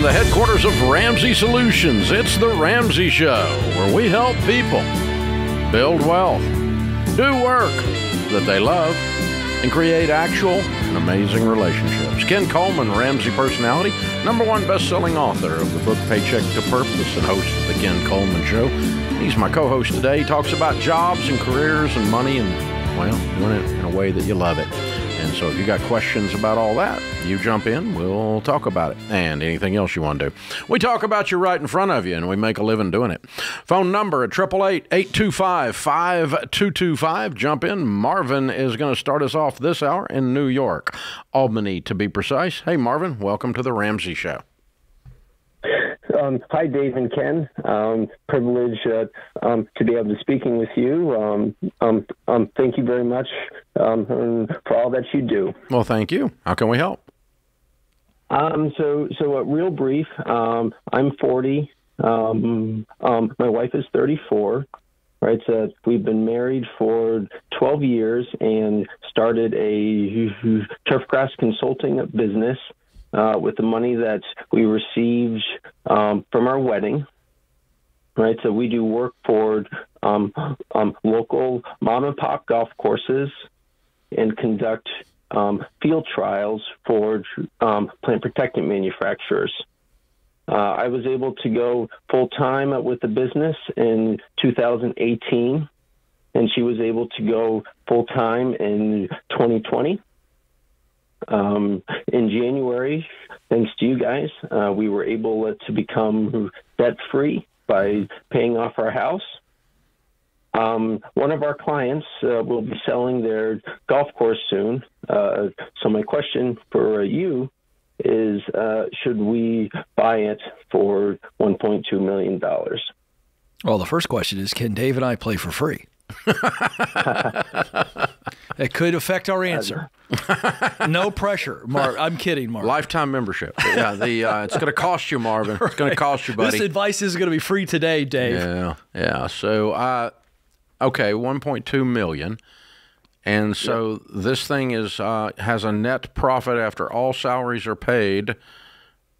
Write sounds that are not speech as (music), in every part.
from the headquarters of Ramsey Solutions. It's The Ramsey Show, where we help people build wealth, do work that they love, and create actual and amazing relationships. Ken Coleman, Ramsey personality, number one best-selling author of the book Paycheck to Purpose and host of the Ken Coleman Show. He's my co-host today. He talks about jobs and careers and money and, well, doing it in a way that you love it. So if you got questions about all that, you jump in, we'll talk about it. And anything else you want to do. We talk about you right in front of you, and we make a living doing it. Phone number at 888-825-5225. Jump in. Marvin is going to start us off this hour in New York. Albany, to be precise. Hey, Marvin, welcome to the Ramsey Show. Um, hi, Dave and Ken. Um, privilege uh, um, to be able to speaking with you. Um, um, um, thank you very much for all that you do. Well, thank you. How can we help? so, so uh, real brief. I'm 40. my wife is 34 right? So we've been married for 12 years and started a turf grass consulting business uh, with the money that we received um, from our wedding. Right, so we do work for um, um, local mom and pop golf courses and conduct um, field trials for um, plant protectant manufacturers. Uh, I was able to go full time with the business in 2018, and she was able to go full time in 2020. Um, in January, thanks to you guys, uh, we were able to become debt free by paying off our house. Um, one of our clients uh, will be selling their golf course soon. Uh, so, my question for you is uh, should we buy it for $1.2 million? Well, the first question is can Dave and I play for free? (laughs) it could affect our answer. (laughs) no pressure, Mark. I'm kidding, Mark. Lifetime membership. Yeah, the uh, it's going to cost you, Marvin. It's going to cost you, buddy. This advice is going to be free today, Dave. Yeah, yeah. So, uh, okay, 1.2 million. And so yep. this thing is uh, has a net profit after all salaries are paid,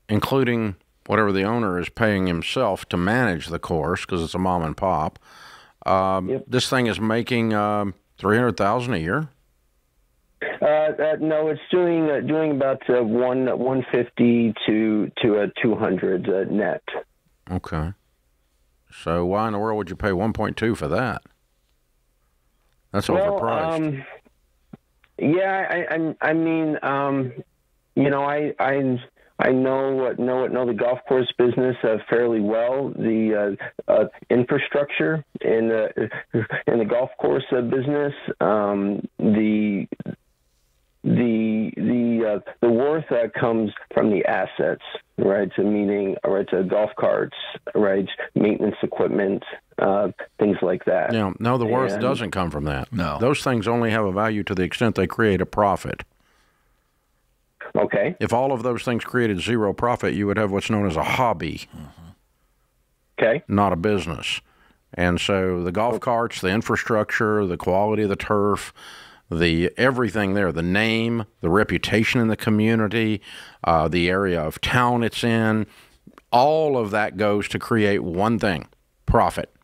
including whatever the owner is paying himself to manage the course because it's a mom and pop. Um, yep. This thing is making um, three hundred thousand a year. Uh, uh, no, it's doing uh, doing about uh, one one fifty to to a two hundred uh, net. Okay. So why in the world would you pay one point two for that? That's well, overpriced. Um, yeah, I, I, I mean, um, you know, I, I I know know know the golf course business uh, fairly well. The uh, uh, infrastructure in the in the golf course uh, business, um, the the the uh, the worth that comes from the assets, right? So meaning, right, so golf carts, right, maintenance equipment, uh, things like that. Yeah, no, the worth and, doesn't come from that. No, those things only have a value to the extent they create a profit. Okay. If all of those things created zero profit, you would have what's known as a hobby. Okay. Not a business. And so the golf carts, the infrastructure, the quality of the turf, the everything there, the name, the reputation in the community, uh, the area of town it's in, all of that goes to create one thing profit.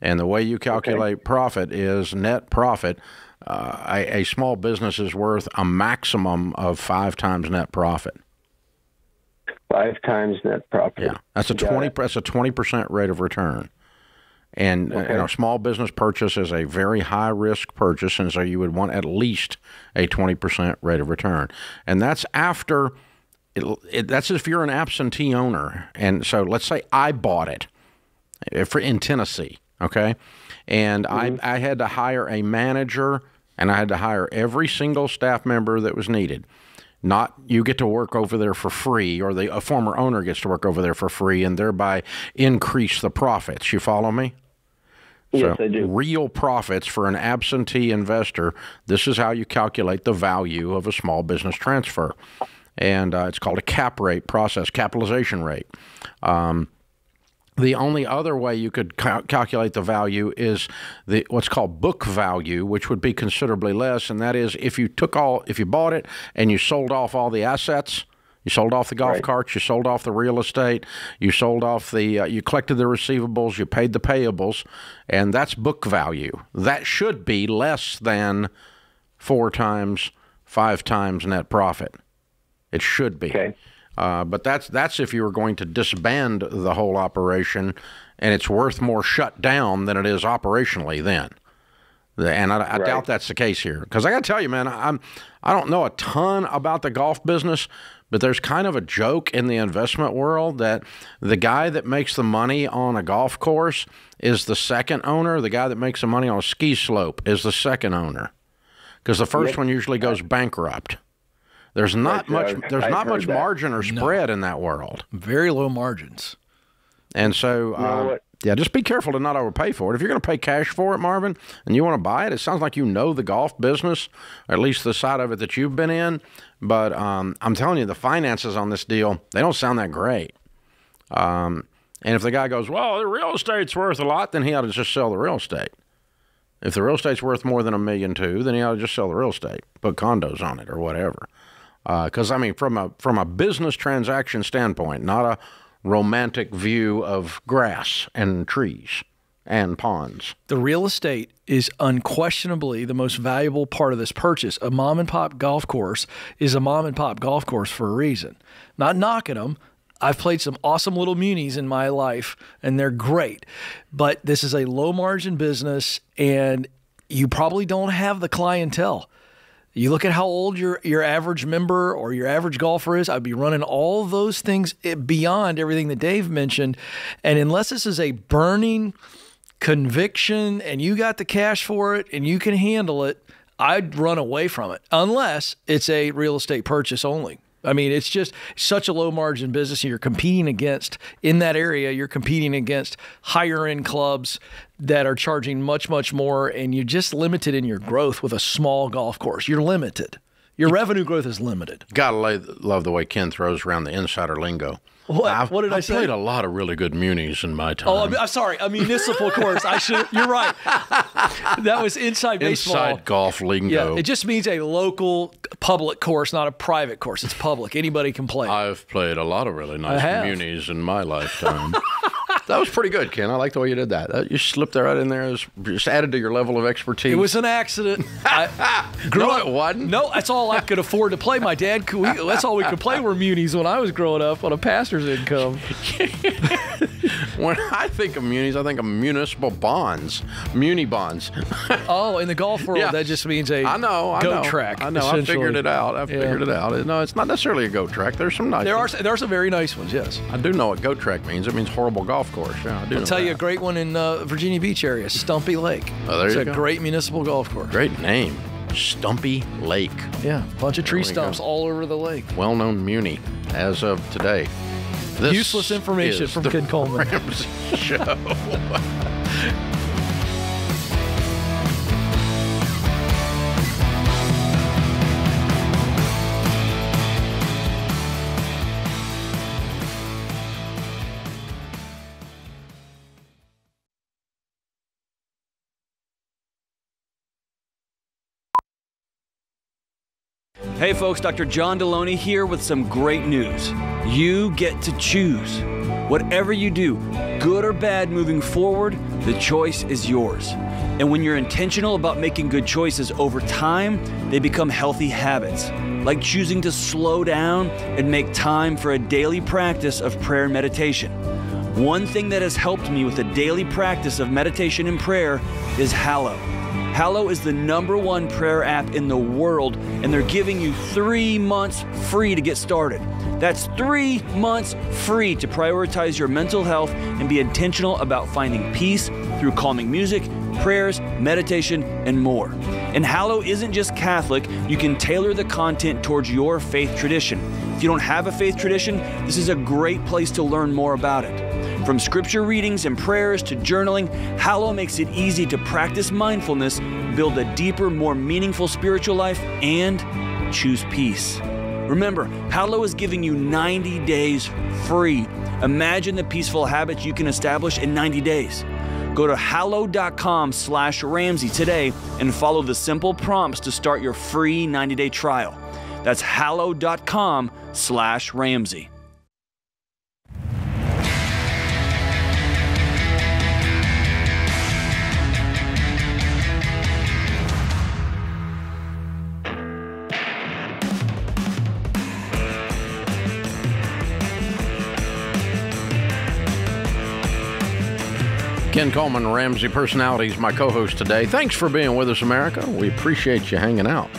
And the way you calculate okay. profit is net profit uh, a, a small business is worth a maximum of five times net profit. Five times net profit. Yeah, that's a twenty. That's a twenty percent rate of return. And okay. you know, small business purchase is a very high risk purchase, and so you would want at least a twenty percent rate of return. And that's after. It, it, that's if you're an absentee owner, and so let's say I bought it for in Tennessee, okay, and mm-hmm. I I had to hire a manager and I had to hire every single staff member that was needed. Not you get to work over there for free, or the a former owner gets to work over there for free, and thereby increase the profits. You follow me? Yes, so, I do. Real profits for an absentee investor. This is how you calculate the value of a small business transfer, and uh, it's called a cap rate process, capitalization rate. Um, the only other way you could cal- calculate the value is the what's called book value, which would be considerably less, and that is if you took all if you bought it and you sold off all the assets, You sold off the golf Right. carts. You sold off the real estate. You sold off the. Uh, you collected the receivables. You paid the payables, and that's book value. That should be less than four times, five times net profit. It should be. Okay. Uh, but that's that's if you were going to disband the whole operation, and it's worth more shut down than it is operationally. Then, and I, I Right. doubt that's the case here. Because I got to tell you, man, I'm I don't know a ton about the golf business, but there's kind of a joke in the investment world that the guy that makes the money on a golf course is the second owner. The guy that makes the money on a ski slope is the second owner, because the first Yep. one usually goes bankrupt. There's not Right, much. There's I've not much that. margin or spread in that world, Very low margins. and so know uh, yeah, just be careful to not overpay for it. If you're going to pay cash for it, Marvin, and you want to buy it, it sounds like you know the golf business, or at least the side of it that you've been in. But um, I'm telling you, the finances on this deal they don't sound that great. Um, and if the guy goes, well, the real estate's worth a lot, then he ought to just sell the real estate. If the real estate's worth more than a million two, then he ought to just sell the real estate, put condos on it or whatever. Uh, because I mean, from a from a business transaction standpoint, not a romantic view of grass and trees and ponds. The real estate is unquestionably the most valuable part of this purchase. A mom and pop golf course is a mom and pop golf course for a reason. Not knocking them. I've played some awesome little munis in my life, and they're great. But this is a low margin business, and you probably don't have the clientele. You look at how old your your average member or your average golfer is. I'd be running all those things eh, beyond everything that Dave mentioned, and unless this is a burning conviction and you got the cash for it and you can handle it, I'd run away from it unless it's a real estate purchase only. I mean, it's just such a low margin business. and You're competing against in that area. You're competing against higher end clubs that are charging much, much more, and you're just limited in your growth with a small golf course. You're limited. Your revenue growth is limited. Gotta love the way Ken throws around the insider lingo. What? I've, What did I I've say? played a lot of really good munis in my time. Oh, I'm, I'm sorry, a municipal course. I should. You're right. (laughs) That was inside baseball. Inside golf lingo. Yeah, it just means a local public course, not a private course. It's public. Anybody can play. I've played a lot of really nice munis in my lifetime. (laughs) that was pretty good, Ken. I like the way you did that. That- You slipped that right in there. It was just added to your level of expertise. it was an accident. (laughs) I grew no, up. it wasn't. No, that's all I could afford to play. My dad, could- we, that's all we could play were munis when I was growing up on a pastor's income. (laughs) (laughs) When I think of munis, I think of municipal bonds, muni bonds. (laughs) Oh, in the golf world, Yeah. that just means a I know. I goat know. track. I know. I figured it out. I figured it out. No, it's not necessarily a goat track. There's some nice. There are there are some very nice ones. Yes, I do know what goat track means. It means horrible golf course. Yeah, I do. I'll tell you a great one in uh, Virginia Beach area, Stumpy Lake. Oh, there it's you a great municipal golf course. Great name, Stumpy Lake. Yeah, bunch of tree we go. stumps all over the lake. well-known muni as of today. This Useless information from Ken Coleman. Ramsey (laughs) Show. (laughs) Hey folks, Dr. John Deloney here with some great news. You get to choose. Whatever you do, good or bad moving forward, the choice is yours. And when you're intentional about making good choices over time, they become healthy habits, like choosing to slow down and make time for a daily practice of prayer and meditation. One thing that has helped me with the daily practice of meditation and prayer is Hallow. Hallow is the number one prayer app in the world, and they're giving you three months free to get started. That's three months free to prioritize your mental health and be intentional about finding peace through calming music, prayers, meditation, and more. And Hallow isn't just Catholic, you can tailor the content towards your faith tradition. If you don't have a faith tradition, this is a great place to learn more about it. From scripture readings and prayers to journaling, Hallow makes it easy to practice mindfulness, build a deeper, more meaningful spiritual life, and choose peace. Remember, Hallow is giving you 90 days free. Imagine the peaceful habits you can establish in 90 days. Go to hallow.com slash Ramsey today and follow the simple prompts to start your free 90-day trial. That's hallow.com slash Ramsey. Ken Coleman, Ramsey Personalities, my co host today. Thanks for being with us, America. We appreciate you hanging out.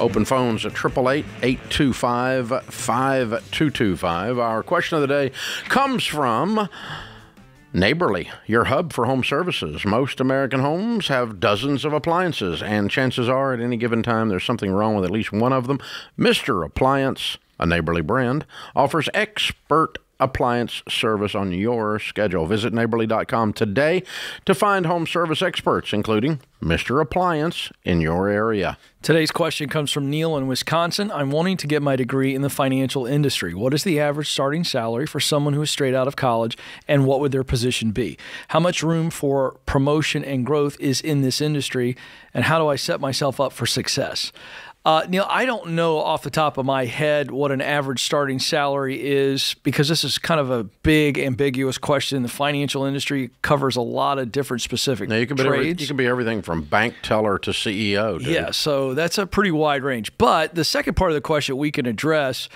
Open phones at 888 825 5225. Our question of the day comes from Neighborly, your hub for home services. Most American homes have dozens of appliances, and chances are at any given time there's something wrong with at least one of them. Mr. Appliance, a neighborly brand, offers expert appliance service on your schedule. Visit neighborly.com today to find home service experts, including Mr. Appliance in your area. Today's question comes from Neil in Wisconsin. I'm wanting to get my degree in the financial industry. What is the average starting salary for someone who is straight out of college, and what would their position be? How much room for promotion and growth is in this industry, and how do I set myself up for success? Uh, Neil, I don't know off the top of my head what an average starting salary is because this is kind of a big, ambiguous question. The financial industry covers a lot of different specific now you can trades. Be every, you can be everything from bank teller to CEO. Dude. Yeah, so that's a pretty wide range. But the second part of the question we can address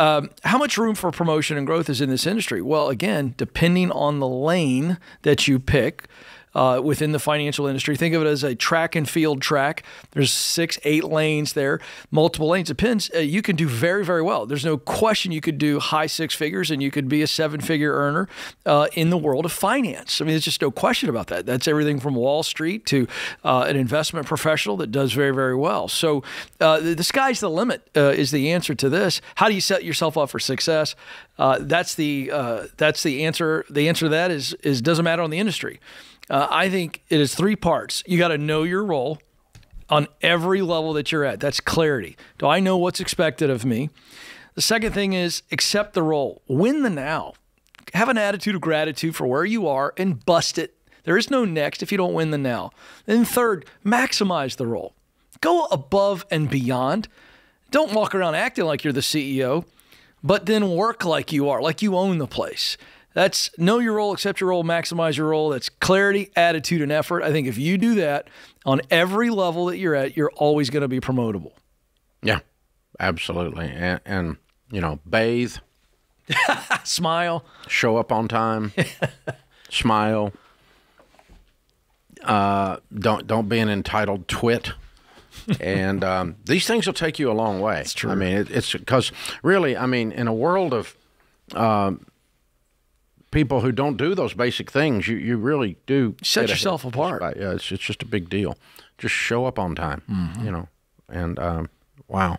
um, how much room for promotion and growth is in this industry? Well, again, depending on the lane that you pick, uh, within the financial industry. Think of it as a track and field track. There's six, eight lanes there, multiple lanes. Depends. Uh, you can do very, very well. There's no question you could do high six figures and you could be a seven figure earner uh, in the world of finance. I mean, there's just no question about that. That's everything from Wall Street to uh, an investment professional that does very, very well. So uh, the, the, sky's the limit uh, is the answer to this. How do you set yourself up for success? that's the that's the answer. The answer to that is is doesn't matter on the industry. Uh, I think it is three parts. You got to know your role on every level that you're at. That's clarity. Do I know what's expected of me? The second thing is accept the role, win the now. Have an attitude of gratitude for where you are and bust it. There is no next if you don't win the now. And third, maximize the role. Go above and beyond. Don't walk around acting like you're the CEO, but then work like you are, like you own the place. That's know your role, accept your role, maximize your role. That's clarity, attitude, and effort. I think if you do that on every level that you're at, you're always going to be promotable. Yeah, absolutely. And, and you know, bathe, (laughs) smile, show up on time, (laughs) smile. Uh, don't don't be an entitled twit. and um, these things will take you a long way. It's true. I mean, it, it's because really, I mean, in a world of um, people who don't do those basic things, you, you really do set yourself apart. Yeah, it's, it's just a big deal. Just show up on time, mm-hmm. you know. And um, wow.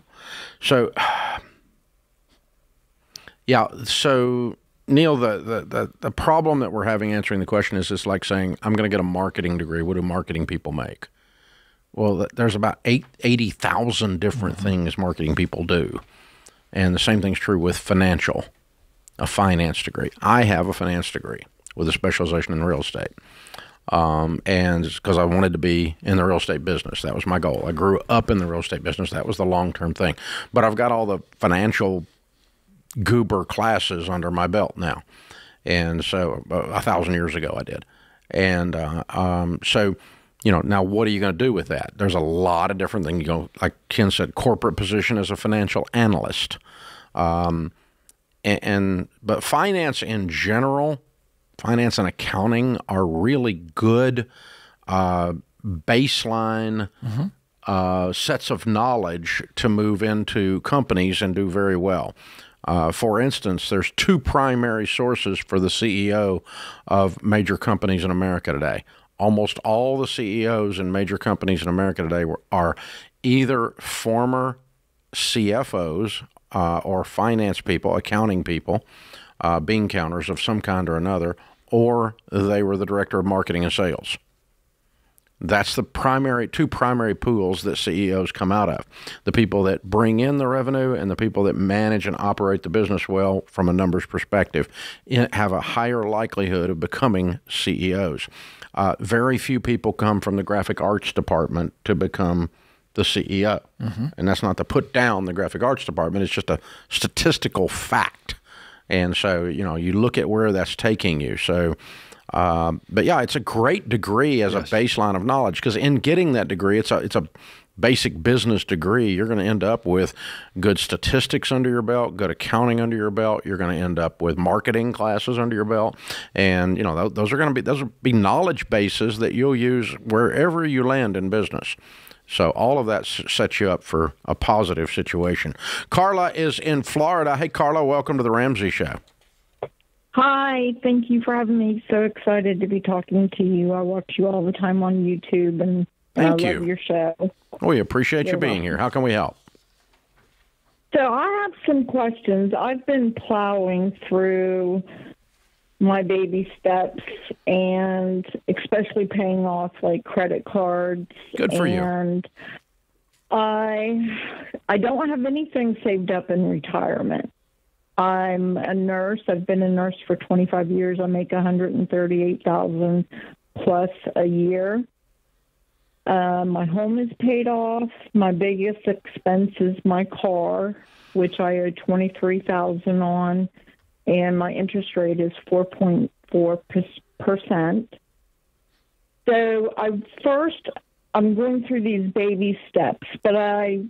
So, (sighs) yeah. So, Neil, the, the, the, the problem that we're having answering the question is just like saying, I'm going to get a marketing degree. What do marketing people make? Well, there's about eight, 80,000 different mm-hmm. things marketing people do. And the same thing's true with financial a finance degree. I have a finance degree with a specialization in real estate. Um, and because I wanted to be in the real estate business, that was my goal. I grew up in the real estate business. That was the long term thing. But I've got all the financial goober classes under my belt now. And so uh, a thousand years ago, I did. And uh, um, so, you know, now what are you going to do with that? There's a lot of different things. You go, like Ken said, corporate position as a financial analyst. Um, and, and but finance in general, finance and accounting are really good uh, baseline mm-hmm. uh, sets of knowledge to move into companies and do very well. Uh, for instance, there's two primary sources for the CEO of major companies in America today. Almost all the CEOs in major companies in America today were, are either former CFOs uh, or finance people, accounting people, uh, bean counters of some kind or another, or they were the director of marketing and sales. That's the primary two primary pools that CEOs come out of. The people that bring in the revenue and the people that manage and operate the business well from a numbers perspective have a higher likelihood of becoming CEOs. Uh, very few people come from the graphic arts department to become the CEO. And that's not to put down the graphic arts department, it's just a statistical fact. And so, you know, you look at where that's taking you. So, um, but yeah, it's a great degree as a baseline of knowledge because in getting that degree, it's a it's a basic business degree. You're going to end up with good statistics under your belt, good accounting under your belt. You're going to end up with marketing classes under your belt, and you know those, those are going to be those will be knowledge bases that you'll use wherever you land in business. So all of that s- sets you up for a positive situation. Carla is in Florida. Hey, Carla, welcome to the Ramsey Show. Hi, thank you for having me. So excited to be talking to you. I watch you all the time on YouTube and, and Thank I you. love your show. We appreciate you You're being welcome. here. How can we help? So I have some questions. I've been plowing through my baby steps and especially paying off like credit cards. Good for you. and I I don't have anything saved up in retirement. I'm a nurse. I've been a nurse for 25 years. I make 138,000 plus a year. Uh, my home is paid off. My biggest expense is my car, which I owe 23,000 on, and my interest rate is 4.4 percent. So I first I'm going through these baby steps, but I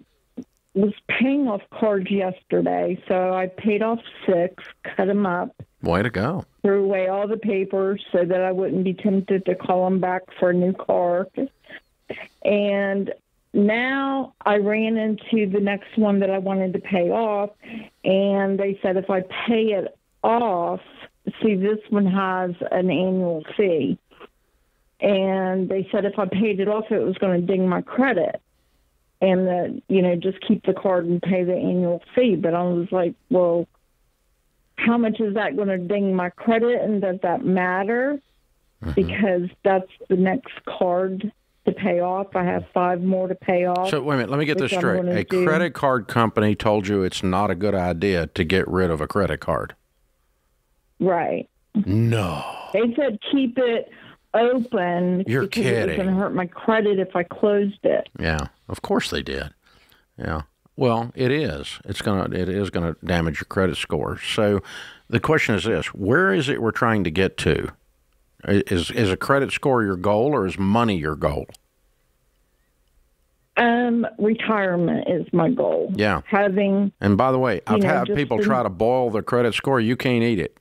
was paying off cards yesterday, so I paid off six, cut them up, Way to go. threw away all the papers so that I wouldn't be tempted to call them back for a new car. And now I ran into the next one that I wanted to pay off, and they said if I pay it off, see, this one has an annual fee. And they said if I paid it off, it was going to ding my credit and that, you know, just keep the card and pay the annual fee. But I was like, well, how much is that going to ding my credit and does that matter mm-hmm. because that's the next card to pay off i have five more to pay off So wait a minute, let me get this straight. A do. credit card company told you it's not a good idea to get rid of a credit card. Right No. they said keep it open You're because it was going to hurt my credit if i closed it Yeah, of course they did. Yeah. Well, it is. It's gonna. It is gonna damage your credit score. So, the question is this: Where is it we're trying to get to? Is is a credit score your goal, or is money your goal? um retirement is my goal Yeah. having And by the way, I've know, had people try to boil their credit score. You can't eat it.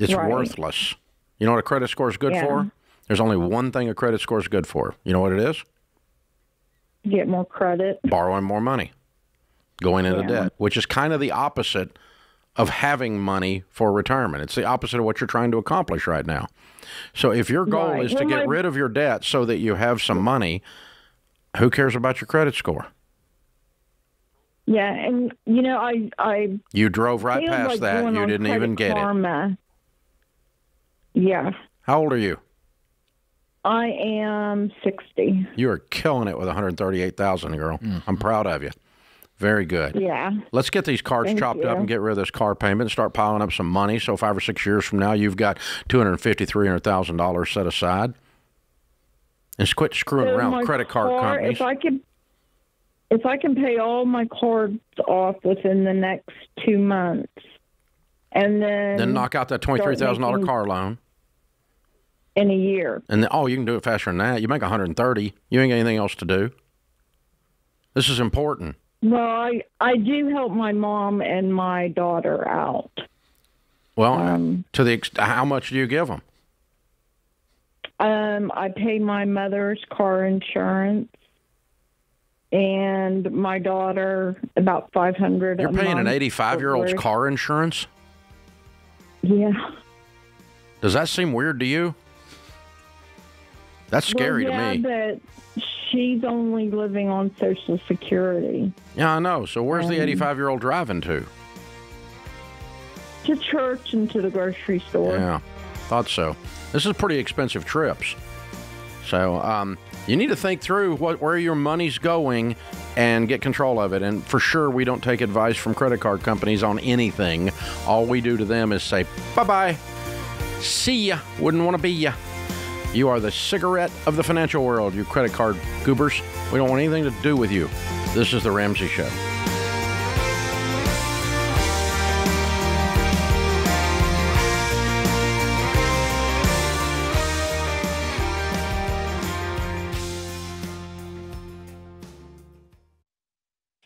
It's Right. worthless. You know what a credit score is good Yeah. for? There's only one thing a credit score is good for. You know what it is? get more credit Borrowing more money, going into Yeah. debt, which is kind of the opposite of having money for retirement. It's the opposite of what you're trying to accomplish right now. So if your goal Right. is to get rid of your debt so that you have some money, who cares about your credit score? yeah and you know i i You drove right past like that. You didn't even get it. Karma. yeah How old are you? i am 60 You are killing it with 138,000, girl. Mm-hmm. I'm proud of you. Very good. yeah Let's get these cards Thank chopped up and get rid of this car payment and start piling up some money. So five or six years from now, you've got two hundred fifty, three hundred thousand dollars set aside. And just quit screwing So around my with credit card car, companies. If I can, if I can pay all my cards off within the next two months, and then then knock out that twenty-three thousand dollar car loan, in a year, and then oh, you can do it faster than that. You make one hundred and thirty. You ain't got anything else to do. This is important. well, I I do help my mom and my daughter out. Well, Um, to the ex- how much do you give them? Um, I pay my mother's car insurance. And my daughter about five hundred. You're paying an eighty-five-year-old's car insurance. Yeah. Does that seem weird to you? That's scary well, yeah, to me. but she's only living on Social Security. Yeah, I know. So where's the Um, 85 year old driving to? To church and to the grocery store. Yeah, thought so. This is pretty expensive trips. So um, you need to think through what where your money's going and get control of it. And for sure, we don't take advice from credit card companies on anything. All we do to them is say bye bye, see ya. Wouldn't want to be ya. You are the cigarette of the financial world, you credit card goobers. We don't want anything to do with you. This is The Ramsey Show.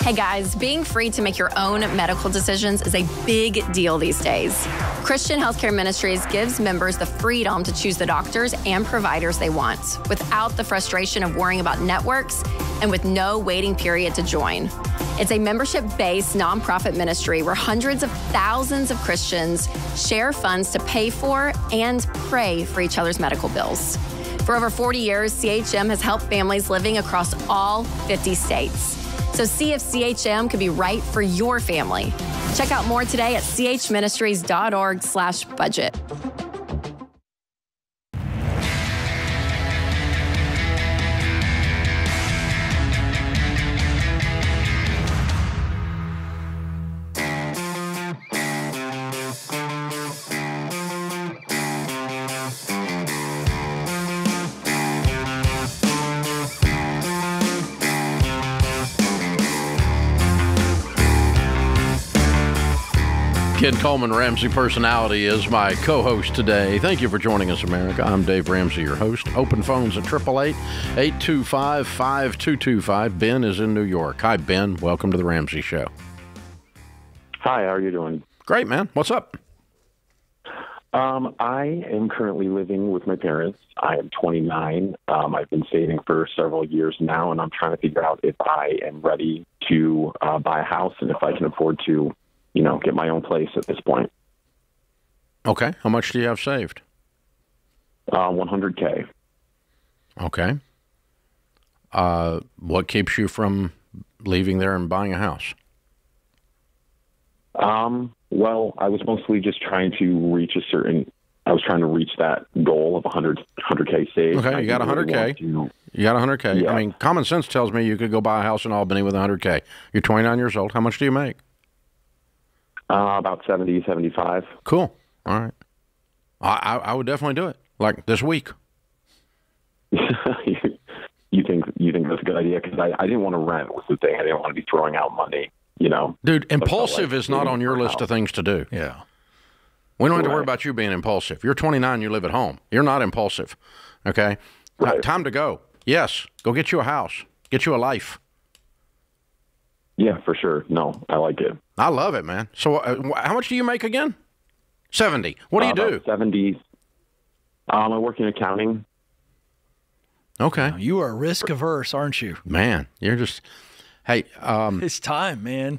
Hey guys, being free to make your own medical decisions is a big deal these days. Christian Healthcare Ministries gives members the freedom to choose the doctors and providers they want without the frustration of worrying about networks and with no waiting period to join. It's a membership based nonprofit ministry where hundreds of thousands of Christians share funds to pay for and pray for each other's medical bills. For over 40 years, CHM has helped families living across all 50 states. So see if CHM could be right for your family. Check out more today at chministries.org slash budget. Ken Coleman, Ramsey Personality, is my co host today. Thank you for joining us, America. I'm Dave Ramsey, your host. Open phones at 888 825 5225. Ben is in New York. Hi, Ben. Welcome to The Ramsey Show. Hi, how are you doing? Great, man. What's up? Um, I am currently living with my parents. I am 29. Um, I've been saving for several years now, and I'm trying to figure out if I am ready to uh, buy a house and if I can afford to you know, get my own place at this point. Okay. How much do you have saved? Uh, 100K. Okay. Uh, what keeps you from leaving there and buying a house? Um, well, I was mostly just trying to reach a certain. I was trying to reach that goal of 100 100k saved. Okay, you got 100k. you got 100k. Yeah. I mean, common sense tells me you could go buy a house in Albany with 100k. You're 29 years old. How much do you make? Uh, about 70, 75. Cool. All right. I, I would definitely do it, like this week. (laughs) you think you think that's a good idea? Because I, I didn't want to rent was the thing. I didn't want to be throwing out money. You know, dude. Impulsive like is not on your list of things to do. Yeah. We don't have to worry about you being impulsive. You're 29. You live at home. You're not impulsive. Okay. Right. Time to go. Yes. Go get you a house. Get you a life. Yeah, for sure. No, I like it. I love it, man. So, uh, how much do you make again? Seventy. What do you uh, do? Seventy. Um, I work in accounting. Okay. You are risk averse, aren't you? Man, you're just. Hey, um, (laughs) it's time, man.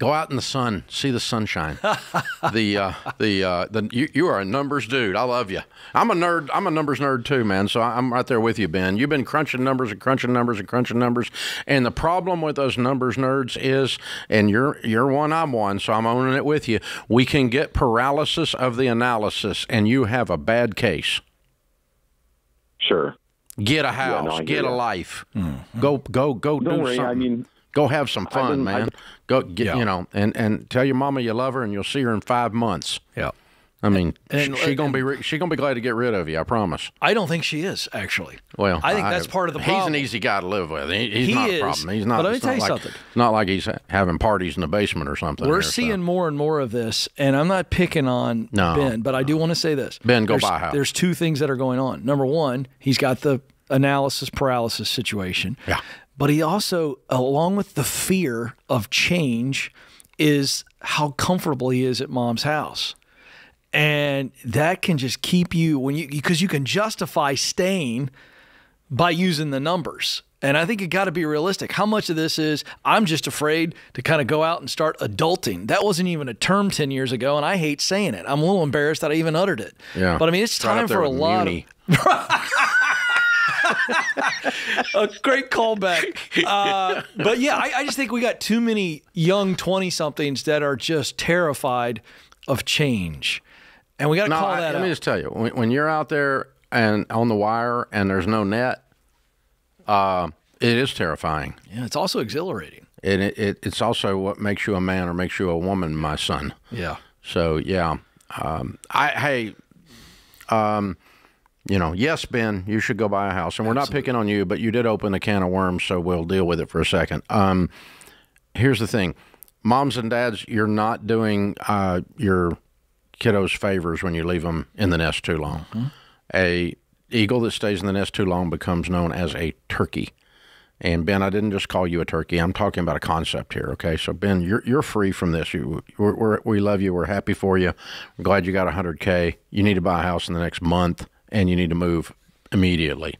Go out in the sun, see the sunshine. (laughs) the uh, the uh, the you, you are a numbers dude. I love you. I'm a nerd. I'm a numbers nerd too, man. So I'm right there with you, Ben. You've been crunching numbers and crunching numbers and crunching numbers. And the problem with those numbers nerds is, and you're you're one, I'm one, so I'm owning it with you. We can get paralysis of the analysis, and you have a bad case. Sure. Get a house. Yeah, no, get a life. Mm-hmm. Go go go Don't do worry, something. I mean Go have some fun, man. Go get yeah. you know, and and tell your mama you love her, and you'll see her in five months. Yeah. I mean, and, she gonna be she gonna be glad to get rid of you. I promise. I don't think she is actually. Well, I think I, that's part of the problem. He's an easy guy to live with. He, he's he not is, a problem. He's not. But let me tell you like, something. It's not like he's having parties in the basement or something. We're here, seeing so. more and more of this, and I'm not picking on no, Ben, but I do want to say this. Ben, go there's, buy a house. There's two things that are going on. Number one, he's got the analysis paralysis situation. Yeah. But he also, along with the fear of change, is how comfortable he is at mom's house. And that can just keep you when you because you can justify staying by using the numbers. And I think you got to be realistic. How much of this is I'm just afraid to kind of go out and start adulting? That wasn't even a term 10 years ago, and I hate saying it. I'm a little embarrassed that I even uttered it. Yeah. But I mean, it's time for a lot Muni. of. (laughs) a great callback. Uh, but yeah, I, I, just think we got too many young 20 somethings that are just terrified of change. And we got to no, call I, that Let out. me just tell you when, when, you're out there and on the wire and there's no net, uh, it is terrifying. Yeah, it's also exhilarating. And it, it, it's also what makes you a man or makes you a woman, my son. Yeah. So, yeah. Um, I, hey, um, you know, yes, Ben, you should go buy a house. And we're not picking on you, but you did open a can of worms, so we'll deal with it for a second. Um, here's the thing moms and dads, you're not doing uh, your kiddos favors when you leave them in the nest too long. A eagle that stays in the nest too long becomes known as a turkey. And Ben, I didn't just call you a turkey. I'm talking about a concept here. Okay, so Ben, you're you're free from this. You, we're, we're, we love you. We're happy for you. We're glad you got 100k. You need to buy a house in the next month, and you need to move immediately,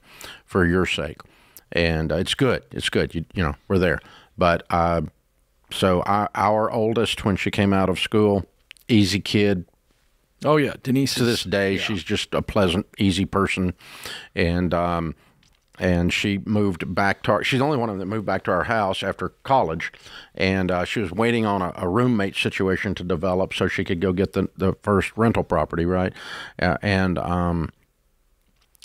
for your sake. And uh, it's good. It's good. You you know we're there. But uh, so our, our oldest, when she came out of school, easy kid, Oh yeah, Denise. to this day. She's just a pleasant, easy person, and um, and she moved back to. Our, she's the only one of them that moved back to our house after college, and uh, she was waiting on a, a roommate situation to develop so she could go get the the first rental property, right? Uh, and um,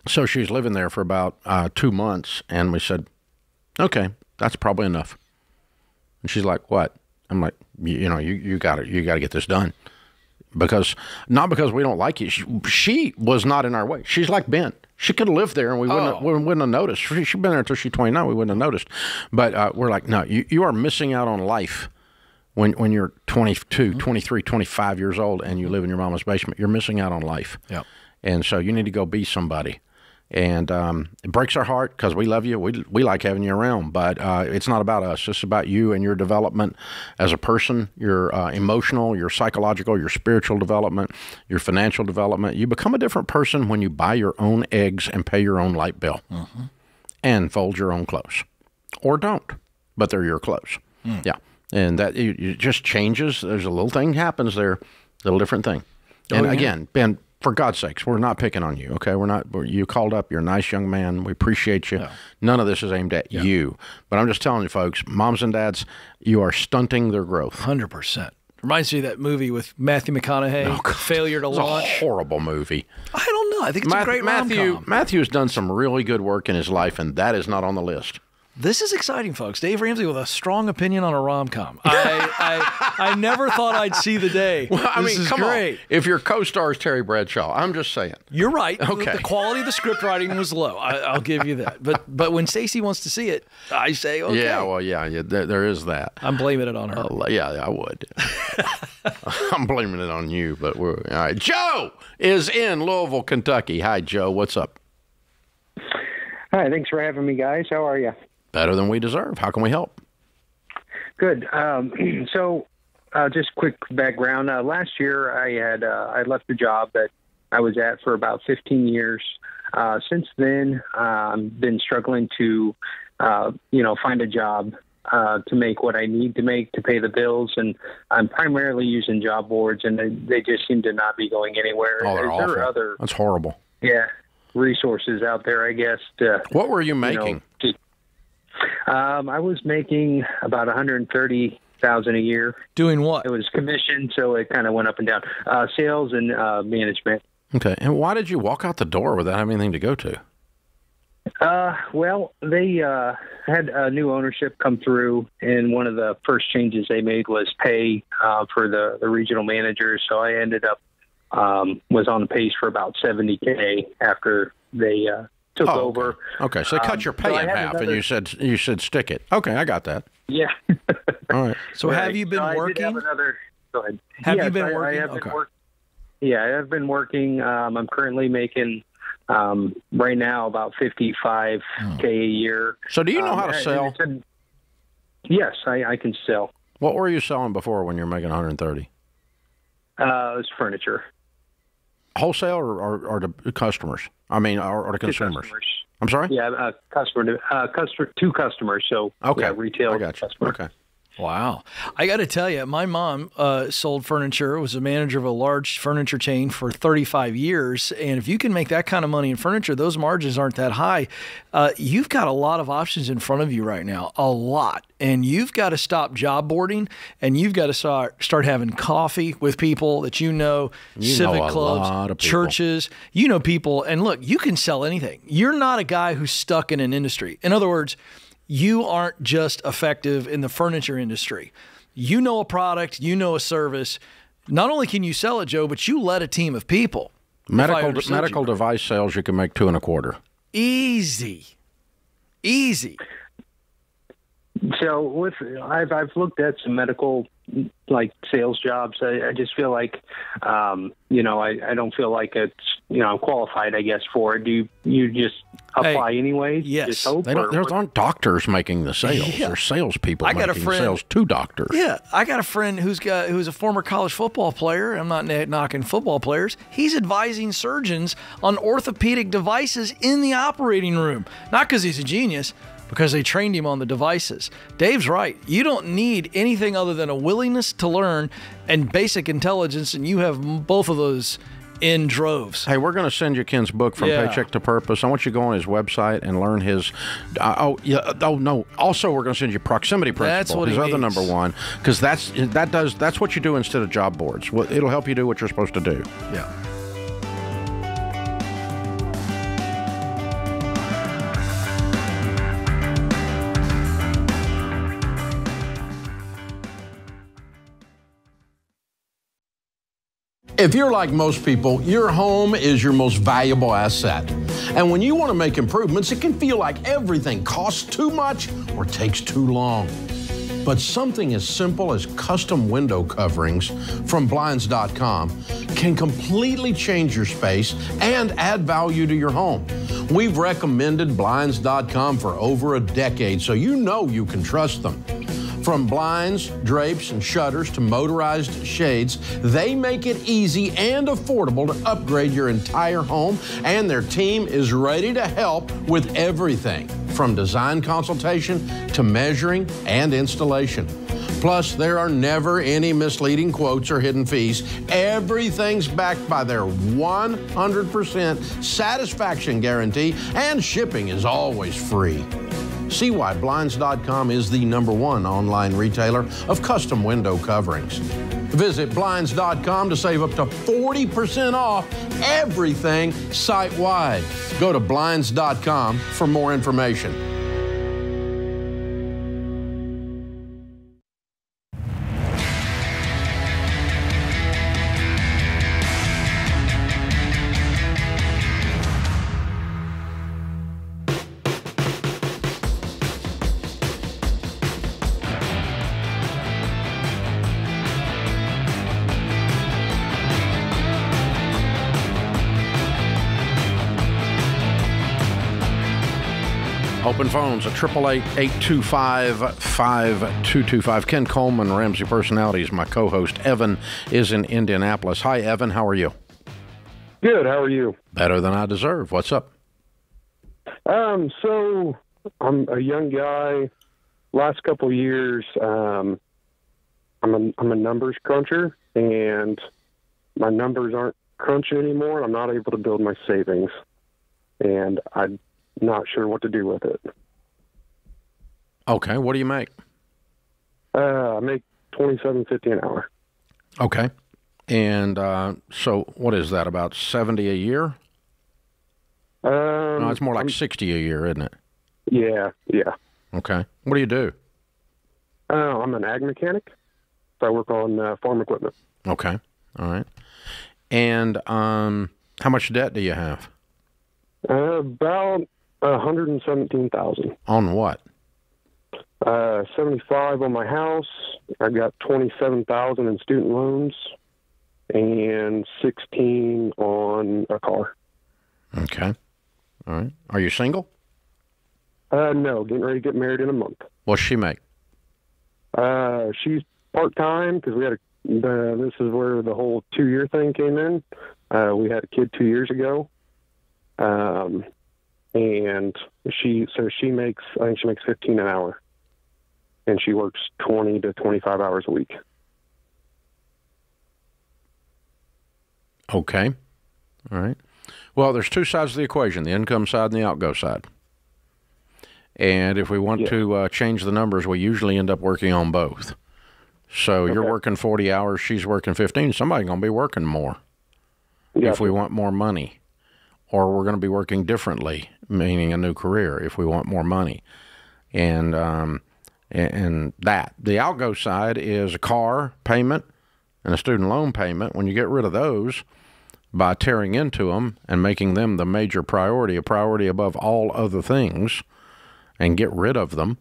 so she's living there for about uh, two months, and we said, "Okay, that's probably enough." And she's like, "What?" I'm like, "You, you know, you you got to you got to get this done." because not because we don't like you. She, she was not in our way. She's like Ben. She could have lived there and we wouldn't, have, we wouldn't have noticed. She, she'd been there until she's 29. We wouldn't have noticed. But uh, we're like, no, you, you are missing out on life when, when you're 22, 23, 25 years old and you live in your mama's basement. You're missing out on life. Yeah. And so you need to go be somebody. And um, it breaks our heart because we love you. We, we like having you around, but uh, it's not about us. It's about you and your development as a person, your uh, emotional, your psychological, your spiritual development, your financial development. You become a different person when you buy your own eggs and pay your own light bill and fold your own clothes. Or don't, but they're your clothes. Yeah. And that it, it just changes. There's a little thing happens there, little different thing. And yeah. again, Ben, for God's sakes, we're not picking on you. Okay, we're not. We're, you called up. You're a nice young man. We appreciate you. None of this is aimed at you. But I'm just telling you, folks, moms and dads, you are stunting their growth. Hundred percent. Reminds me of that movie with Matthew McConaughey, oh, Failure to Launch. horrible movie. I don't know. I think it's a great Matthew rom-com. Matthew has done some really good work in his life, and that is not on the list. This is exciting, folks. Dave Ramsey with a strong opinion on a rom com. I, I I never thought I'd see the day. I this mean, is come great. on. If your co-star is Terry Bradshaw, I'm just saying. You're right. Okay. The quality of the script writing was low. I, I'll give you that. But but when Stacey wants to see it, I say okay. Yeah, well, yeah, yeah there, there is that. I'm blaming it on her. Uh, yeah, I would. (laughs) I'm blaming it on you, but we're all right. Joe is in Louisville, Kentucky. Hi, Joe. What's up? Hi, thanks for having me, guys. How are you? Better than we deserve. How can we help? Good. Um, (clears throat) so, uh, just quick background. Uh, last year, I had uh, I left the job that I was at for about 15 years. Uh, since then, I've been struggling to, uh, you know, find a job uh, to make what I need to make to pay the bills, and I'm primarily using job boards, and they, they just seem to not be going anywhere. Oh, they're Is there awful. other That's horrible. yeah resources out there? I guess to What were you you know, making? Um, I was making about 130 thousand a year. Doing what? It was commission, so it kind of went up and down. Uh, sales and uh, management. Okay. And why did you walk out the door without having anything to go to? Uh, well, they uh, had a new ownership come through, and one of the first changes they made was pay uh, for the, the regional managers. So I ended up um, was on the pace for about 70k after they uh, took Oh, over. Okay. So they cut Um, your pay I in had half, and you said you said stick it. Okay, I got that. Yeah. (laughs) All right. So have you been So I working? have another. Go ahead. Have you been I- working? I have Okay. been work, yeah, I've been working. Um, I'm currently making um, right now about 55k a year. So do you know Um, how to sell? it's a- yes, I, I can sell. What were you selling before when you're making 130? Uh, it's furniture. Wholesale or, or, or to customers? I mean, or, or to consumers? I'm sorry. Yeah, uh, customer to uh, customer to customers. So Okay. yeah, retail I got you. customer. Okay. Wow. I got to tell you, my mom uh, sold furniture, was a manager of a large furniture chain for 35 years. And if you can make that kind of money in furniture, those margins aren't that high. Uh, you've got a lot of options in front of you right now, a lot. And you've got to stop job boarding and you've got to start, start having coffee with people that you know, You know civic a clubs, churches. You know people. And look, you can sell anything. You're not a guy who's stuck in an industry. In other words, you aren't just effective in the furniture industry. You know a product, you know a service. Not only can you sell it, Joe, but you led a team of people. Medical understood medical you. device sales, you can make two and a quarter. Easy, easy. So with I've I've looked at some medical like sales jobs. I, I just feel like um, you know I, I don't feel like it's you know I'm qualified I guess for it. Do you, you just apply anyway? yes. Just hope, or there aren't doctors making the sales. Yeah. There's salespeople I got a making friend- sales to doctors. Yeah, I got a friend who's got who's a former college football player. I'm not knocking football players. He's advising surgeons on orthopedic devices in the operating room. Not because he's a genius, because they trained him on the devices. Dave's right. You don't need anything other than a willingness to learn and basic intelligence, and you have both of those in droves. Hey, we're going to send you Ken's book from Yeah. Paycheck to Purpose. I want you to go on his website and learn his. Uh, oh, yeah. Oh no. Also, we're going to send you Proximity Principle. That's what his he other needs. number one, because that's that does that's what you do instead of job boards. It'll help you do what you're supposed to do. Yeah. If you're like most people, your home is your most valuable asset. And when you want to make improvements, it can feel like everything costs too much or takes too long. But something as simple as custom window coverings from Blinds.com can completely change your space and add value to your home. We've recommended Blinds.com for over a decade, so you know you can trust them. From blinds, drapes, and shutters to motorized shades, they make it easy and affordable to upgrade your entire home, and their team is ready to help with everything from design consultation to measuring and installation. Plus, there are never any misleading quotes or hidden fees. Everything's backed by their 100% satisfaction guarantee, and shipping is always free. See why Blinds.com is the number one online retailer of custom window coverings. Visit Blinds.com to save up to 40% off everything site wide. Go to Blinds.com for more information. Phones at 888-825-5225. Ken Coleman, Ramsey Personalities, my co-host. Evan is in Indianapolis. Hi, Evan. How are you? Good. How are you? Better than I deserve. What's up? Um, so I'm a young guy. Last couple years, um, I'm a I'm a numbers cruncher, and my numbers aren't crunching anymore. I'm not able to build my savings, and I'm not sure what to do with it. Okay. What do you make? Uh, I make twenty seven fifty an hour. Okay. And uh, so what is that, about 70 a year? Um, No, it's more like I'm- 60 a year, isn't it? yeah, yeah. Okay. What do you do? Uh, I'm an ag mechanic, so I work on uh, farm equipment. Okay. All right. And um, how much debt do you have? Uh, about a hundred and seventeen thousand. On what? Uh, 75 on my house. I've got 27,000 in student loans and 16 on a car. Okay. All right. Are you single? Uh, no, getting ready to get married in a month. What's she make? Uh, she's part time because we had a. The, this is where the whole two year thing came in. Uh, we had a kid two years ago, um, and she so she makes I think she makes fifteen an hour, and she works twenty to twenty five hours a week. Okay. All right. Well, there's two sides of the equation the income side and the outgo side. And if we want Yeah. to uh, change the numbers, we usually end up working on both. So you're working 40 hours, she's working 15. Somebody's going to be working more if we want more money. Or we're going to be working differently, meaning a new career, if we want more money. And, um, and, that. The outgo side is a car payment and a student loan payment. When you get rid of those, by tearing into them and making them the major priority, a priority above all other things, and get rid of them,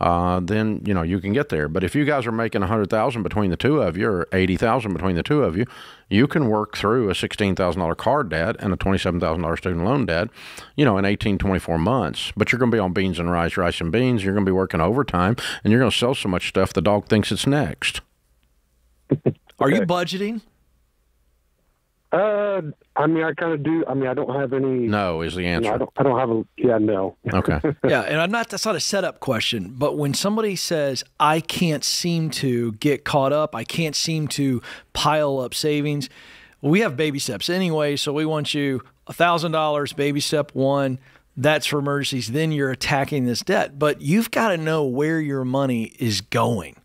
uh, then you know you can get there. But if you guys are making a hundred thousand between the two of you, or eighty thousand between the two of you, you can work through a sixteen thousand dollar car debt and a twenty seven thousand dollar student loan debt, you know, in 18, 24 months. But you're going to be on beans and rice, rice and beans. You're going to be working overtime, and you're going to sell so much stuff the dog thinks it's next. (laughs) Are you budgeting? Uh, I mean, I kind of do. I mean, I don't have any. No, is the you know, answer. I don't. I don't have a. Yeah, no. Okay. (laughs) yeah, and I'm not. That's not a setup question. But when somebody says, "I can't seem to get caught up. I can't seem to pile up savings," we have baby steps anyway. So we want you a thousand dollars, baby step one. That's for emergencies. Then you're attacking this debt. But you've got to know where your money is going.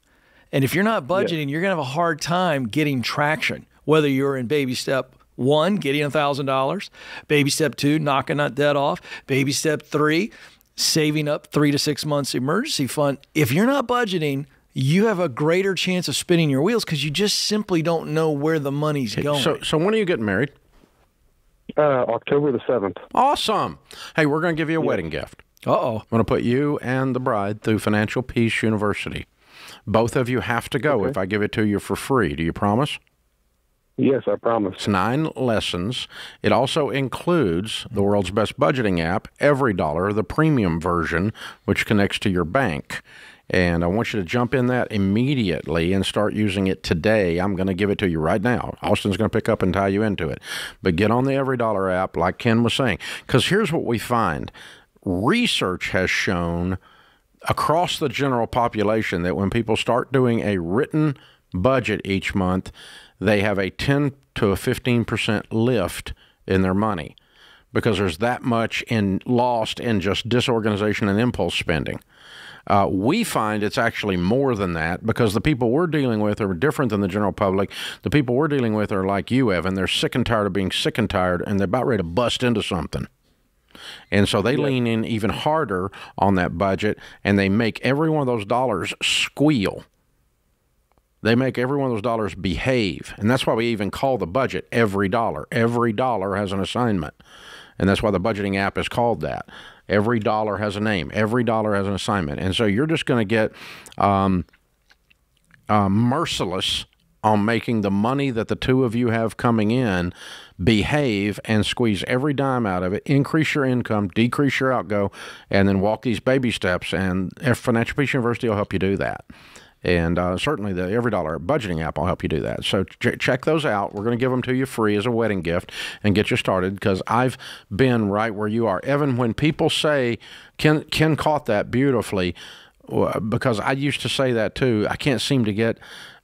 And if you're not budgeting, you're going to have a hard time getting traction, whether you're in baby step one, getting $1,000, baby step two, knocking that debt off, baby step three, saving up three to six months emergency fund. If you're not budgeting, you have a greater chance of spinning your wheels because you just simply don't know where the money's going. So, so when are you getting married? Uh, October the seventh. Awesome. Hey, we're going to give you a wedding gift. Uh oh. I'm going to put you and the bride through Financial Peace University. Both of you have to go if I give it to you for free. Do you promise? Yes, I promise. It's nine lessons. It also includes the world's best budgeting app, EveryDollar, the premium version, which connects to your bank. And I want you to jump in that immediately and start using it today. I'm going to give it to you right now. Austin's going to pick up and tie you into it. But get on the EveryDollar app, like Ken was saying. Because here's what we find research has shown across the general population that when people start doing a written budget each month, they have a 10 to a 15% lift in their money because there's that much in lost in just disorganization and impulse spending. Uh, we find it's actually more than that because the people we're dealing with are different than the general public. The people we're dealing with are like you, Evan. They're sick and tired of being sick and tired, and they're about ready to bust into something. And so they lean in even harder on that budget and they make every one of those dollars squeal. They make every one of those dollars behave. And that's why we even call the budget every dollar. Every dollar has an assignment. And that's why the budgeting app is called that. Every dollar has a name, every dollar has an assignment. And so you're just going to get um, uh, merciless on making the money that the two of you have coming in behave and squeeze every dime out of it, increase your income, decrease your outgo, and then walk these baby steps. And Financial Peace University will help you do that. And uh, certainly the EveryDollar budgeting app will help you do that. So ch- check those out. We're going to give them to you free as a wedding gift and get you started because I've been right where you are. Evan, when people say, Ken, Ken caught that beautifully, because I used to say that too. I can't seem to get,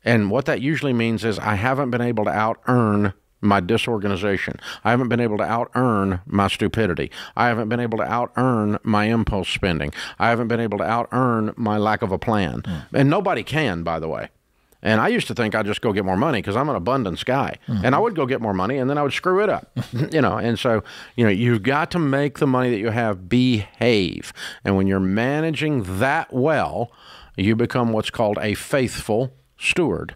and what that usually means is I haven't been able to out earn my disorganization. I haven't been able to out earn my stupidity. I haven't been able to out earn my impulse spending. I haven't been able to out earn my lack of a plan. Mm. And nobody can, by the way. And I used to think I'd just go get more money because I'm an abundance guy. Mm-hmm. And I would go get more money and then I would screw it up. (laughs) you know, and so, you know, you've got to make the money that you have behave. And when you're managing that well, you become what's called a faithful steward,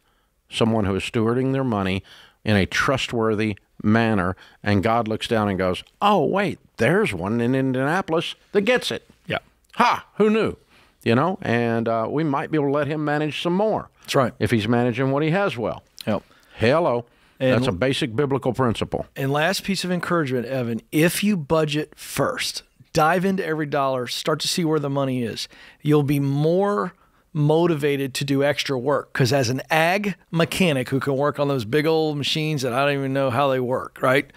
someone who is stewarding their money in a trustworthy manner. And God looks down and goes, Oh, wait, there's one in Indianapolis that gets it. Yeah. Ha, who knew? You know, and uh, we might be able to let him manage some more. That's right. If he's managing what he has well. Yep. Hello. And- That's a basic biblical principle. And last piece of encouragement, Evan, if you budget first, dive into every dollar, start to see where the money is, you'll be more motivated to do extra work. Because as an ag mechanic who can work on those big old machines that I don't even know how they work, right?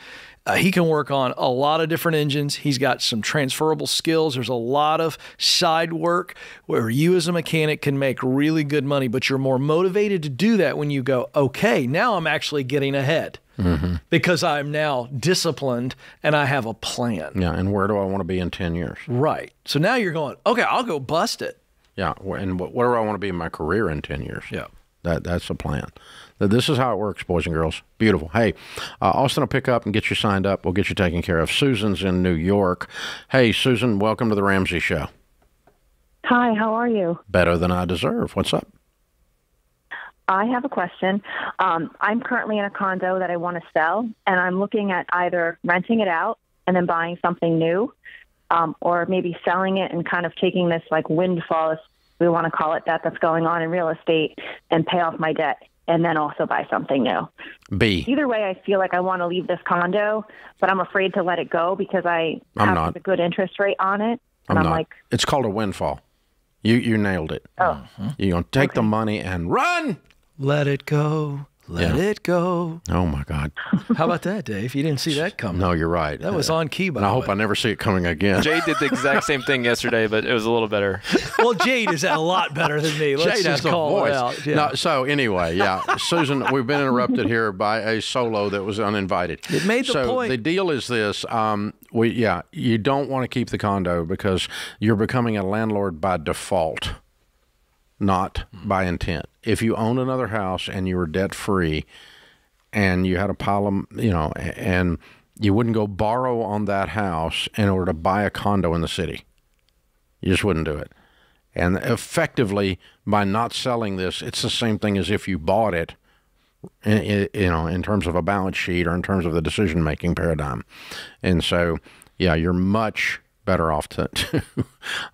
Uh, he can work on a lot of different engines. He's got some transferable skills. There's a lot of side work where you, as a mechanic, can make really good money, but you're more motivated to do that when you go, okay, now I'm actually getting ahead Mm-hmm. because I'm now disciplined and I have a plan. Yeah. And where do I want to be in 10 years? Right. So now you're going, okay, I'll go bust it. Yeah. And wh- where do I want to be in my career in 10 years? Yeah. That, that's the plan. Th- This is how it works, boys and girls. Beautiful. Hey, uh, Austin will pick up and get you signed up. We'll get you taken care of. Susan's in New York. Hey, Susan, welcome to the Ramsey Show. Hi, how are you? Better than I deserve. What's up? I have a question. Um, I'm currently in a condo that I want to sell, and I'm looking at either renting it out and then buying something new, um, or maybe selling it and kind of taking this like windfall, if we want to call it that, that's going on in real estate, and pay off my debt, and then also buy something new. B. Either way, I feel like I want to leave this condo, but I'm afraid to let it go because I I'm have not. a good interest rate on it, I'm and I'm, not. like, it's called a windfall. You you nailed it. oh. You're gonna take the money and run. Let it go. Let Yeah. it go. Oh my God. How about that, Dave? You didn't see that (laughs) coming. No, you're right. That was on key, by And I hope way. I never see it coming again. Jade did the exact same thing yesterday, but it was a little better. (laughs) well, Jade is a lot better than me. Let's Jade just has a call voice. it out. Yeah. No, so anyway, yeah, (laughs) Susan, we've been interrupted here by a solo that was uninvited. It made the so point. the deal is this: um, we, yeah, you don't want to keep the condo because you're becoming a landlord by default, not by intent. If you own another house and you were debt free, and you had a pile of, you know, and you wouldn't go borrow on that house in order to buy a condo in the city. You just wouldn't do it. And effectively, by not selling this, it's the same thing as if you bought it, you know, in terms of a balance sheet or in terms of the decision making paradigm. And so, yeah, you're much better off (laughs) to,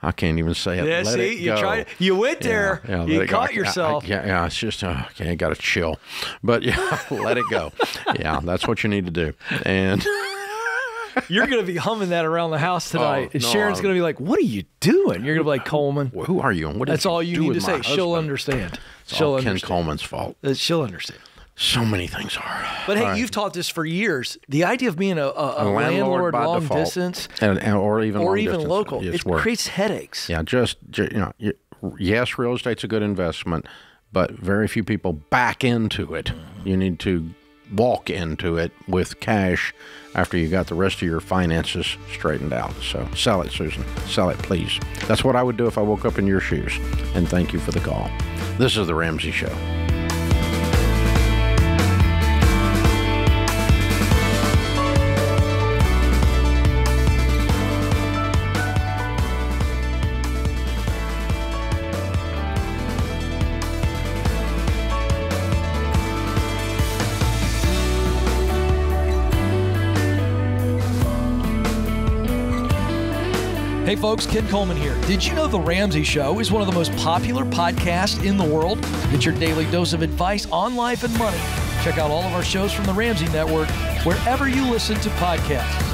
I can't even say it. Yeah, Let see, it you go. tried- you went there. Yeah, yeah, You it go. caught I- I- yourself. yeah, yeah, it's just, uh, okay, I got to chill. But yeah, (laughs) let it go. Yeah, that's what you need to do. And, (laughs) You're going to be humming that around the house tonight. Oh, and no, Sharon's going to be like, What are you doing? You're going to be like, Coleman. who are you? and What That's all you need to say. my She'll understand. It's She'll all Ken understand. Coleman's fault. Uh, She'll understand. So many things are. But hey, right. you've taught this for years. The idea of being a, a, a landlord, by long default. distance and, and- or even or even distance. local, it work. creates headaches. Yeah, just, you know, yes, real estate's a good investment, but very few people back into it. Mm-hmm. You need to walk into it with cash after you got the rest of your finances straightened out. So sell it, Susan. Sell it, please. That's what I would do if I woke up in your shoes. And thank you for the call. This is the Ramsey Show. Folks, Ken Coleman here. Did you know The Ramsey Show is one of the most popular podcasts in the world? Get your daily dose of advice on life and money. Check out all of our shows from the Ramsey Network wherever you listen to podcasts.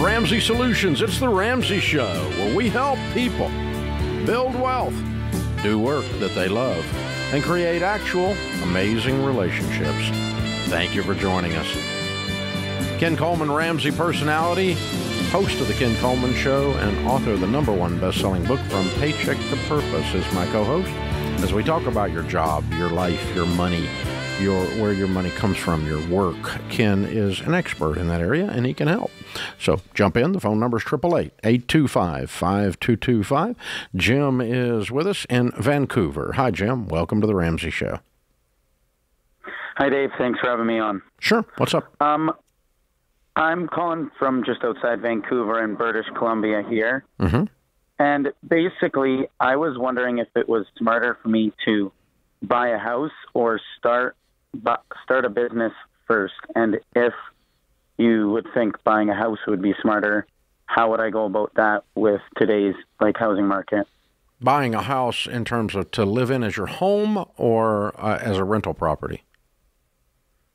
Ramsey Solutions, it's the Ramsey Show, where we help people build wealth, do work that they love, and create actual amazing relationships. Thank you for joining us. Ken Coleman, Ramsey personality, host of The Ken Coleman Show, and author of the number one best selling book, From Paycheck to Purpose, is my co host as we talk about your job, your life, your money, your where your money comes from, your work. Ken is an expert in that area and he can help. So jump in. The phone number is 888-825-5225. Jim is with us in Vancouver. Hi, Jim. Welcome to the Ramsey Show. Hi, Dave. Thanks for having me on. Sure. What's up? Um, I'm calling from just outside Vancouver in British Columbia here. Mm-hmm. And basically, I was wondering if it was smarter for me to buy a house or start start a business first. And if you would think buying a house would be smarter, how would I go about that with today's like housing market? Buying a house in terms of to live in as your home or uh, as a rental property?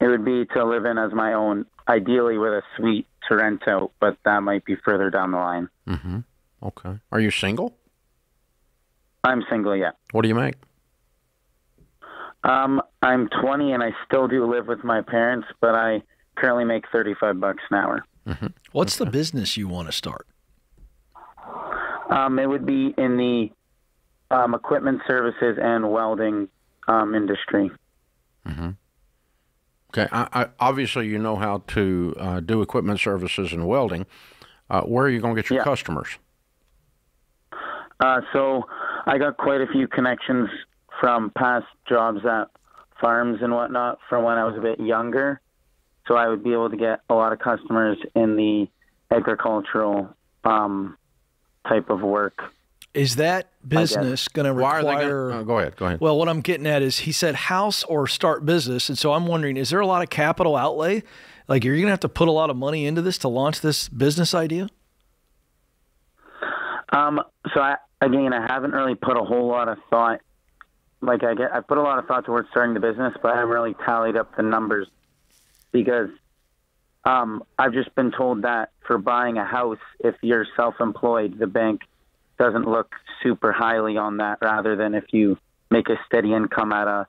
It would be to live in as my own, ideally with a suite to rent out, but that might be further down the line. Mm-hmm. Okay. Are you single? I'm single, yeah. What do you make? Um, I'm 20 and I still do live with my parents, but I currently make 35 bucks an hour. Mm-hmm. What's the business you want to start? Um, it would be in the um, equipment services and welding um, industry. Mm-hmm. Okay. I, I, obviously, you know how to uh, do equipment services and welding. Uh, where are you going to get your customers? Uh, so I got quite a few connections from past jobs at farms and whatnot from when I was a bit younger. So I would be able to get a lot of customers in the agricultural um, type of work. Is that business going to Why are they require? gonna- oh, go ahead. Go ahead. Well, what I'm getting at is he said house or start business, and so I'm wondering, is there a lot of capital outlay? Like, are you going to have to put a lot of money into this to launch this business idea? Um, so I, again, I haven't really put a whole lot of thought. Like I get, I put a lot of thought towards starting the business, but I haven't really tallied up the numbers because um, I've just been told that for buying a house, if you're self-employed, the bank doesn't look super highly on that. Rather than if you make a steady income at a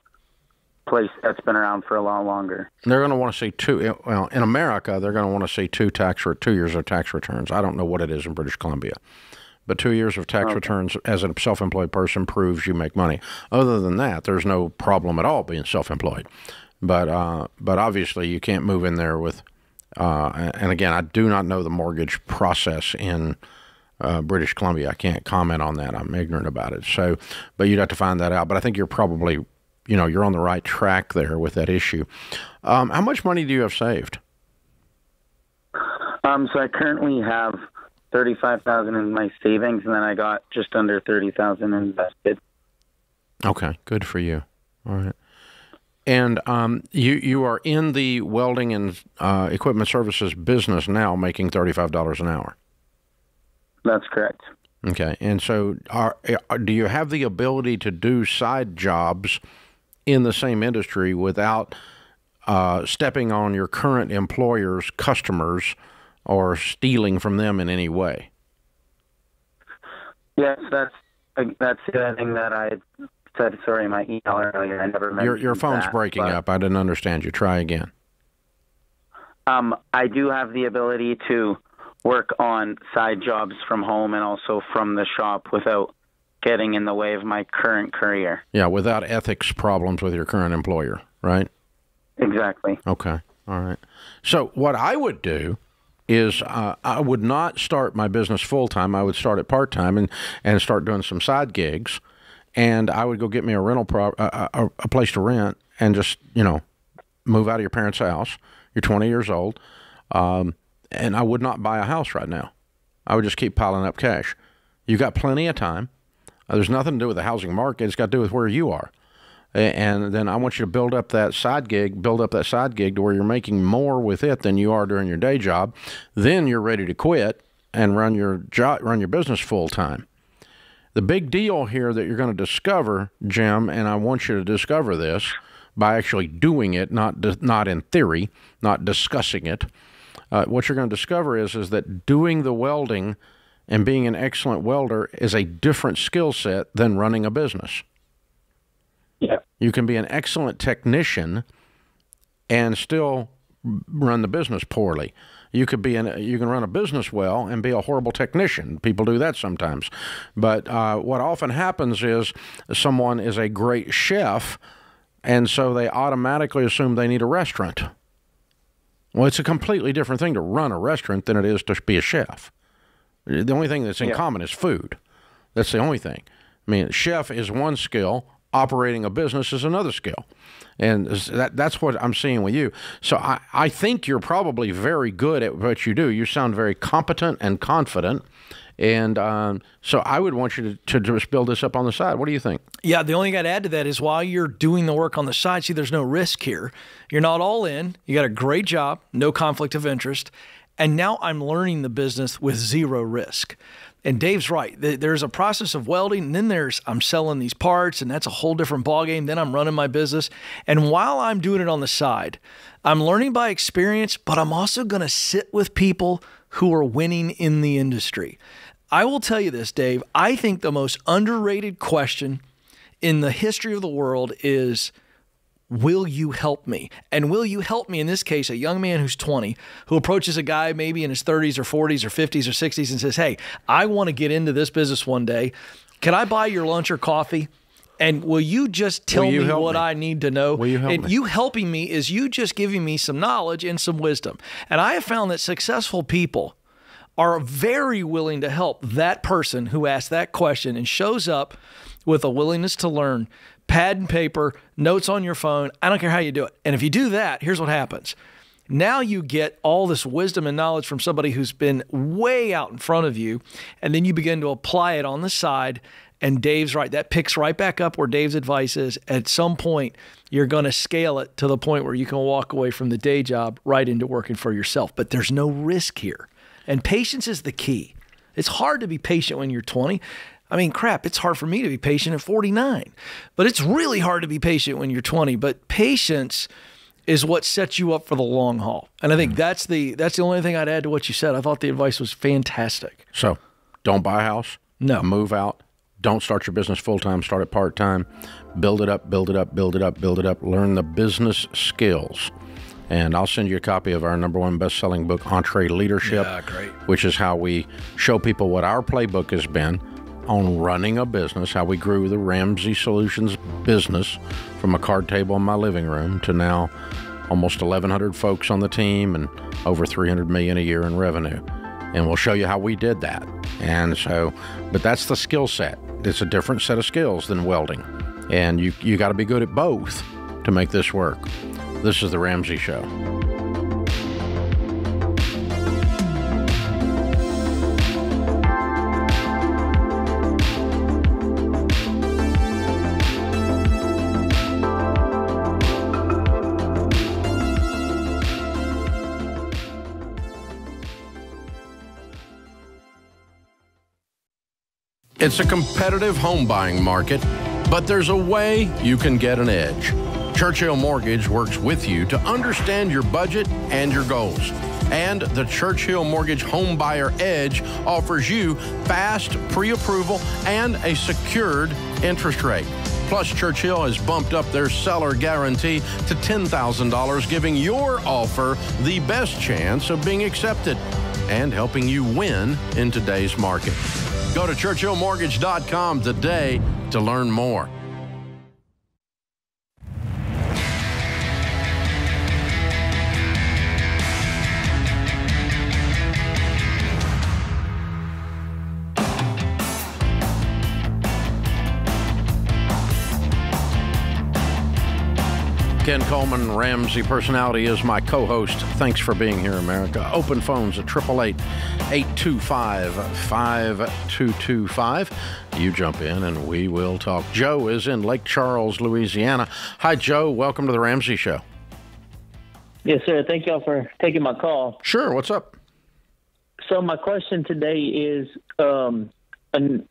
place that's been around for a lot longer. They're going to want to see two. Well, in America, they're going to want to see two tax or two years of tax returns. I don't know what it is in British Columbia, but two years of tax returns as a self-employed person proves you make money. Other than that, there's no problem at all being self-employed. But uh, but obviously, you can't move in there with. Uh, and again, I do not know the mortgage process in uh, British Columbia. I can't comment on that. I'm ignorant about it. So, but you'd have to find that out. But I think you're probably, you know, you're on the right track there with that issue. Um, how much money do you have saved? Um, so I currently have thirty-five thousand in my savings, and then I got just under thirty thousand invested. Okay, good for you. All right. And um, you you are in the welding and uh, equipment services business now, making thirty five dollars an hour. That's correct. Okay, and so are, are do you have the ability to do side jobs in the same industry without uh, stepping on your current employer's customers or stealing from them in any way? Yes, that's that's the other thing that I said. Sorry, in my email earlier. I never mentioned Your your phone's that, breaking but, up. I didn't understand you. Try again. Um, I do have the ability to work on side jobs from home and also from the shop without getting in the way of my current career. Yeah, without ethics problems with your current employer, right? Exactly. Okay. All right. So what I would do is uh, I would not start my business full time. I would start it part time and and start doing some side gigs, and I would go get me a rental pro a, a, a place to rent and just you know move out of your parents' house. You're 20 years old, um, and I would not buy a house right now. I would just keep piling up cash. You got plenty of time. Uh, there's nothing to do with the housing market. It's got to do with where you are. And then I want you to build up that side gig, build up that side gig to where you're making more with it than you are during your day job. Then you're ready to quit and run your job, run your business full time. The big deal here that you're going to discover, Jim, and I want you to discover this by actually doing it, not not in theory, not discussing it. Uh, what you're going to discover is is that doing the welding and being an excellent welder is a different skill set than running a business. Yeah. You can be an excellent technician and still run the business poorly. You could be an, you can run a business well and be a horrible technician. People do that sometimes. But uh, what often happens is someone is a great chef, and so they automatically assume they need a restaurant. Well, it's a completely different thing to run a restaurant than it is to be a chef. The only thing that's in Yeah. common is food. That's the only thing. I mean, chef is one skill, operating a business is another skill. And that, that's what I'm seeing with you. So I, I think you're probably very good at what you do. You sound very competent and confident. And um, so I would want you to, to just build this up on the side. What do you think? Yeah, the only thing I'd add to that is while you're doing the work on the side, see, there's no risk here. You're not all in. You got a great job, no conflict of interest. And now I'm learning the business with zero risk. And Dave's right. There's a process of welding, and then there's I'm selling these parts, and that's a whole different ballgame. Then I'm running my business. And while I'm doing it on the side, I'm learning by experience, but I'm also going to sit with people who are winning in the industry. I will tell you this, Dave. I think the most underrated question in the history of the world is Will you help me? And will you help me in this case, a young man who's 20 who approaches a guy maybe in his 30s or 40s or 50s or 60s and says, Hey, I want to get into this business one day. Can I buy your lunch or coffee? And will you just tell you me what me? I need to know? Will you help and me? you helping me is you just giving me some knowledge and some wisdom. And I have found that successful people are very willing to help that person who asked that question and shows up with a willingness to learn, pad and paper, notes on your phone. I don't care how you do it. And if you do that, here's what happens. Now you get all this wisdom and knowledge from somebody who's been way out in front of you, and then you begin to apply it on the side. And Dave's right. That picks right back up where Dave's advice is. At some point, you're going to scale it to the point where you can walk away from the day job right into working for yourself. But there's no risk here. And patience is the key. It's hard to be patient when you're 20. I mean, crap, it's hard for me to be patient at 49, but it's really hard to be patient when you're 20. But patience is what sets you up for the long haul. And I think mm. that's the that's the only thing I'd add to what you said. I thought the advice was fantastic. So, don't buy a house. No. Move out. Don't start your business full time. Start it part time. Build it up. Build it up. Build it up. Build it up. Learn the business skills. And I'll send you a copy of our number one best selling book, EntreLeadership, Yeah, great. which is how we show people what our playbook has been on running a business, how we grew the Ramsey Solutions business from a card table in my living room to now almost 1,100 folks on the team and over 300 million a year in revenue. And we'll show you how we did that. And so, but that's the skill set. It's a different set of skills than welding. And you, you got to be good at both to make this work. This is The Ramsey Show. It's a competitive home buying market, but there's a way you can get an edge. Churchill Mortgage works with you to understand your budget and your goals. And the Churchill Mortgage Home Buyer Edge offers you fast pre approval and a secured interest rate. Plus, Churchill has bumped up their seller guarantee to $10,000, giving your offer the best chance of being accepted and helping you win in today's market. Go to churchillmortgage.com today to learn more. Ken Coleman, Ramsey Personality, is my co host. Thanks for being here, America. Open phones at 888 825 5225. You jump in and we will talk. Joe is in Lake Charles, Louisiana. Hi, Joe. Welcome to the Ramsey Show. Yes, sir. Thank y'all for taking my call. Sure. What's up? So my question today is um, an,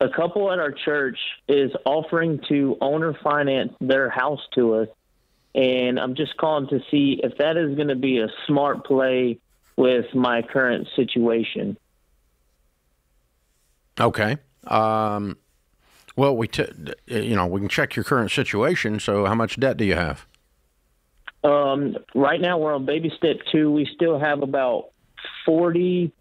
a couple at our church is offering to owner finance their house to us, and I'm just calling to see if that is going to be a smart play with my current situation. Okay. Um, well, we t- you know we can check your current situation. So, how much debt do you have? Um, right now we're on baby step two. We still have about 40,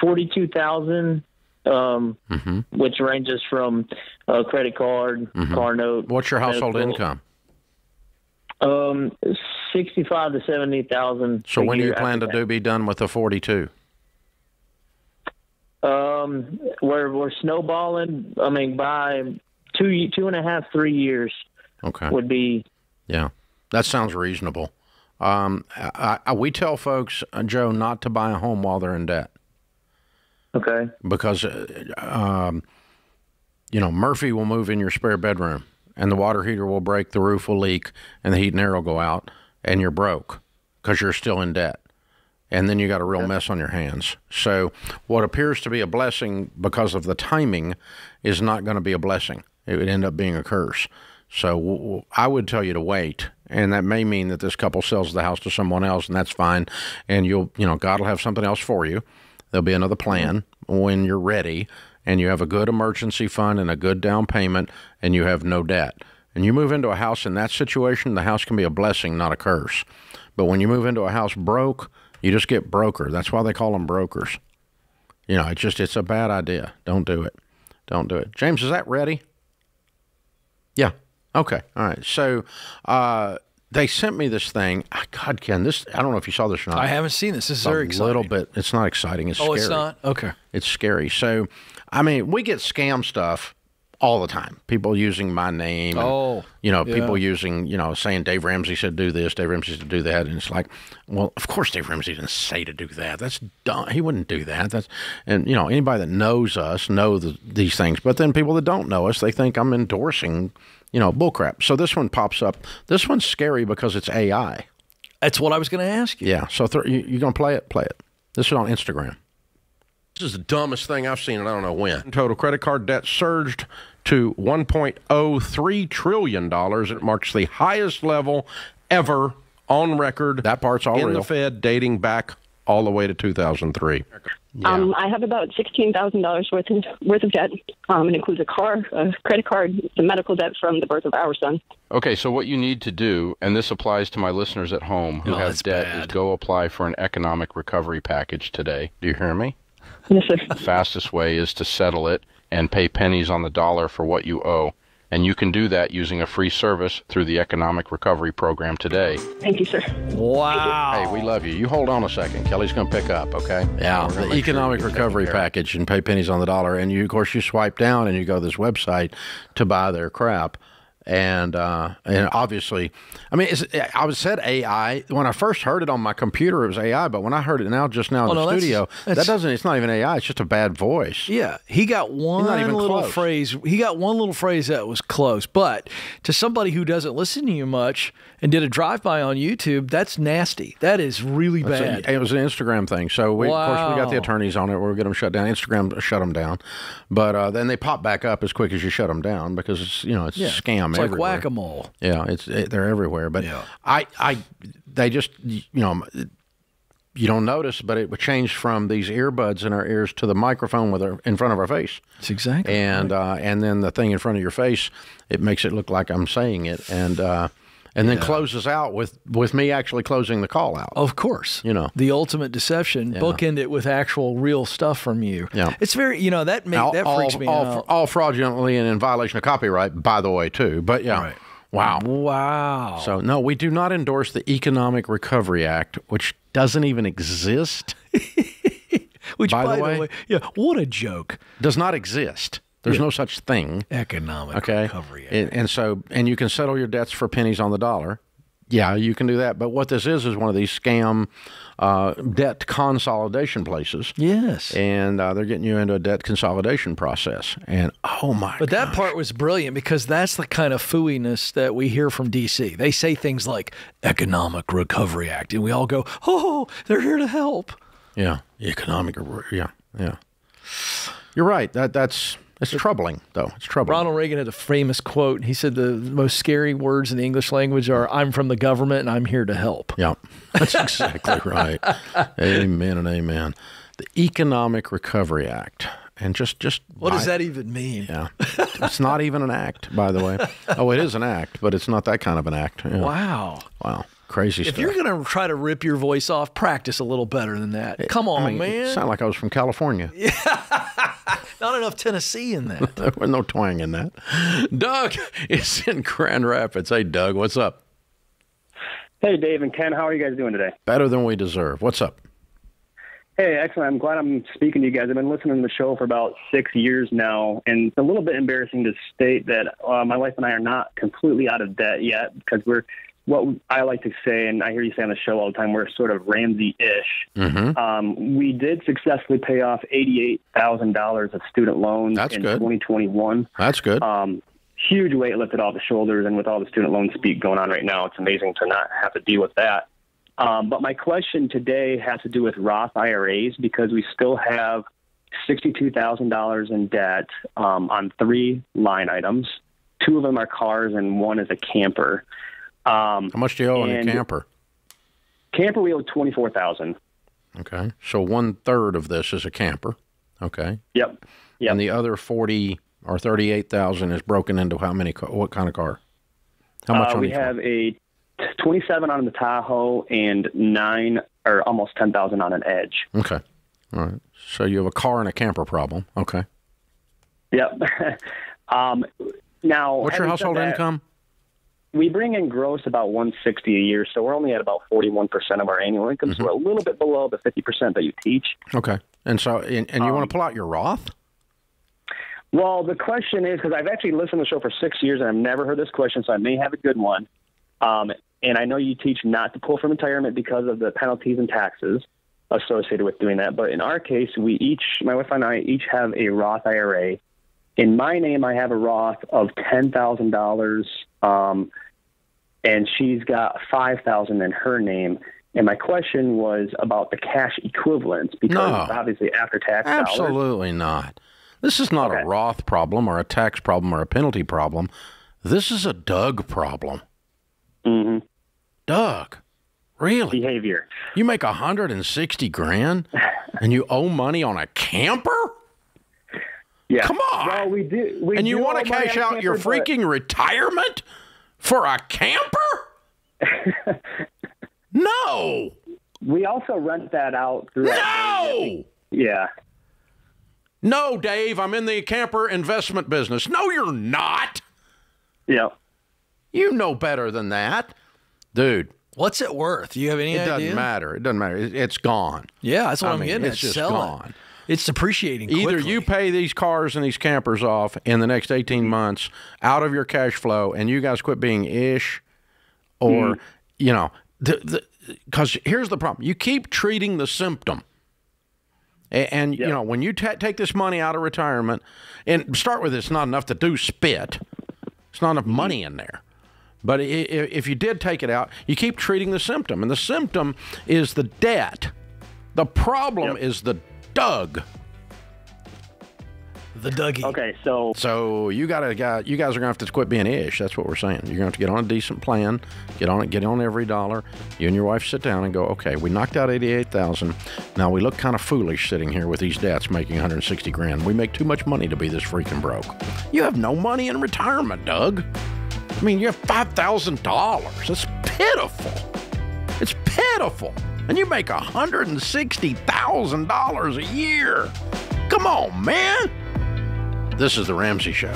42,000, um, Mm-hmm. which ranges from a credit card, car note. What's your household medical. income? Um, sixty-five to seventy thousand. So, when do you plan to do be done with the forty-two? Um, we're we're snowballing. I mean, by two two and a half, three years Okay. would be Yeah, that sounds reasonable. Um, I, I, we tell folks, uh, Joe, not to buy a home while they're in debt okay. because, uh, um, you know, Murphy will move in your spare bedroom, and the water heater will break, the roof will leak, and the heat and air will go out, and you're broke because you're still in debt. And then you got a real mess on your hands. So, what appears to be a blessing because of the timing is not going to be a blessing. It would end up being a curse. So, I would tell you to wait. And that may mean that this couple sells the house to someone else, and that's fine. And you'll, you know, God will have something else for you. There'll be another plan when you're ready and you have a good emergency fund and a good down payment and you have no debt. And you move into a house in that situation, the house can be a blessing, not a curse. But when you move into a house broke, you just get broker. That's why they call them brokers. You know, it's just it's a bad idea. Don't do it. Don't do it. James, is that ready? Yeah. Okay. All right. So, uh, they sent me this thing. Ah, God, Ken, this I don't know if you saw this or not. I haven't seen this. This is a very exciting. little bit. It's not exciting. It's Oh, scary. it's not? Okay. It's scary. So, I mean, we get scam stuff all the time. People using my name. and, Oh, you know, yeah. people using, you know, saying Dave Ramsey said do this, Dave Ramsey said do that, and it's like, well, of course Dave Ramsey didn't say to do that. That's dumb. He wouldn't do that. That's and you know anybody that knows us know the, these things. But then people that don't know us, they think I'm endorsing, you know, bullcrap. So this one pops up. This one's scary because it's AI. That's what I was going to ask you. Yeah. So th- you, you gonna play it? Play it. This is on Instagram. This is the dumbest thing I've seen, and I don't know when. Total credit card debt surged to 1.03 trillion dollars. It marks the highest level ever on record. That part's all in real. the Fed, dating back all the way to 2003. Um, I have about sixteen thousand dollars worth of worth of debt. Um, it includes a car, a credit card, the medical debt from the birth of our son. Okay, so what you need to do, and this applies to my listeners at home who Oh, have debt, bad. is go apply for an economic recovery package today. Do you hear me? Yes, sir. The fastest way is to settle it and pay pennies on the dollar for what you owe. And you can do that using a free service through the Economic Recovery Program today. Thank you, sir. Wow. Hey, we love you. You hold on a second. Kelly's going to pick up, okay? Yeah, the make sure economic you get taken recovery package and pay pennies on the dollar. And you, of course, you swipe down and you go to this website to buy their crap. And uh, and obviously, I mean, I was said AI when I first heard it on my computer. It was AI, but when I heard it now, just now in Oh, the no, that's- studio, that doesn't. It's not even AI. It's just a bad voice. Yeah, he got one little close. phrase. He got one little phrase that was close, but to somebody who doesn't listen to you much and did a drive by on YouTube, that's nasty. That is really That's bad. a- it was an Instagram thing. So we, of course, we got the attorneys on it. We'll get them shut down. Instagram shut them down, but uh, then they pop back up as quick as you shut them down because it's you know it's Yeah, a scam. Like everywhere. whack a mole. Yeah, it's it, they're everywhere. But I, I, they just you know. You don't notice, but it changed from these earbuds in our ears to the microphone with our, in front of our face. It's exactly. And uh, and then the thing in front of your face, it makes it look like I'm saying it, and uh, and then closes out with with me actually closing the call out. Of course. You know. The ultimate deception. Yeah. Bookend it with actual real stuff from you. Yeah. It's very, you know, that make, all, that freaks all, me all, out. all fraudulently and in violation of copyright, by the way, too. But yeah, wow, wow. So no, we do not endorse the Economic Recovery Act, which doesn't even exist. (laughs) Which, by, by the way, yeah, what a joke. does not exist. There's Yeah. no such thing. Economic Okay, Recovery and, and so and you can settle your debts for pennies on the dollar. Yeah, you can do that. But what this is is one of these scam uh, debt consolidation places. Yes. And uh, they're getting you into a debt consolidation process. And oh my But that part was brilliant because that's the kind of fooiness that we hear from DC. They say things like Economic Recovery Act, and we all go, "Oh, they're here to help." Yeah, economic. Yeah, yeah. You're right. That that's it's troubling though. It's troubling. Ronald Reagan had a famous quote. He said the most scary words in the English language are "I'm from the government and I'm here to help." Yeah, that's exactly (laughs) right. Amen and amen. The Economic Recovery Act, and just just What does that even mean? Yeah, it's not even an act, by the way. (laughs) Oh, it is an act, but it's not that kind of an act. Yeah. Wow. Wow, crazy If stuff. you're going to try to rip your voice off, practice a little better than that. Come on, I mean, man. It sounded like I was from California. (laughs) Yeah. Not enough Tennessee in that. (laughs) there was no twang in that. Doug is in Grand Rapids. Hey, Doug, what's up? Hey, Dave and Ken, how are you guys doing today? Better than we deserve. What's up? Hey, excellent. I'm glad I'm speaking to you guys. I've been listening to the show for about six years now, and it's a little bit embarrassing to state that uh, my wife and I are not completely out of debt yet because we're what I like to say, and I hear you say on the show all the time, we're sort of Ramsey-ish. Mm-hmm. Um, we did successfully pay off eighty-eight thousand dollars of student loans That's in good. 2021. That's good. Um, huge weight lifted off the shoulders, and with all the student loan speak going on right now, it's amazing to not have to deal with that. Um, but my question today has to do with Roth IRAs because we still have sixty-two thousand dollars in debt um, on three line items. Two of them are cars, and one is a camper. Um, How much do you owe on your camper? Camper, we owe twenty-four thousand. Okay, so one third of this is a camper. Okay. Yep. Yep. And the other forty or thirty-eight thousand is broken into how many? What kind of car? How much Uh, on we have a 27 on the Tahoe and nine or almost 10,000 on an Edge. Okay. All right. So you have a car and a camper problem. Okay. Yep. (laughs) um, now, What's your household that, income? We bring in gross about 160 a year, so we're only at about 41% of our annual income, so we're a little bit below the 50% that you teach. Okay. And so, and, and you want to pull out your Roth? Well, the question is because I've actually listened to the show for six years and I've never heard this question, so I may have a good one. Um, and I know you teach not to pull from retirement because of the penalties and taxes associated with doing that. But in our case, we each, my wife and I, each have a Roth IRA. In my name, I have a Roth of ten thousand dollars, um, and she's got five thousand in her name. And my question was about the cash equivalents because No. obviously after tax dollars. Absolutely not. This is not a Roth problem or a tax problem or a penalty problem. This is a Doug problem. Mm-hmm. Doug, really? Behavior. You make a hundred and sixty grand, and you owe money on a camper? Yeah. Come on. Well, we do. We and you want to cash on a out your camper, but- freaking retirement for a camper? (laughs) no. We also rent that out through. No. Yeah. No, Dave, I'm in the camper investment business. No, you're not. Yeah. You know better than that. Dude. What's it worth? Do you have any it idea? doesn't matter. It doesn't matter. It, it's gone. Yeah, that's what I am mean, getting it's at. just Sell gone. It. It's depreciating. Either quickly. you pay these cars and these campers off in the next 18 mm-hmm. months out of your cash flow and you guys quit being ish or, mm-hmm. you know, because here's the problem you keep treating the symptom. And, you know, when you ta take this money out of retirement, and start with it's not enough to do spit, it's not enough money in there. But if you did take it out, you keep treating the symptom, and the symptom is the debt. The problem is the Doug. The Dougie. Okay, so so you gotta got you guys are gonna have to quit being ish. That's what we're saying. You're gonna have to get on a decent plan, get on it, get on EveryDollar. You and your wife sit down and go, okay, we knocked out eighty-eight thousand. Now we look kind of foolish sitting here with these debts, making 160 grand. We make too much money to be this freaking broke. You have no money in retirement, Doug. I mean, you have five thousand dollars. That's pitiful. It's pitiful. And you make $160,000 a year. Come on, man. This is The Ramsey Show.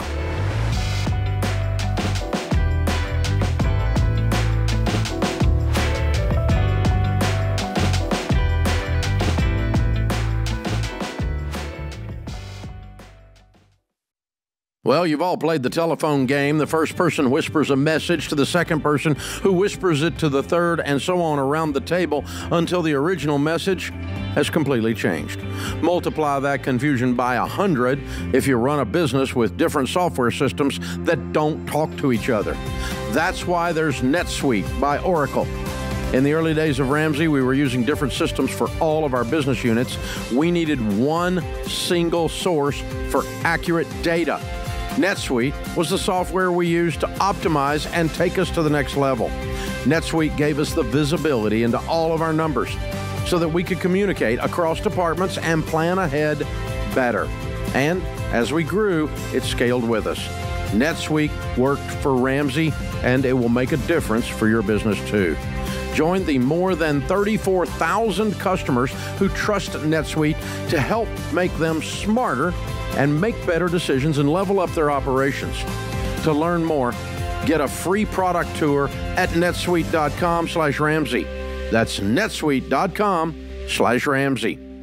Well, you've all played the telephone game. The first person whispers a message to the second person, who whispers it to the third, and so on around the table until the original message has completely changed. Multiply that confusion by a hundred if you run a business with different software systems that don't talk to each other. That's why there's NetSuite by Oracle. In the early days of Ramsey, we were using different systems for all of our business units. We needed one single source for accurate data. NetSuite was the software we used to optimize and take us to the next level. NetSuite gave us the visibility into all of our numbers so that we could communicate across departments and plan ahead better. And as we grew, it scaled with us. NetSuite worked for Ramsey, and it will make a difference for your business too. Join the more than 34,000 customers who trust NetSuite to help make them smarter and make better decisions and level up their operations. To learn more, get a free product tour at netsuite.com slash Ramsey. That's netsuite.com slash Ramsey.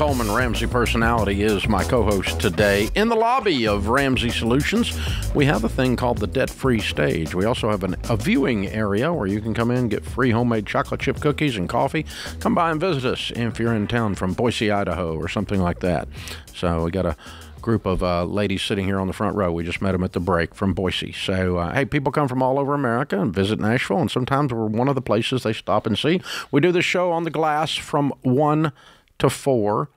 Coleman, Ramsey Personality, is my co host today. In the lobby of Ramsey Solutions, we have a thing called the Debt Free Stage. We also have an, a viewing area where you can come in, get free homemade chocolate chip cookies and coffee. Come by and visit us if you're in town from Boise, Idaho, or something like that. So we got a group of uh, ladies sitting here on the front row. We just met them at the break from Boise. So, uh, hey, people come from all over America and visit Nashville, and sometimes we're one of the places they stop and see. We do the show on the glass from 1 to 4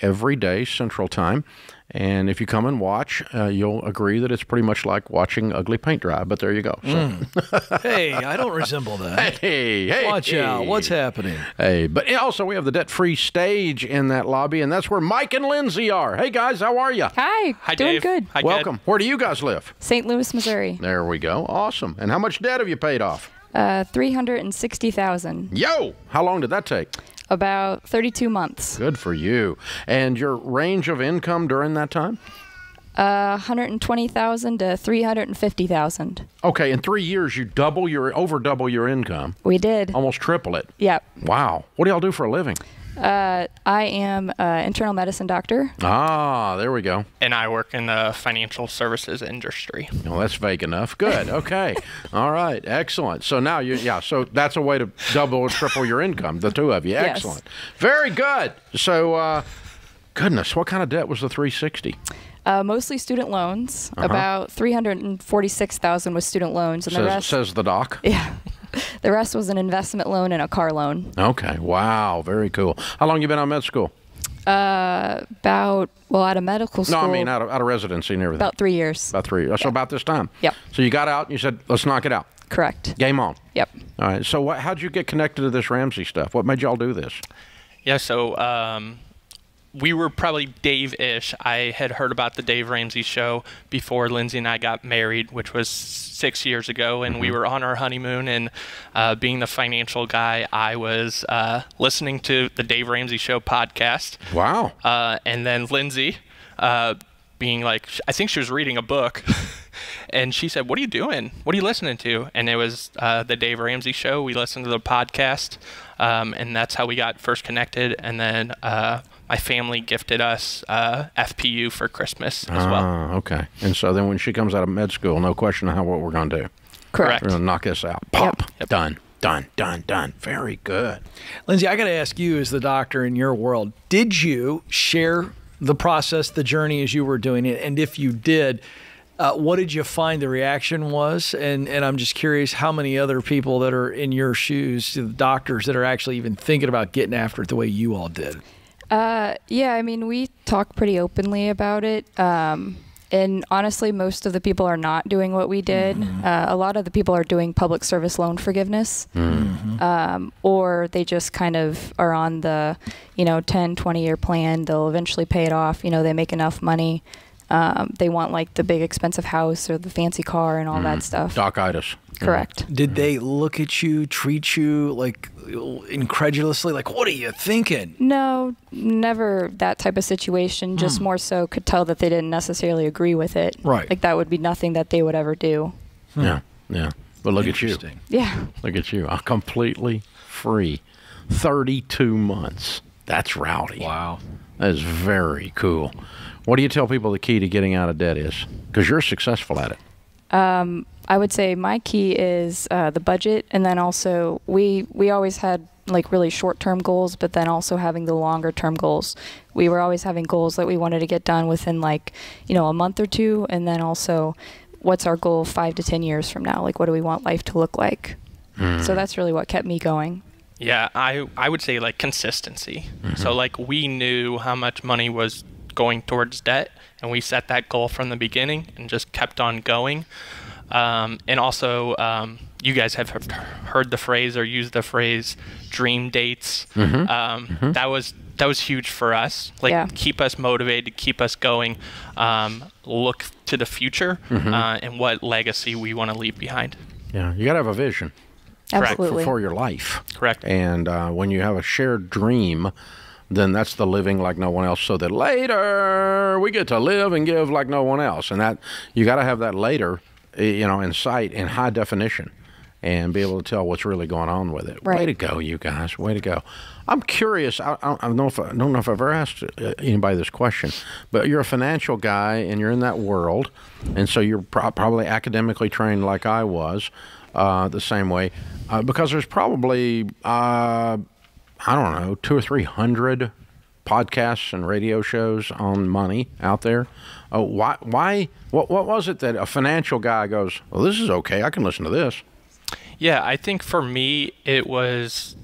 every day Central Time. And if you come and watch, uh, you'll agree that it's pretty much like watching ugly paint dry. But there you go. So. Mm. (laughs) hey, I don't resemble that. Hey, hey, Watch out. What's happening? Hey, but also we have the debt-free stage in that lobby, and that's where Mike and Lindsay are. Hey guys, how are you? Hi. Hi, doing Dave. good. Welcome. Where do you guys live? St. Louis, Missouri. There we go. Awesome. And how much debt have you paid off? Uh, three hundred and sixty thousand. Yo, how long did that take? About thirty-two months. Good for you. And your range of income during that time? Uh, hundred and twenty thousand to three hundred and fifty thousand. Okay, in three years you double your over double your income. We did. Almost triple it. Yep. Wow. What do y'all do for a living? Uh, I am an internal medicine doctor. Ah, there we go. And I work in the financial services industry. Well, that's vague enough. Good. (laughs) Okay. All right. Excellent. So now you, yeah. So that's a way to double or triple your income. The two of you. Yes. Excellent. Very good. So, uh, goodness, what kind of debt was the 360? Uh, mostly student loans. Uh-huh. About three hundred and forty-six thousand was student loans, and the rest. says the doc. Yeah. (laughs) The rest was an investment loan and a car loan. Okay. Wow. Very cool. How long you been on med school? Uh, about well, out of medical school. No, I mean out of out of residency and everything. about three years. About three. So about this time. Yep. So you got out and you said, let's knock it out. Correct. Game on. Yep. All right. So what, how'd you get connected to this Ramsey stuff? What made y'all do this? Yeah, so um, we were probably Dave-ish. I had heard about the Dave Ramsey show before Lindsay and I got married, which was six years ago, and we were on our honeymoon. And uh, being the financial guy, I was uh, listening to the Dave Ramsey show podcast. Wow. Uh, and then Lindsay, uh, being like, I think she was reading a book. (laughs) And she said, "What are you doing? What are you listening to?" And it was uh, the Dave Ramsey show. We listened to the podcast, um, and that's how we got first connected. And then uh, my family gifted us uh, FPU for Christmas as well. Ah, okay. And so then when she comes out of med school, no question how what we're going to do. Correct. We're going to knock this out. Pop. Done. Done. Done. Done. Very good. Lindsay, I got to ask you, as the doctor in your world, did you share the process, the journey as you were doing it? And if you did, uh, what did you find the reaction was? And and I'm just curious how many other people that are in your shoes, the doctors that are actually even thinking about getting after it the way you all did. Uh, yeah, I mean, we talk pretty openly about it. Um, and honestly, most of the people are not doing what we did. Uh, a lot of the people are doing public service loan forgiveness. Um, or they just kind of are on the, you know, 10, 20 year plan. They'll eventually pay it off. You know, they make enough money. Um, they want like the big expensive house or the fancy car and all that stuff. Doc-itis. Correct. Did they look at you, treat you like incredulously, like, what are you thinking? No, never that type of situation. Just Hmm. more so could tell that they didn't necessarily agree with it. Right. Like that would be nothing that they would ever do. Yeah. Yeah. But look at you. Yeah. Look at you. I'm completely free. 32 months. That's rowdy. Wow. That is very cool. What do you tell people the key to getting out of debt is? Because you're successful at it. Um, I would say my key is uh, the budget, and then also we we always had like really short term goals, but then also having the longer term goals. We were always having goals that we wanted to get done within like you know a month or two, and then also what's our goal five to ten years from now? Like what do we want life to look like? Hmm. So that's really what kept me going. Yeah, I I would say like consistency. Mm-hmm. So like we knew how much money was going towards debt, and we set that goal from the beginning and just kept on going. Um, and also, um, you guys have heard the phrase or used the phrase "dream dates." Mhm. Um, Mhm. That was that was huge for us. Like Yeah. keep us motivated, keep us going. Um, look to the future Mhm. uh, and what legacy we want to leave behind. Yeah. You got to have a vision. Correct. For, Absolutely. for your life. Correct. And uh, when you have a shared dream, then that's the living like no one else. So that later we get to live and give like no one else. And that you got to have that later, you know, in sight in high definition, and be able to tell what's really going on with it. Way to go, you guys! Way to go. I'm curious. I, I, I don't know if I don't know if I've ever asked uh, anybody this question, but you're a financial guy and you're in that world, and so you're pro- probably academically trained like I was, uh, the same way, uh, because there's probably uh, I don't know two or three hundred podcasts and radio shows on money out there. Uh, why? Why? What? What was it that a financial guy goes? Well, this is okay. I can listen to this. Yeah, I think for me it was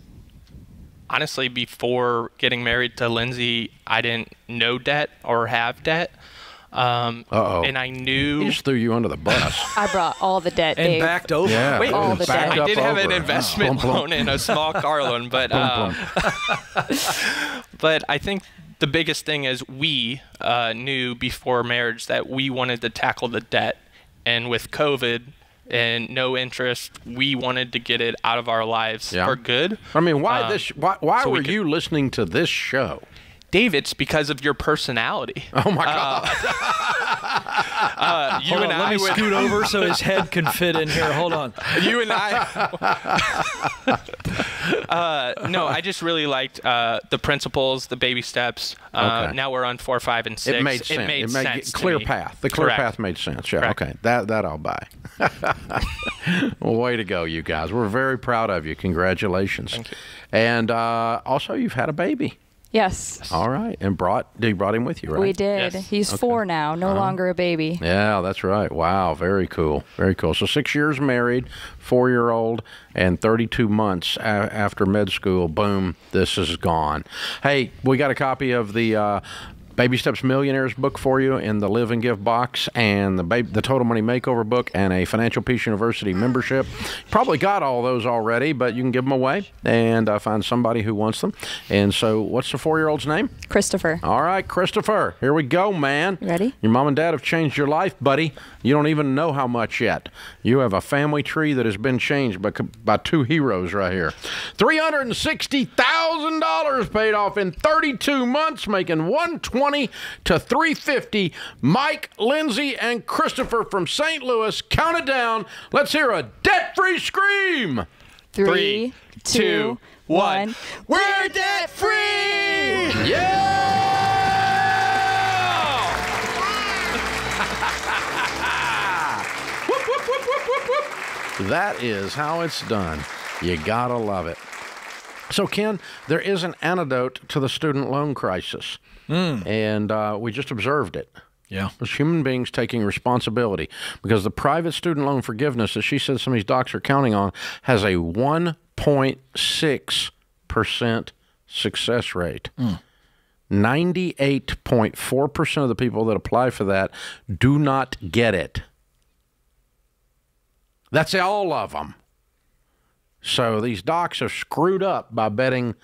honestly, before getting married to Lindsay, I didn't know debt or have debt. Um, Uh-oh. And I knew. He just threw you under the bus. (laughs) I brought all the debt, And Dave. backed over. Yeah. Wait, all the debt. I did have an investment Plum, plum. loan and a small car loan, (laughs) but Plum, um, (laughs) but I think the biggest thing is we uh, knew before marriage that we wanted to tackle the debt, and with COVID and no interest, we wanted to get it out of our lives Yeah. for good. I mean, why Um, this? Why, why so we were could- you listening to this show? Dave, it's because of your personality. Oh my God! (laughs) Uh, you Hold and on, I let me would, scoot over so his head can fit in here. Hold on. (laughs) you and I. (laughs) uh, no, I just really liked uh, the principles, the baby steps. Uh, Okay. Now we're on four, five, and six. It made sense. It made made sense. to clear me. path. The clear Correct. path made sense. Yeah. Correct. Okay. That that I'll buy. well, way to go, you guys. We're very proud of you. Congratulations. Thank you. And uh, also, you've had a baby. Yes, All right. And brought you brought him with you, right? we did. Yes. He's four now, no longer a baby. Yeah, that's right. Wow, very cool. Very cool. So six years married, four year old, and 32 months a- after med school. Boom, this is gone. Hey, we got a copy of the. Uh, Baby Steps Millionaires book for you in the Live and Give box, and the ba- the Total Money Makeover book, and a Financial Peace University membership. Probably got all those already, but you can give them away and uh, find somebody who wants them. And so, what's the four year old's name? Christopher. All right, Christopher, here we go, man. You ready? Your mom and dad have changed your life, buddy. You don't even know how much yet. You have a family tree that has been changed by, by two heroes right here. $360,000 paid off in 32 months, making 120 to 350. Mike, Lindsay, and Christopher from St. Louis. Count it down. Let's hear a debt-free scream. Three, two, one. We're debt free! Yeah! (laughs) Whoop, whoop, whoop, whoop, whoop, whoop. That is how it's done. You gotta love it. So, Ken, there is an antidote to the student loan crisis, and uh, we just observed it. Yeah. As human beings taking responsibility, because the private student loan forgiveness that she said some of these docs are counting on has a 1.6 percent success rate. 98.4% of the people that apply for that do not get it. That's all of them. So these docs are screwed up by betting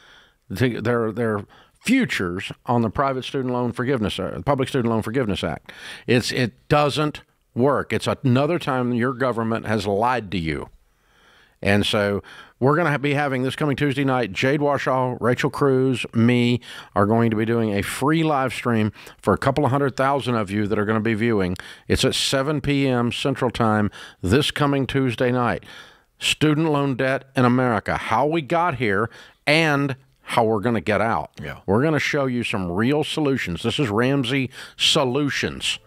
the, their their futures on the private student loan forgiveness, uh, Public Student Loan Forgiveness Act. It's it doesn't work. It's another time your government has lied to you. And so we're going to be having this coming Tuesday night. Jade Warshaw, Rachel Cruz, me are going to be doing a free live stream for a couple of hundred thousand of you that are going to be viewing. It's at 7 p.m. Central Time this coming Tuesday night. Student loan debt in America, how we got here, and how we're going to get out. Yeah. We're going to show you some real solutions. This is Ramsey Solutions.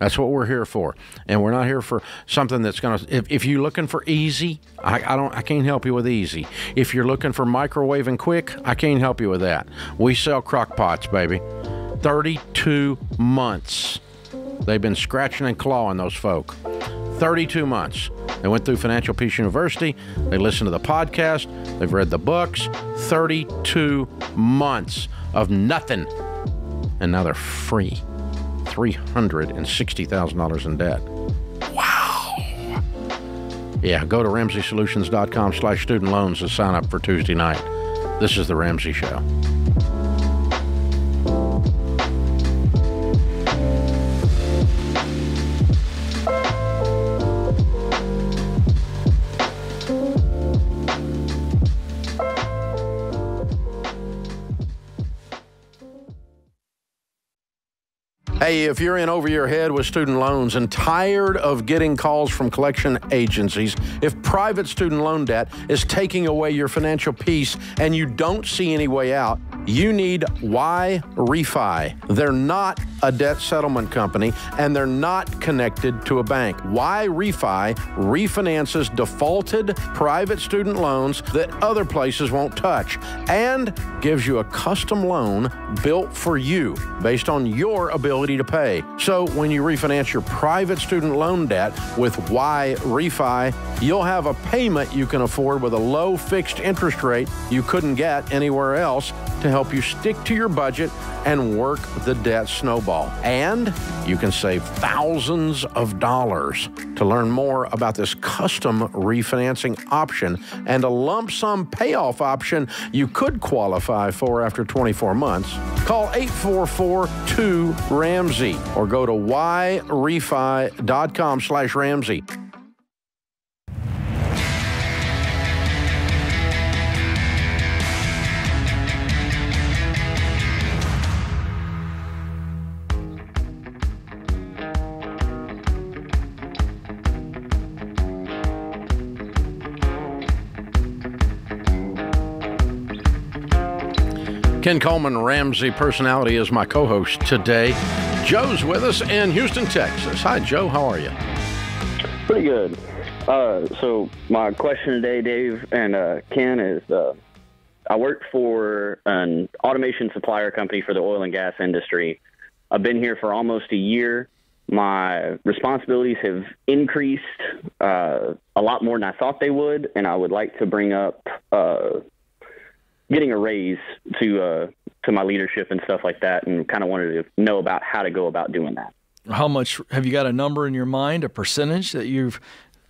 That's what we're here for, and we're not here for something that's gonna. If, if you're looking for easy, I, I don't. I can't help you with easy. If you're looking for microwave and quick, I can't help you with that. We sell crock pots, baby. Thirty-two months. They've been scratching and clawing those folk. 32 months. They went through Financial Peace University. They listened to the podcast. They've read the books. 32 months of nothing. And now they're free. $360,000 in debt. Wow. Yeah, go to RamseySolutions.com slash student loans to sign up for Tuesday night. This is The Ramsey Show. Hey, if you're in over your head with student loans and tired of getting calls from collection agencies, if private student loan debt is taking away your financial peace and you don't see any way out, you need Y Refi. They're not a debt settlement company and they're not connected to a bank. Yrefy refinances defaulted private student loans that other places won't touch and gives you a custom loan built for you based on your ability to pay. So when you refinance your private student loan debt with Yrefy, you'll have a payment you can afford with a low fixed interest rate you couldn't get anywhere else to help you stick to your budget and work the debt snowball. And you can save thousands of dollars. To learn more about this custom refinancing option and a lump sum payoff option you could qualify for after 24 months, call 844 2 Ramsey or go to yrefy.com slash Ramsey. Ken Coleman, Ramsey Personality, is my co host today. Joe's with us in Houston, Texas. Hi, Joe. How are you? Pretty good. Uh, so, my question today, Dave and uh, Ken, is uh, I work for an automation supplier company for the oil and gas industry. I've been here for almost a year. My responsibilities have increased uh, a lot more than I thought they would, and I would like to bring up uh, getting a raise to uh, to my leadership and stuff like that, and kind of wanted to know about how to go about doing that. How much have you got a number in your mind, a percentage that you've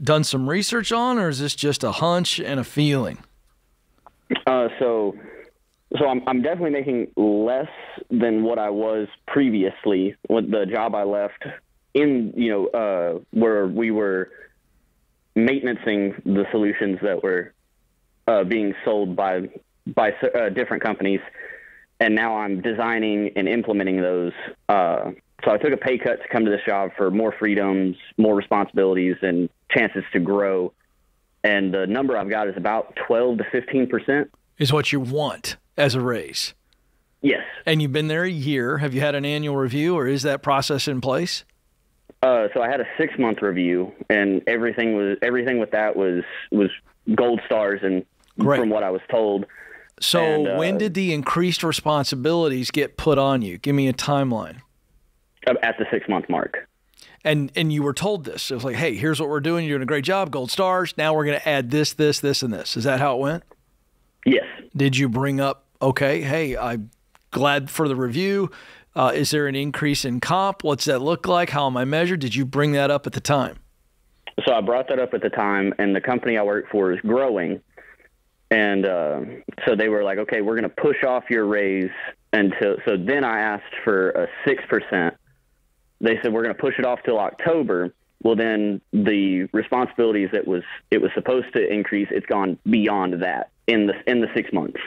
done some research on, or is this just a hunch and a feeling? Uh, so, so I'm I'm definitely making less than what I was previously with the job I left in you know uh, where we were maintaining the solutions that were uh, being sold by by uh, different companies, and now I'm designing and implementing those. Uh, so I took a pay cut to come to this job for more freedoms, more responsibilities, and chances to grow. And the number I've got is about 12 to 15 percent. Is what you want as a raise. Yes. And you've been there a year. Have you had an annual review, or is that process in place? Uh, so I had a six month review, and everything was everything with that was was gold stars, and Great. from what I was told. So And, uh, when did the increased responsibilities get put on you? Give me a timeline. at the six month mark. And and you were told this. It was like, hey, here's what we're doing. You're doing a great job. Gold stars. Now we're going to add this, this, this, and this. Is that how it went? Yes. Did you bring up? Okay, hey, I'm glad for the review. Uh, is there an increase in comp? What's that look like? How am I measured? Did you bring that up at the time? So I brought that up at the time, and the company I work for is growing, and uh, so they were like, "Okay, we're going to push off your raise until." So then I asked for a six percent. They said we're going to push it off till October. Well, then the responsibilities that was it was supposed to increase, it's gone beyond that in the in the six months.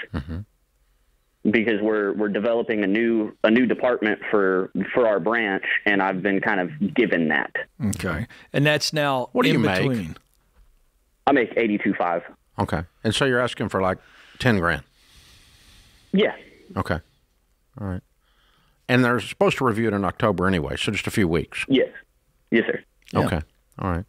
Because we're we're developing a new a new department for for our branch, and I've been kind of given that. Okay, and that's now What do in you make? between. I make eighty two five. Okay. And so you're asking for like 10 grand. Yeah. Okay. All right. And they're supposed to review it in October anyway, so just a few weeks. Yes. Yes, sir. Okay. All right.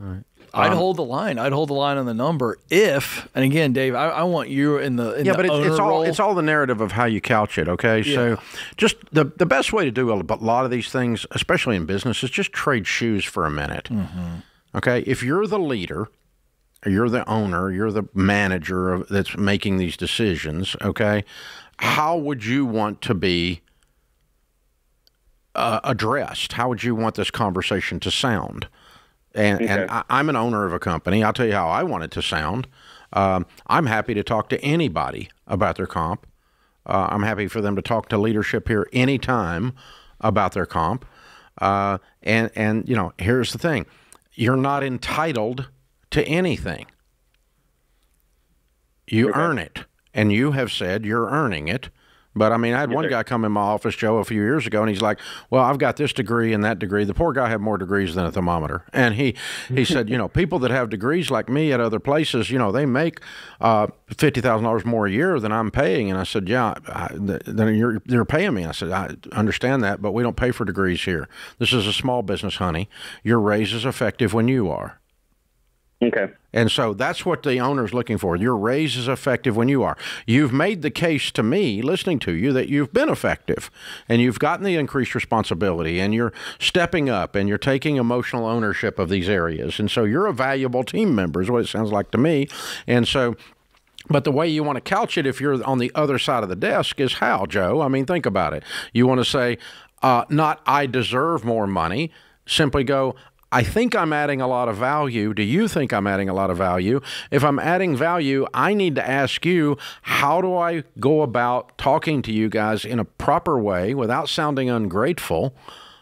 All right. I'd Um, hold the line. I'd hold the line on the number if, and again, Dave, I, I want you in the in yeah, the but it's, owner it's all role. it's all the narrative of how you couch it. Okay, so just the the best way to do a lot of these things, especially in business, is just trade shoes for a minute. Mm-hmm. Okay, if you're the leader, or you're the owner, you're the manager of, that's making these decisions. Okay, how would you want to be uh, addressed? How would you want this conversation to sound? And, and Okay. I, I'm an owner of a company. I'll tell you how I want it to sound. Um, I'm happy to talk to anybody about their comp. Uh, I'm happy for them to talk to leadership here anytime about their comp. Uh, and and you know, here's the thing: you're not entitled to anything. You earn it, and you have said you're earning it But I mean, I had one guy come in my office, Joe, a few years ago, and he's like, "Well, I've got this degree and that degree." The poor guy had more degrees than a thermometer, and he he said, (laughs) "You know, people that have degrees like me at other places, you know, they make uh, fifty thousand dollars more a year than I'm paying." And I said, "Yeah, I, th- then you're they're paying me." I said, "I understand that, but we don't pay for degrees here. This is a small business, honey. Your raise is effective when you are." Okay. And so that's what the owner's looking for. Your raise is effective when you are. You've made the case to me, listening to you, that you've been effective and you've gotten the increased responsibility and you're stepping up and you're taking emotional ownership of these areas. And so you're a valuable team member, is what it sounds like to me. And so but the way you want to couch it, if you're on the other side of the desk, is how, Joe? I mean, think about it. You want to say, uh, not I deserve more money. Simply go, I think I'm adding a lot of value. Do you think I'm adding a lot of value? If I'm adding value, I need to ask you, how do I go about talking to you guys in a proper way without sounding ungrateful?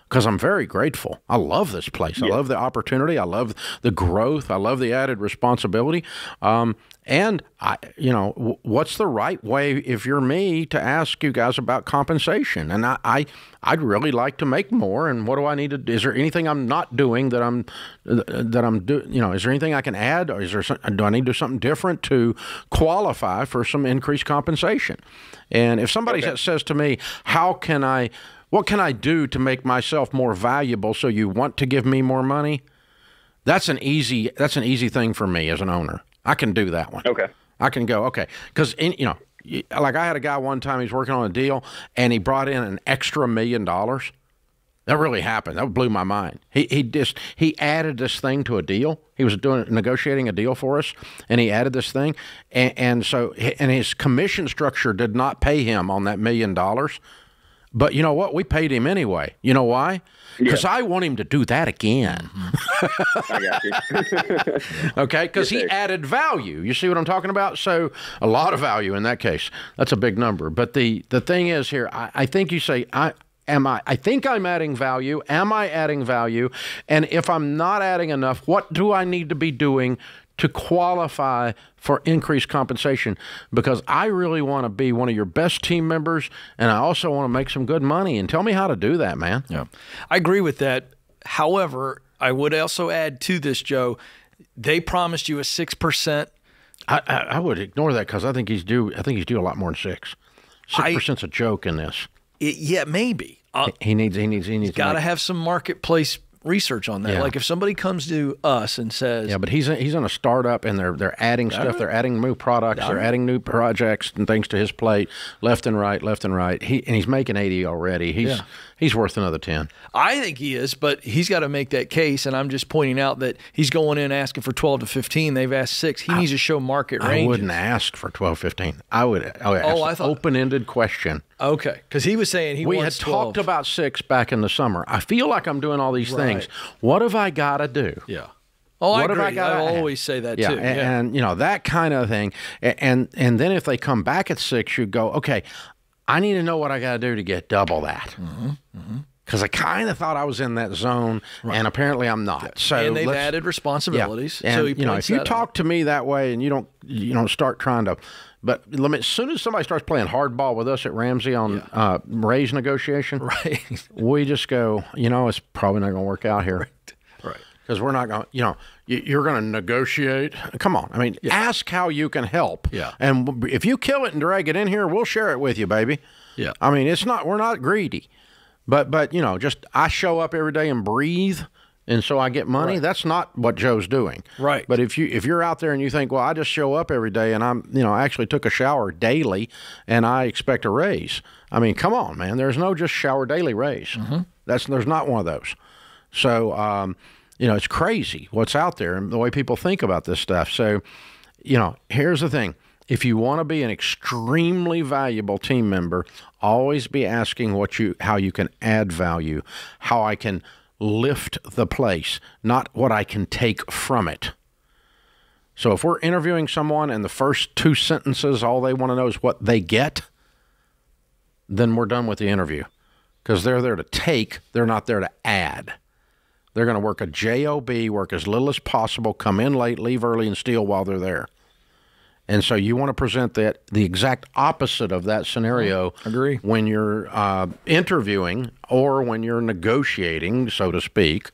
Because I'm very grateful. I love this place. I love the opportunity. I love the growth. I love the added responsibility. Um, and I, you know, w- what's the right way if you're me to ask you guys about compensation? And I, I, I'd really like to make more. And what do I need to? Is there anything I'm not doing that I'm that I'm do? You know, is there anything I can add, or is there some, do I need to do something different to qualify for some increased compensation? And if somebody sa- says to me, "How can I?" What can I do to make myself more valuable so you want to give me more money? That's an easy that's an easy thing for me as an owner. I can do that one. Okay. I can go, okay. Cuz you know, like I had a guy one time he's working on a deal and he brought in an extra million dollars. That really happened. That blew my mind. He he just he added this thing to a deal. He was doing negotiating a deal for us, and he added this thing, and, and so and his commission structure did not pay him on that million dollars. But you know what? We paid him anyway. You know why? Because I want him to do that again. You. (laughs) okay? Because he added value. You see what I'm talking about? So a lot of value in that case. That's a big number. But the the thing is here, I, I think you say I. Am I? I think I'm adding value. Am I adding value? And if I'm not adding enough, what do I need to be doing to qualify for increased compensation? Because I really want to be one of your best team members, and I also want to make some good money. And tell me how to do that, man. Yeah, I agree with that. However, I would also add to this, Joe. They promised you a six percent. I, I, I would ignore that because I think he's due. I think he's due a lot more than six. Six percent's a joke in this. yeah, maybe. Uh, he needs. He needs. He needs. Got to have some marketplace research on that. Yeah. Like if somebody comes to us and says, Yeah, but he's he's in a startup and they're they're adding stuff. They're adding new products. They're adding new projects and things to his plate, left and right, left and right. He and he's making eighty already. He's Yeah. He's worth another ten. I think he is, but he's got to make that case. And I'm just pointing out that he's going in asking for 12 to 15. They've asked six. He needs to show market range. I wouldn't ask for 12, 15. I would. Oh, oh, I would Oh, ask I an thought- open-ended question. Okay, because he was saying he we had 12. talked about six back in the summer. I feel like I'm doing all these things. What have I got to do? Yeah. Oh, I What have agree. I gotta I always say that yeah, too. And, yeah. and you know that kind of thing. And and then if they come back at six, you go, okay, I need to know what I got to do to get double that. Mm-hmm, Because I kind of thought I was in that zone, and apparently I'm not. So and they've added responsibilities. yeah. so And he you know, if you talk to me that way, and you don't, you don't start trying to. But let me, as soon as somebody starts playing hardball with us at Ramsey on uh, raise negotiation, (laughs) right? we just go, you know, it's probably not going to work out here, right? Because we're not going, to you know, you- you're going to negotiate. Come on, I mean, ask how you can help. Yeah. And if you kill it and drag it in here, we'll share it with you, baby. Yeah. I mean, it's not, we're not greedy, but but you know, just I show up every day and breathe. And so I get money. That's not what Joe's doing. Right. But if you if you're out there and you think, well, I just show up every day and I'm you know I actually took a shower daily and I expect a raise. I mean, come on, man. There's no just shower daily raise. That's there's not one of those. So um, you know it's crazy what's out there and the way people think about this stuff. So you know here's the thing. If you want to be an extremely valuable team member, always be asking what you how you can add value, how I can lift the place, not what I can take from it. So if we're interviewing someone and the first two sentences all they want to know is what they get, then we're done with the interview because they're there to take, they're not there to add. They're going to work a job, work as little as possible, come in late, leave early, and steal while they're there. And so you want to present that the exact opposite of that scenario. Agree. When you're uh, interviewing or when you're negotiating, so to speak,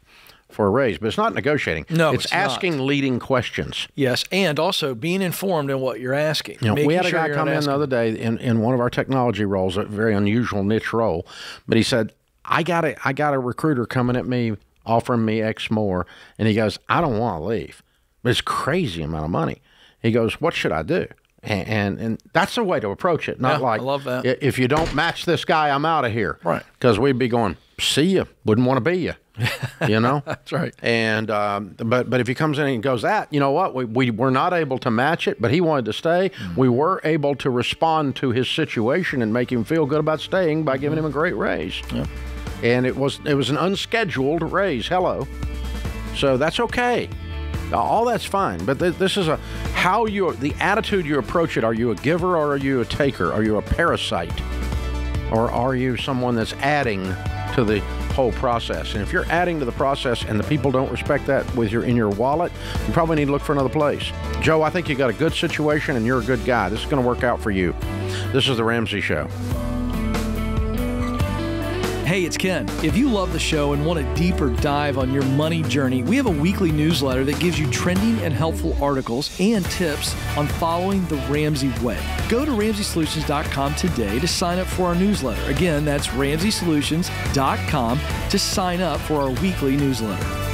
for a raise. But it's not negotiating. No, it's, it's not. asking leading questions. Yes, and also being informed in what you're asking. You know, we had a sure guy come not in the other day in, in one of our technology roles, a very unusual niche role, but he said, "I got a I got a recruiter coming at me offering me X more," and he goes, "I don't want to leave, but it's crazy amount of money." He goes, "What should I do?" And and, and that's the way to approach it. Not Yeah, like I love that. If you don't match this guy, I'm out of here. Right. Because we'd be going, "See you." Wouldn't want to be you. (laughs) You know. That's right. And um, but but if he comes in and goes that you know what we we were not able to match it, but he wanted to stay. Mm. We were able to respond to his situation and make him feel good about staying by giving him a great raise. And it was it was an unscheduled raise. Hello. So that's okay. All that's fine. But th- this is a how you the attitude you approach it. Are you a giver or are you a taker? Are you a parasite? or are you someone that's adding to the whole process? And if you're adding to the process and the people don't respect that with your in your wallet, you probably need to look for another place. Joe, I think you got a good situation and you're a good guy. This is going to work out for you. This is the Ramsey Show. Hey, it's Ken. If you love the show and want a deeper dive on your money journey, we have a weekly newsletter that gives you trending and helpful articles and tips on following the Ramsey way. Go to RamseySolutions.com today to sign up for our newsletter. Again, that's RamseySolutions.com to sign up for our weekly newsletter.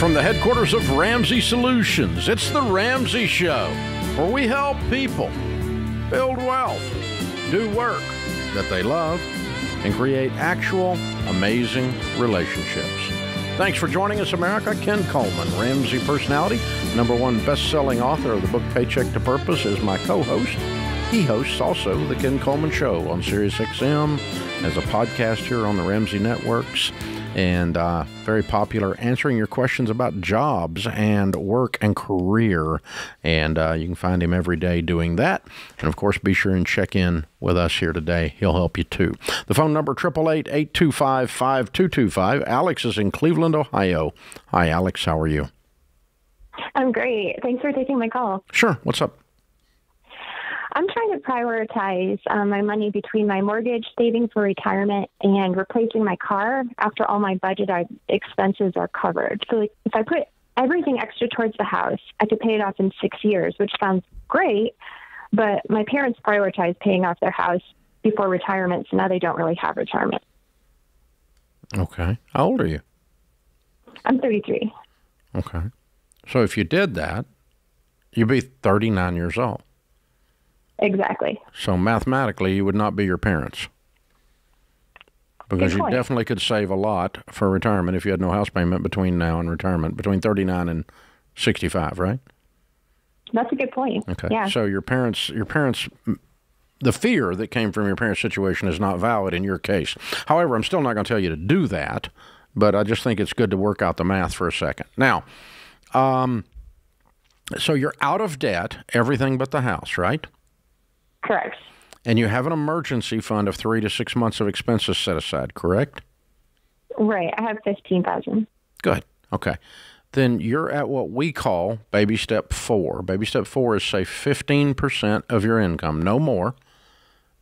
From the headquarters of Ramsey Solutions, it's the Ramsey Show, where we help people build wealth, do work that they love, and create actual amazing relationships. Thanks for joining us, America. Ken Coleman, Ramsey personality, number one best-selling author of the book Paycheck to Purpose, is my co-host. He hosts also the Ken Coleman Show on SiriusXM as a podcast here on the Ramsey Networks and uh, very popular answering your questions about jobs and work and career. And uh, you can find him every day doing that. And of course, be sure and check in with us here today. He'll help you too. The phone number 888-825-5225. Alex is in Cleveland, Ohio. Hi, Alex. How are you? I'm great. Thanks for taking my call. Sure. What's up? I'm trying to prioritize um, my money between my mortgage, saving for retirement, and replacing my car after all my budget expenses are covered. So, like, if I put everything extra towards the house, I could pay it off in six years, which sounds great. But my parents prioritize paying off their house before retirement, so now they don't really have retirement. Okay. How old are you? I'm 33. Okay. So if you did that, you'd be 39 years old. Exactly. So mathematically, you would not be your parents. Because you definitely could save a lot for retirement if you had no house payment between now and retirement, between 39 and 65, right? That's a good point. Okay. Yeah. So your parents, your parents, the fear that came from your parents' situation is not valid in your case. However, I'm still not going to tell you to do that, but I just think it's good to work out the math for a second. Now, um, so you're out of debt, everything but the house, right? Correct. And you have an emergency fund of three to six months of expenses set aside, correct? Right. I have 15000 Good. Okay. Then you're at what we call baby step four. Baby step four is say 15% of your income, no more,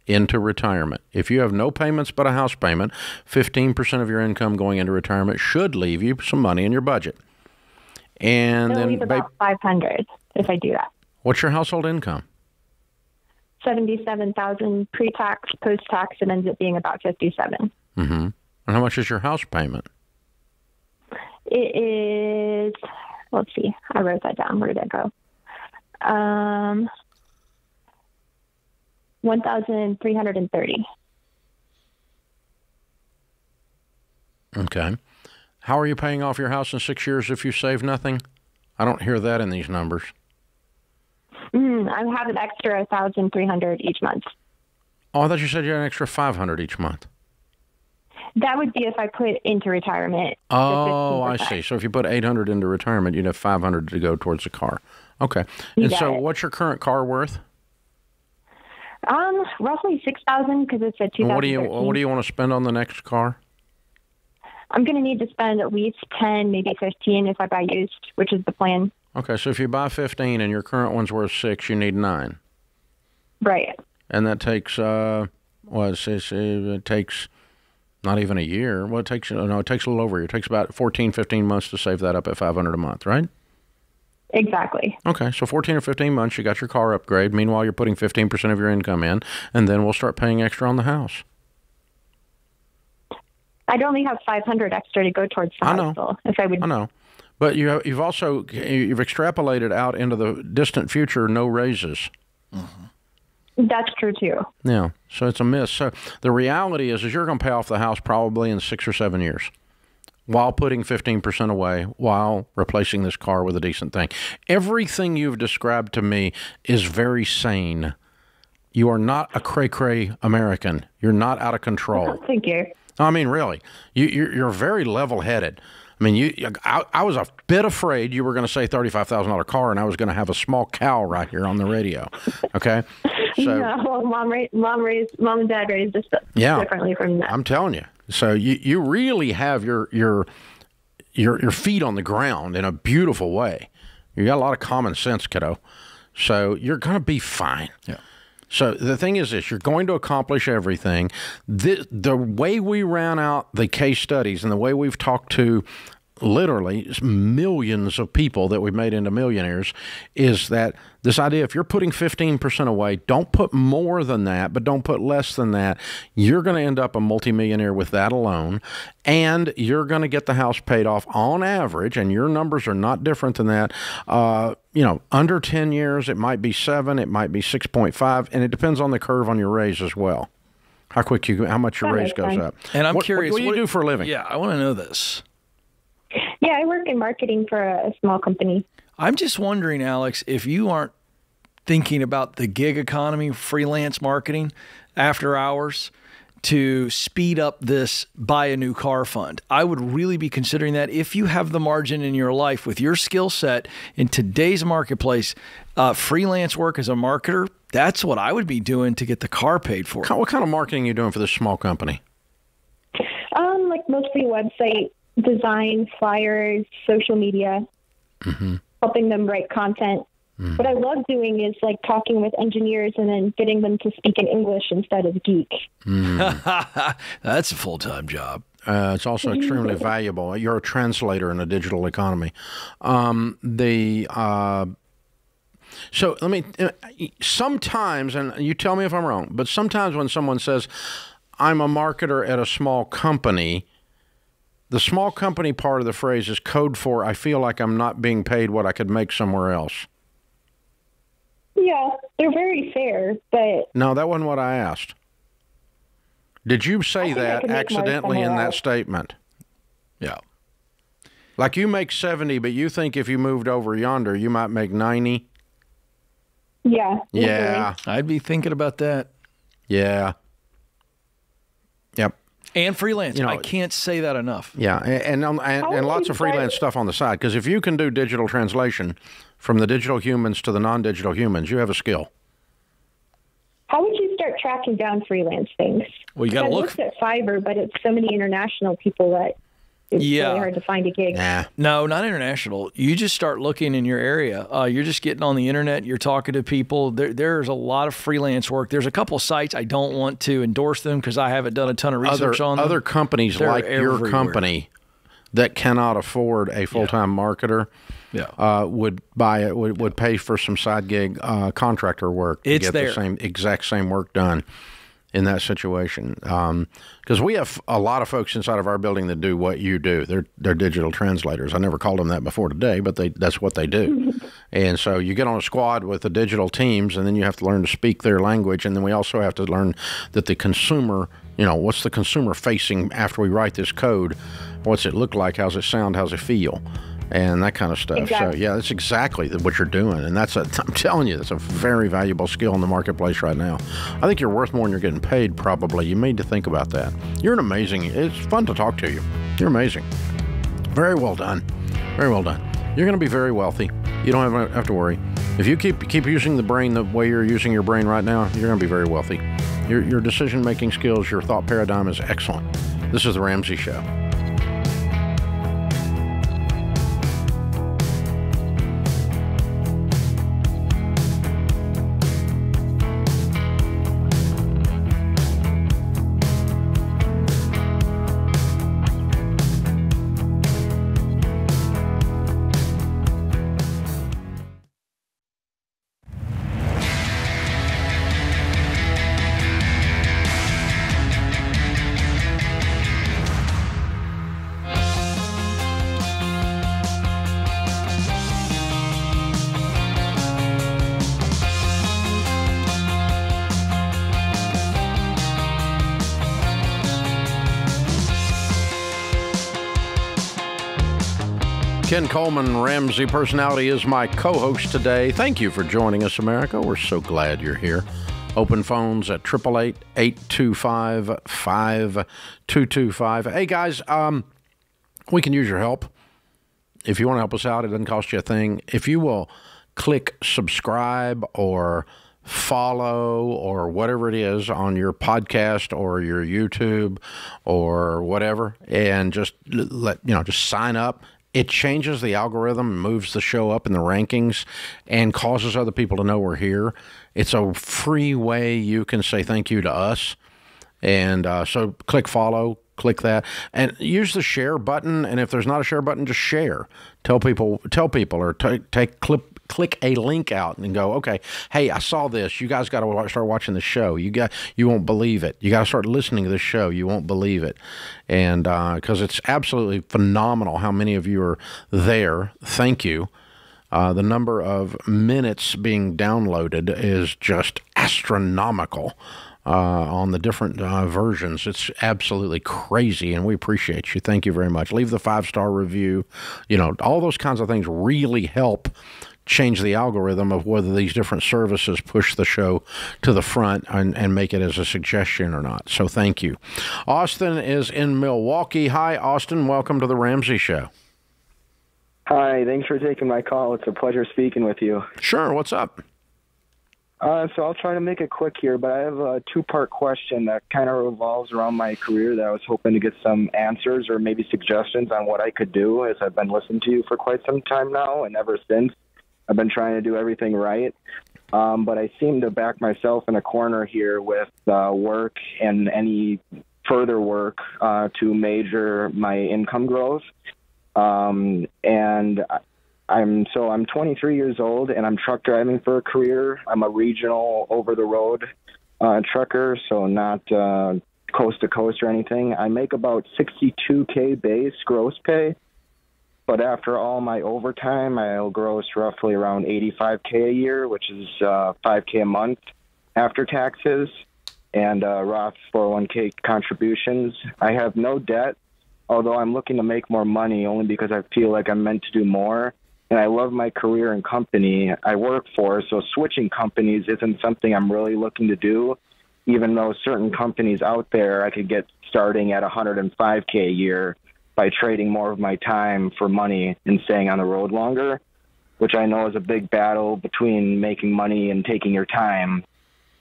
into retirement. If you have no payments but a house payment, 15% of your income going into retirement should leave you some money in your budget. And It'll then, leave about 500 if I do that. what's your household income? 77,000 pre-tax, post-tax, it ends up being about 57. Mm-hmm. And how much is your house payment? It is, let's see, I wrote that down. Where did that go? Um, 1,330. Okay. How are you paying off your house in six years if you save nothing? I don't hear that in these numbers. Mm, I have an extra 1,300 each month. Oh, I thought you said you had an extra 500 each month. That would be if I put into retirement. Oh, I see. So if you put 800 into retirement, you'd have 500 to go towards the car. Okay. You and so it. what's your current car worth? Um, roughly six thousand because it's a two what do you What do you want to spend on the next car? I'm going to need to spend at least ten, maybe fifteen if I buy used, which is the plan. Okay, so if you buy 15 and your current one's worth six, you need nine, Right. and that takes uh, what it's, it's, it takes not even a year. Well, it takes you no, it takes a little over a year. It takes about 14, 15 months to save that up at 500 a month, right? Exactly. Okay, so 14 or 15 months, you got your car upgrade. Meanwhile, you're putting 15% of your income in, and then we'll start paying extra on the house. I'd only have five hundred extra to go towards the I know. if I would. I know. But you have, you've also you've extrapolated out into the distant future no raises. Mm-hmm. That's true too. Yeah, so it's a miss. So the reality is, is you're going to pay off the house probably in six or seven years, while putting fifteen percent away, while replacing this car with a decent thing. Everything you've described to me is very sane. You are not a cray cray American. You're not out of control. (laughs) Thank you. I mean, really, you, you're, you're very level headed. I mean, you, I, I was a bit afraid you were going to say thirty-five thousand dollar car, and I was going to have a small cow right here on the radio. Okay, (laughs) so no, well, mom raised, mom raised, mom and dad raised us yeah, differently from that. I'm telling you. So you you really have your your your your feet on the ground in a beautiful way. You got a lot of common sense, kiddo. So you're going to be fine. Yeah. So the thing is this, you're going to accomplish everything. The, the way we ran out the case studies and the way we've talked to literally millions of people that we've made into millionaires is that this idea if you're putting 15% away, don't put more than that, but don't put less than that. You're going to end up a multimillionaire with that alone, and you're going to get the house paid off on average, and your numbers are not different than that. Uh, you know, under 10 years, it might be seven, it might be 6.5, and it depends on the curve on your raise as well. How quick you, how much your raise goes up. And I'm What- curious, What, do you do for a living? Yeah, I want to know this. Yeah, I work in marketing for a, a small company. I'm just wondering, Alex, if you aren't thinking about the gig economy, freelance marketing, after hours to speed up this buy a new car fund. I would really be considering that if you have the margin in your life with your skill set in today's marketplace, uh, freelance work as a marketer, that's what I would be doing to get the car paid for. What kind of marketing are you doing for this small company? Um, like mostly website design, flyers, social media, Mm-hmm. helping them write content. What I love doing is like talking with engineers and then getting them to speak in English instead of geek. (laughs) That's a full time job. Uh, it's also extremely (laughs) valuable. You're a translator in a digital economy. Um, the uh, so let me. uh, Sometimes, and you tell me if I'm wrong, but sometimes when someone says, "I'm a marketer at a small company," the small company part of the phrase is code for "I feel like I'm not being paid what I could make somewhere else." Yeah, they're very fair, but No, that wasn't what I asked. Did you say that could make more accidentally in that else. statement? Yeah. Like you make 70, but you think if you moved over yonder, you might make 90? yeah. Yeah. I'd be thinking about that. Yeah. Yep. And freelance. You know- I can't say that enough. Yeah, and and, um, and, and lots of freelance stuff on the side. Because if you can do digital translation from the digital humans to the non-digital humans, you have a skill. How would you start tracking down freelance things? Well, you gotta look- at Fiverr, but it's so many international people that it's Yeah. really hard to find a gig. No, not international. You just start looking in your area. Uh, you're just getting on the internet. You're talking to people. There, there's a lot of freelance work. There's a couple sites I don't want to endorse them because I haven't done a ton of research other, on them. Other companies They're like your company that cannot afford a full-time marketer Yeah. uh, would buy it would, would pay for some side gig uh, contractor work to It's get there. the same exact same work done in that situation um, because we have a lot of folks inside of our building that do what you do. They're they're digital translators. I never called them that before today but they that's what they do. (laughs) And so you get on a squad with the digital teams and then you have to learn to speak their language and then we also have to learn that the consumer you know what's the consumer facing after we write this code? What's it look like? How's it sound? How's it feel and that kind of stuff. So yeah, that's exactly what you're doing, and that's a, (laughs) I'm telling you, that's a very valuable skill in the marketplace right now. I think you're worth more than you're getting paid. Probably, you need to think about that. You're an amazing. It's fun to talk to you. You're amazing. Very well done. Very well done. You're going to be very wealthy. You don't have, uh, have to worry. If you keep keep using the brain the way you're using your brain right now, you're going to be very wealthy. Your, your decision making skills, your thought paradigm is excellent. This is the Ramsey Show. Ken Coleman, Ramsey Personality, is my co host today. Thank you for joining us, America. We're so glad you're here. Open phones at 888 825 5225. Hey, guys, um, we can use your help. If you want to help us out, it doesn't cost you a thing. If you will click subscribe or follow or whatever it is on your podcast or your YouTube or whatever, and just let you know, just sign up it changes the algorithm, moves the show up in the rankings, and causes other people to know we're here. It's a free way you can say thank you to us. And uh, so click follow, click that, and use the share button. And if there's not a share button, just share. Tell people, tell people, or take clip click a link out and go, okay, hey, I saw this. You guys got to start watching the show. You got, you won't believe it. You got to start listening to this show. You won't believe it, and because uh, it's absolutely phenomenal how many of you are there. Thank you. Uh, the number of minutes being downloaded is just astronomical. Uh, on the different uh, versions. It's absolutely crazy, and we appreciate you. Thank you very much. Leave the five star review. You know, all those kinds of things really help change the algorithm of whether these different services push the show to the front and, and make it as a suggestion or not. So thank you. Austin is in Milwaukee. Hi, Austin. Welcome to the Ramsey Show. Hi, thanks for taking my call. It's a pleasure speaking with you. Sure. What's up? Uh, so I'll try to make it quick here, but I have a two-part question that kind of revolves around my career that I was hoping to get some answers or maybe suggestions on what I could do as I've been listening to you for quite some time now, and ever since I've been trying to do everything right. Um, but I seem to back myself in a corner here with uh, work and any further work uh, to major my income growth. Um, and I'm so I'm 23 years old and I'm truck driving for a career. I'm a regional over the road uh, trucker, so not uh, coast to coast or anything. I make about 62k base gross pay but after all my overtime, I'll gross roughly around 85k a year, which is uh, 5k a month after taxes and uh, Roth 401k contributions. I have no debt, although I'm looking to make more money only because I feel like I'm meant to do more. And I love my career and company I work for, so switching companies isn't something I'm really looking to do. Even though certain companies out there I could get starting at 105k a year by trading more of my time for money and staying on the road longer, which I know is a big battle between making money and taking your time.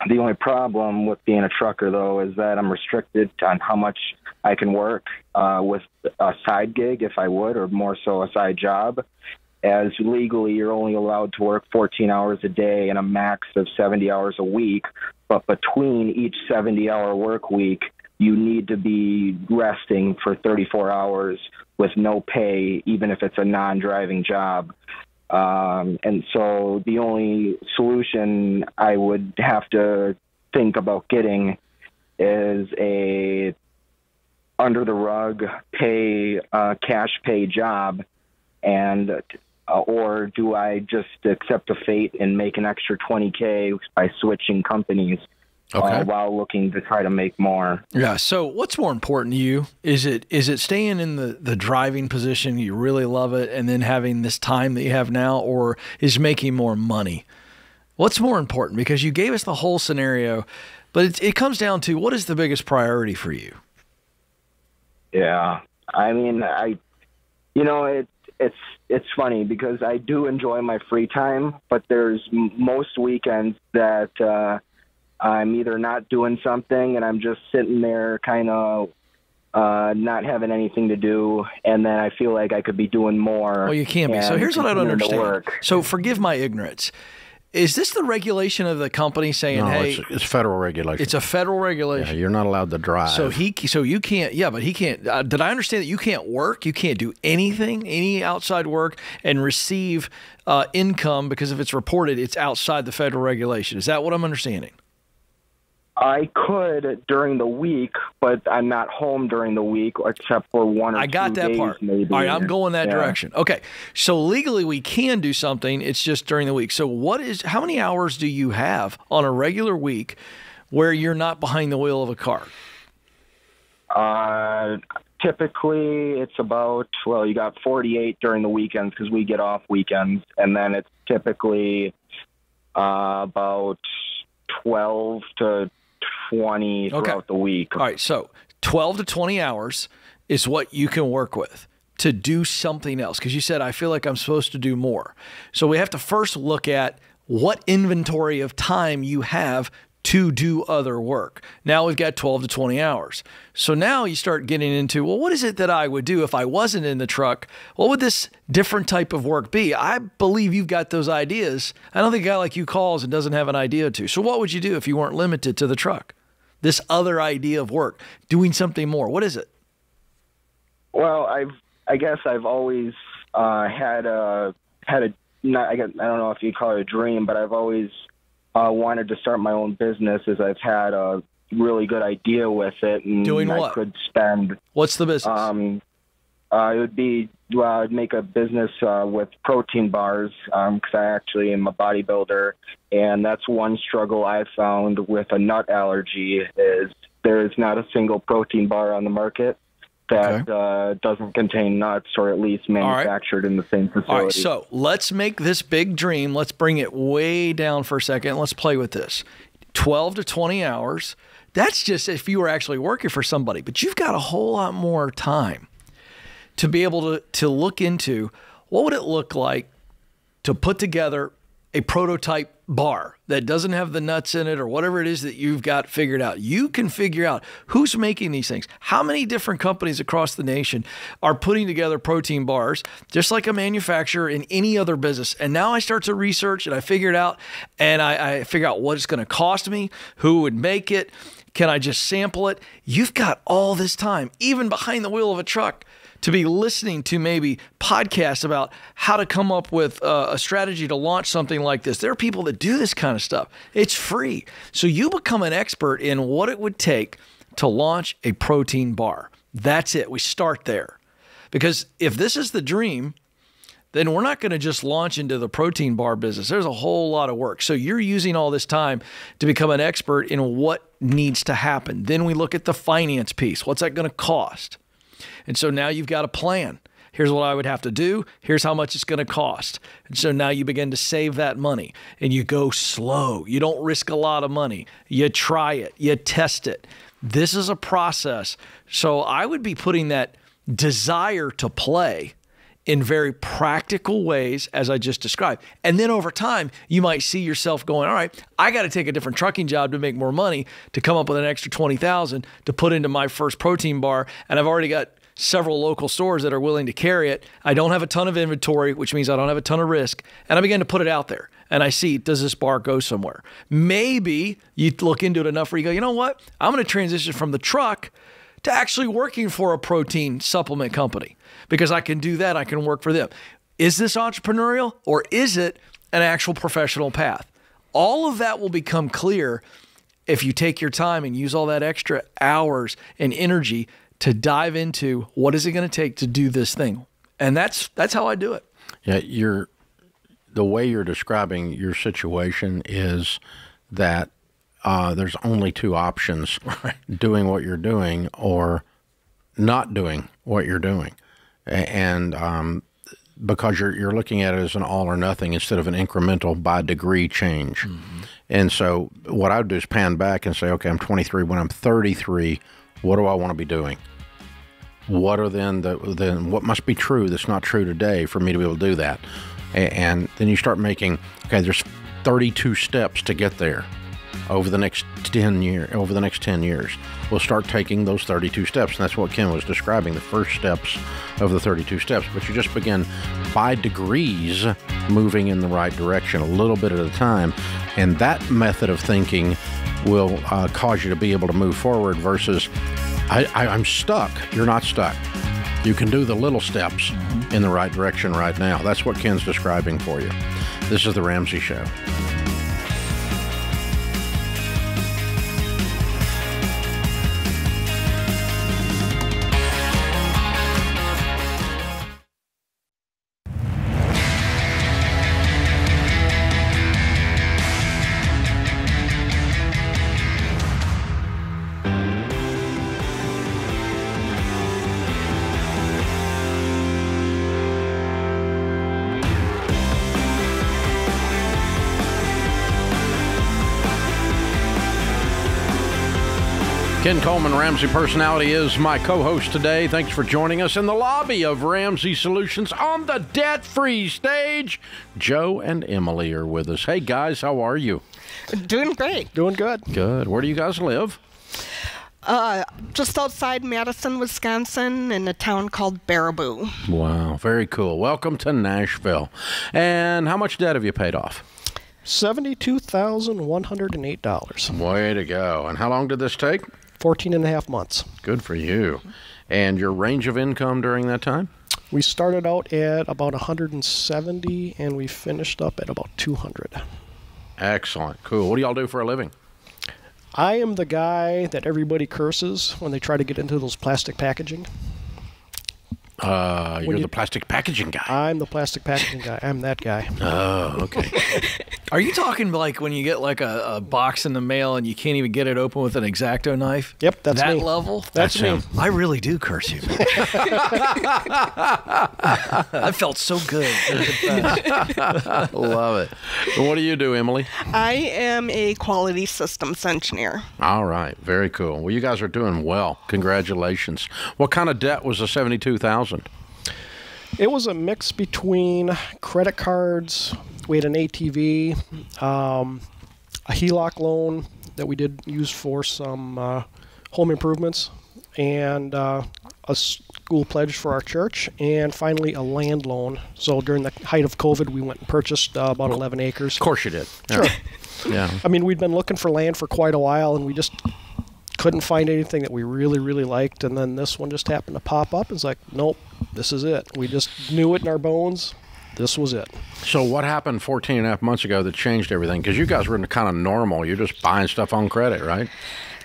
The only problem with being a trucker, though, is that I'm restricted on how much I can work uh, with a side gig, if I would, or more so a side job. As legally, you're only allowed to work 14 hours a day and a max of 70 hours a week. But between each 70 hour work week, you need to be resting for 34 hours with no pay, even if it's a non driving job. Um, and so the only solution I would have to think about getting is a under the rug pay uh, cash pay job and uh, or do I just accept a fate and make an extra 20k by switching companies okay. uh, while looking to try to make more. Yeah. So, what's more important to you? Is it is it staying in the the driving position you really love it, and then having this time that you have now, or is making more money? What's more important? Because you gave us the whole scenario, but it, it comes down to what is the biggest priority for you? Yeah, I mean, I, you know, it it's it's funny because I do enjoy my free time, but there's m- most weekends that uh, I'm either not doing something and I'm just sitting there, kind of uh, not having anything to do, and then I feel like I could be doing more. Well, you can be. So here's what I don't understand. work. So forgive my ignorance. Is this the regulation of the company saying, No, "Hey, it's, it's federal regulation. it's a federal regulation"? Yeah, you're not allowed to drive. So he, so you can't. Yeah, but he can't. Uh, did I understand that you can't work? You can't do anything, any outside work, and receive uh, income because if it's reported, it's outside the federal regulation. Is that what I'm understanding? I could during the week, but I'm not home during the week except for one or I got two that days, part. maybe. All right, I'm going that Yeah. direction. Okay, so legally we can do something. It's just during the week. So what is? How many hours do you have on a regular week where you're not behind the wheel of a car? Uh, typically, it's about well, you got 48 during the weekends because we get off weekends, and then it's typically uh, about 12 to 20 throughout the week. All right, so 12 to 20 hours is what you can work with to do something else because you said I feel like I'm supposed to do more. So we have to first look at what inventory of time you have to do other work. Now we've got 12 to 20 hours. So now you start getting into, well, what is it that I would do if I wasn't in the truck? What would this different type of work be? I believe you've got those ideas. I don't think a guy like you calls and doesn't have an idea to. So what would you do if you weren't limited to the truck? This other idea of work, doing something more. What is it? Well, I've I guess I've always uh, had a had a not I, guess, I don't know if you call it a dream, but I've always uh, wanted to start my own business as I've had a really good idea with it, and Doing I what? could spend. What's the business? Um, uh, it would be well, I'd make a business uh, with protein bars because I actually am a bodybuilder, and that's one struggle I found with a nut allergy is there is not a single protein bar on the market that uh, doesn't contain nuts or at least right. manufactured in the same facility. All right, so let's make this big dream. Let's bring it way down for a second. Let's play with this. 12 to 20 hours. That's just if you were actually working for somebody, but you've got a whole lot more time to be able to, to look into what would it look like to put together a prototype bar that doesn't have the nuts in it or whatever it is that you've got figured out. You can figure out who's making these things. How many different companies across the nation are putting together protein bars, just like a manufacturer in any other business. And now I start to research and I figure it out and I, I figure out what it's going to cost me, who would make it. Can I just sample it? You've got all this time, even behind the wheel of a truck to be listening to maybe podcasts about how to come up with uh, a strategy to launch something like this. There are people that do this kind of stuff. It's free. So you become an expert in what it would take to launch a protein bar. That's it. We start there. Because if this is the dream, then we're not going to just launch into the protein bar business. There's a whole lot of work. So you're using all this time to become an expert in what needs to happen. Then we look at the finance piece. What's that going to cost? And so now you've got a plan. Here's what I would have to do. Here's how much it's going to cost. And so now you begin to save that money and you go slow. You don't risk a lot of money. You try it, you test it. This is a process. So I would be putting that desire to play in very practical ways, as I just described. And then over time, you might see yourself going, all right, I got to take a different trucking job to make more money to come up with an extra 20,000 to put into my first protein bar. And I've already got several local stores that are willing to carry it. I don't have a ton of inventory, which means I don't have a ton of risk. And I begin to put it out there and I see, does this bar go somewhere? Maybe you look into it enough where you go, you know what? I'm going to transition from the truck to actually working for a protein supplement company because I can do that. I can work for them. Is this entrepreneurial or is it an actual professional path? All of that will become clear if you take your time and use all that extra hours and energy to dive into what is it going to take to do this thing. And that's that's how I do it. Yeah, you're the way you're describing your situation is that uh, there's only two options: (laughs) doing what you're doing or not doing what you're doing, and um, because you're you're looking at it as an all or nothing instead of an incremental by degree change. And so, what I would do is pan back and say, okay, I'm 23. When I'm 33, what do I want to be doing? what are then the then what must be true that's not true today for me to be able to do that? And then you start making okay. There's 32 steps to get there over the next 10 year over the next 10 years. We'll start taking those 32 steps and that's what ken was describing the first steps of the 32 steps. But you just begin by degrees moving in the right direction a little bit at a time and that method of thinking will uh, cause you to be able to move forward versus I, I, i'm stuck. You're not stuck. You can do the little steps in the right direction right now. That's what ken's describing for you. This is the ramsey show Ken Coleman, Ramsey Personality, is my co host today. Thanks for joining us in the lobby of Ramsey Solutions on the debt free stage. Joe and Emily are with us. Hey, guys, how are you? Doing great. Doing good. Good. Where do you guys live? Uh, just outside Madison, Wisconsin, in a town called Baraboo. Wow, very cool. Welcome to Nashville. And how much debt have you paid off? $72,108. Way to go. And how long did this take? 14 and a half months. Good for you. And your range of income during that time? We started out at about 170 and we finished up at about 200. Excellent. Cool. What do y'all do for a living? I am the guy that everybody curses when they try to get into those plastic packaging. Uh, you're you- the plastic packaging guy. I'm the plastic packaging guy. I'm that guy. Oh, okay. (laughs) Are you talking like when you get like a, a box in the mail and you can't even get it open with an exacto knife? Yep, that's that me. level. That's That's me. him. I really do curse you. (laughs) I felt so good. Love it. What do you do, Emily? I am a quality systems engineer. All right, very cool. Well, you guys are doing well. Congratulations. What kind of debt was the seventy-two thousand? It was a mix between credit cards. We had an ATV, um, a HELOC loan that we did use for some uh, home improvements, and uh, a school pledge for our church, and finally a land loan. So during the height of COVID, we went and purchased uh, about 11 acres. Of course you did. Sure. Yeah. I mean, we'd been looking for land for quite a while, and we just couldn't find anything that we really, really liked. And then this one just happened to pop up. It's like, nope, this is it. We just knew it in our bones. This was it. So what happened 14 and a half months ago that changed everything? Because you guys were in kind of normal. You're just buying stuff on credit, right?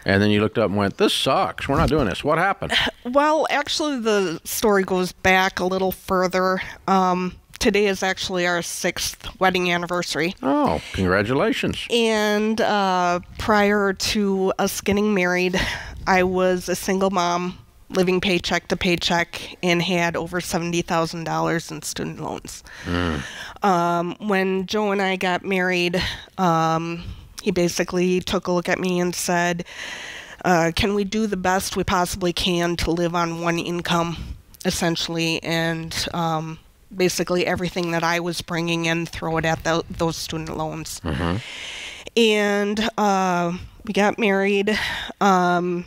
And then you looked up and went, this sucks. We're not doing this. What happened? Well, actually, the story goes back a little further. Um, today is actually our sixth wedding anniversary. Oh, congratulations. And uh, prior to us getting married, I was a single mom living paycheck to paycheck and had over $70,000 in student loans. Um, when Joe and I got married, um, he basically took a look at me and said, uh, Can we do the best we possibly can to live on one income, essentially? And um, basically, everything that I was bringing in, throw it at tho- those student loans. And uh, we got married. Um,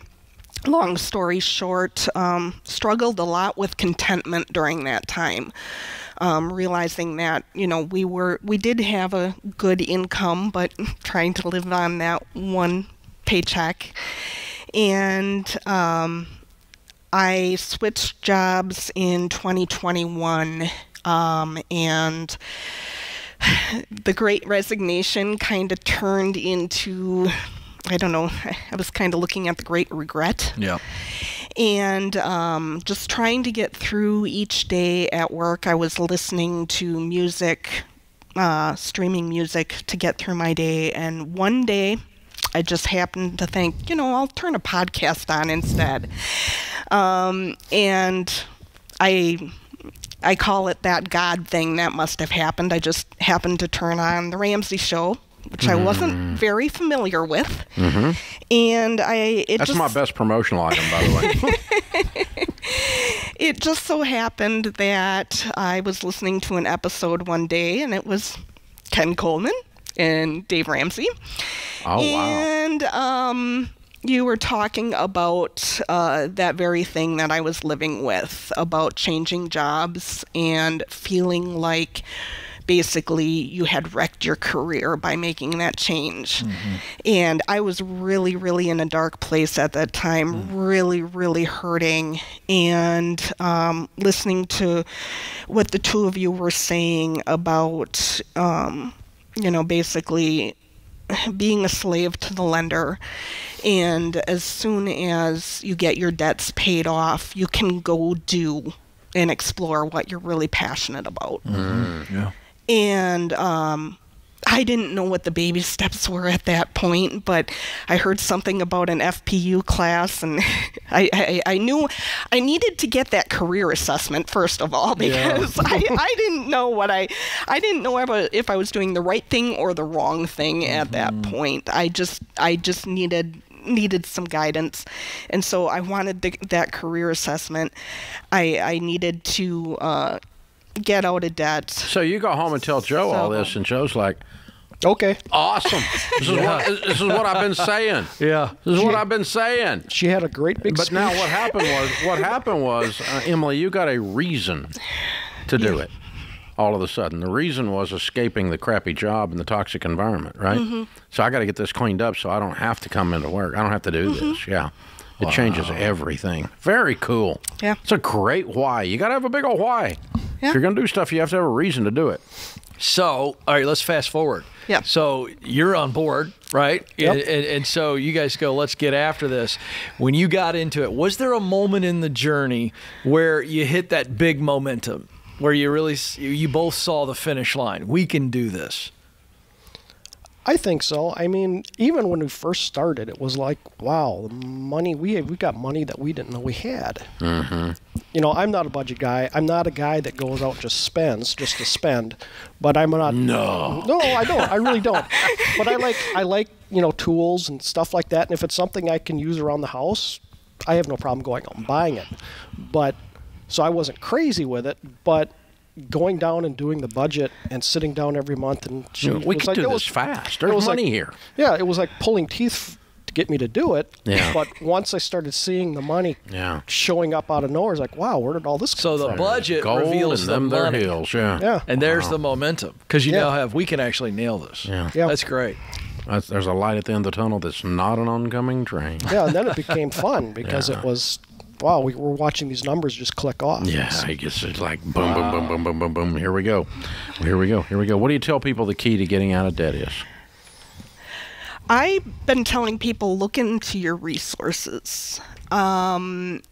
long story short, um, struggled a lot with contentment during that time. Um, realizing that you know we were we did have a good income, but (laughs) trying to live on that one paycheck, and um, I switched jobs in 2021, um, and the Great Resignation kind of turned into I don't know. (laughs) I was kind of looking at the Great Regret Yeah. and um, just trying to get through each day at work. I was listening to music, uh, streaming music to get through my day. And one day, I just happened to think, you know, I'll turn a podcast on instead. Um, and I. I call it that God thing that must have happened. I just happened to turn on the Ramsey show, which I wasn't very familiar with. Mm-hmm. And I it That's just my best promotional item, by the way. (laughs) It just so happened that I was listening to an episode one day, and it was Ken Coleman and Dave Ramsey. Oh, wow. And um, you were talking about uh, that very thing that I was living with about changing jobs and feeling like basically you had wrecked your career by making that change. And I was really, really in a dark place at that time, really, really hurting. And um, listening to what the two of you were saying about, um, you know, basically (sighs) being a slave to the lender. And as soon as you get your debts paid off, you can go do and explore what you're really passionate about. Yeah. And um, I didn't know what the baby steps were at that point, but I heard something about an FPU class, and (laughs) I, I, I knew I needed to get that career assessment first of all Yeah. because I, (laughs) I didn't know what I I didn't know if I was doing the right thing or the wrong thing at that point. I just I just needed needed some guidance and so i wanted the, that career assessment i i needed to uh, get out of debt So you go home and tell Joe all this, and Joe's like, "Okay, awesome. This is Yeah. what this is what I've been saying. (laughs) Yeah, this is what I've been saying." She had a great big. But now what happened was what happened was uh, Emily, you got a reason to do it. All of a sudden, the reason was escaping the crappy job and the toxic environment, right? Mhm. So I got to get this cleaned up, so I don't have to come into work. I don't have to do this. Yeah, it changes everything. Very cool. Yeah, it's a great why. You got to have a big old why. If you're gonna do stuff, you have to have a reason to do it. So, all right, let's fast forward. Yeah. So you're on board, right? Yep. And, and, and so you guys go, let's get after this. When you got into it, was there a moment in the journey where you hit that big momentum, where you really, you both saw the finish line? We can do this. I think so. I mean, even when we first started, it was like, wow, the money we we got money that we didn't know we had. Mm-hmm. You know, I'm not a budget guy. I'm not a guy that goes out and just spends just to spend. But I'm not. No. No, I don't. I really don't. but I like I like you know tools and stuff like that. And if it's something I can use around the house, I have no problem going out and buying it. But so I wasn't crazy with it, but. Going down and doing the budget and sitting down every month and Yeah, it we was could like- do it this was- fast. it There's was like- money here. yeah, it was like pulling teeth to get me to do it. Yeah. But once I started seeing the money Yeah. showing up out of nowhere, it's like, wow, where did all this come So the budget Gold reveals and the them there money. hills, yeah. Yeah. And there's Wow. the momentum because you Yeah. now have we can actually nail this. Yeah. Yeah. That's great. That's, there's a light at the end of the tunnel that's not an oncoming train. yeah, and then it became fun because (laughs) Yeah. it was, wow, we were watching these numbers just click off. Yeah, I guess it's like boom, boom, boom, boom, boom, boom, boom. Here we go. Here we go. Here we go. What do you tell people the key to getting out of debt is? I've been telling people look into your resources. Um,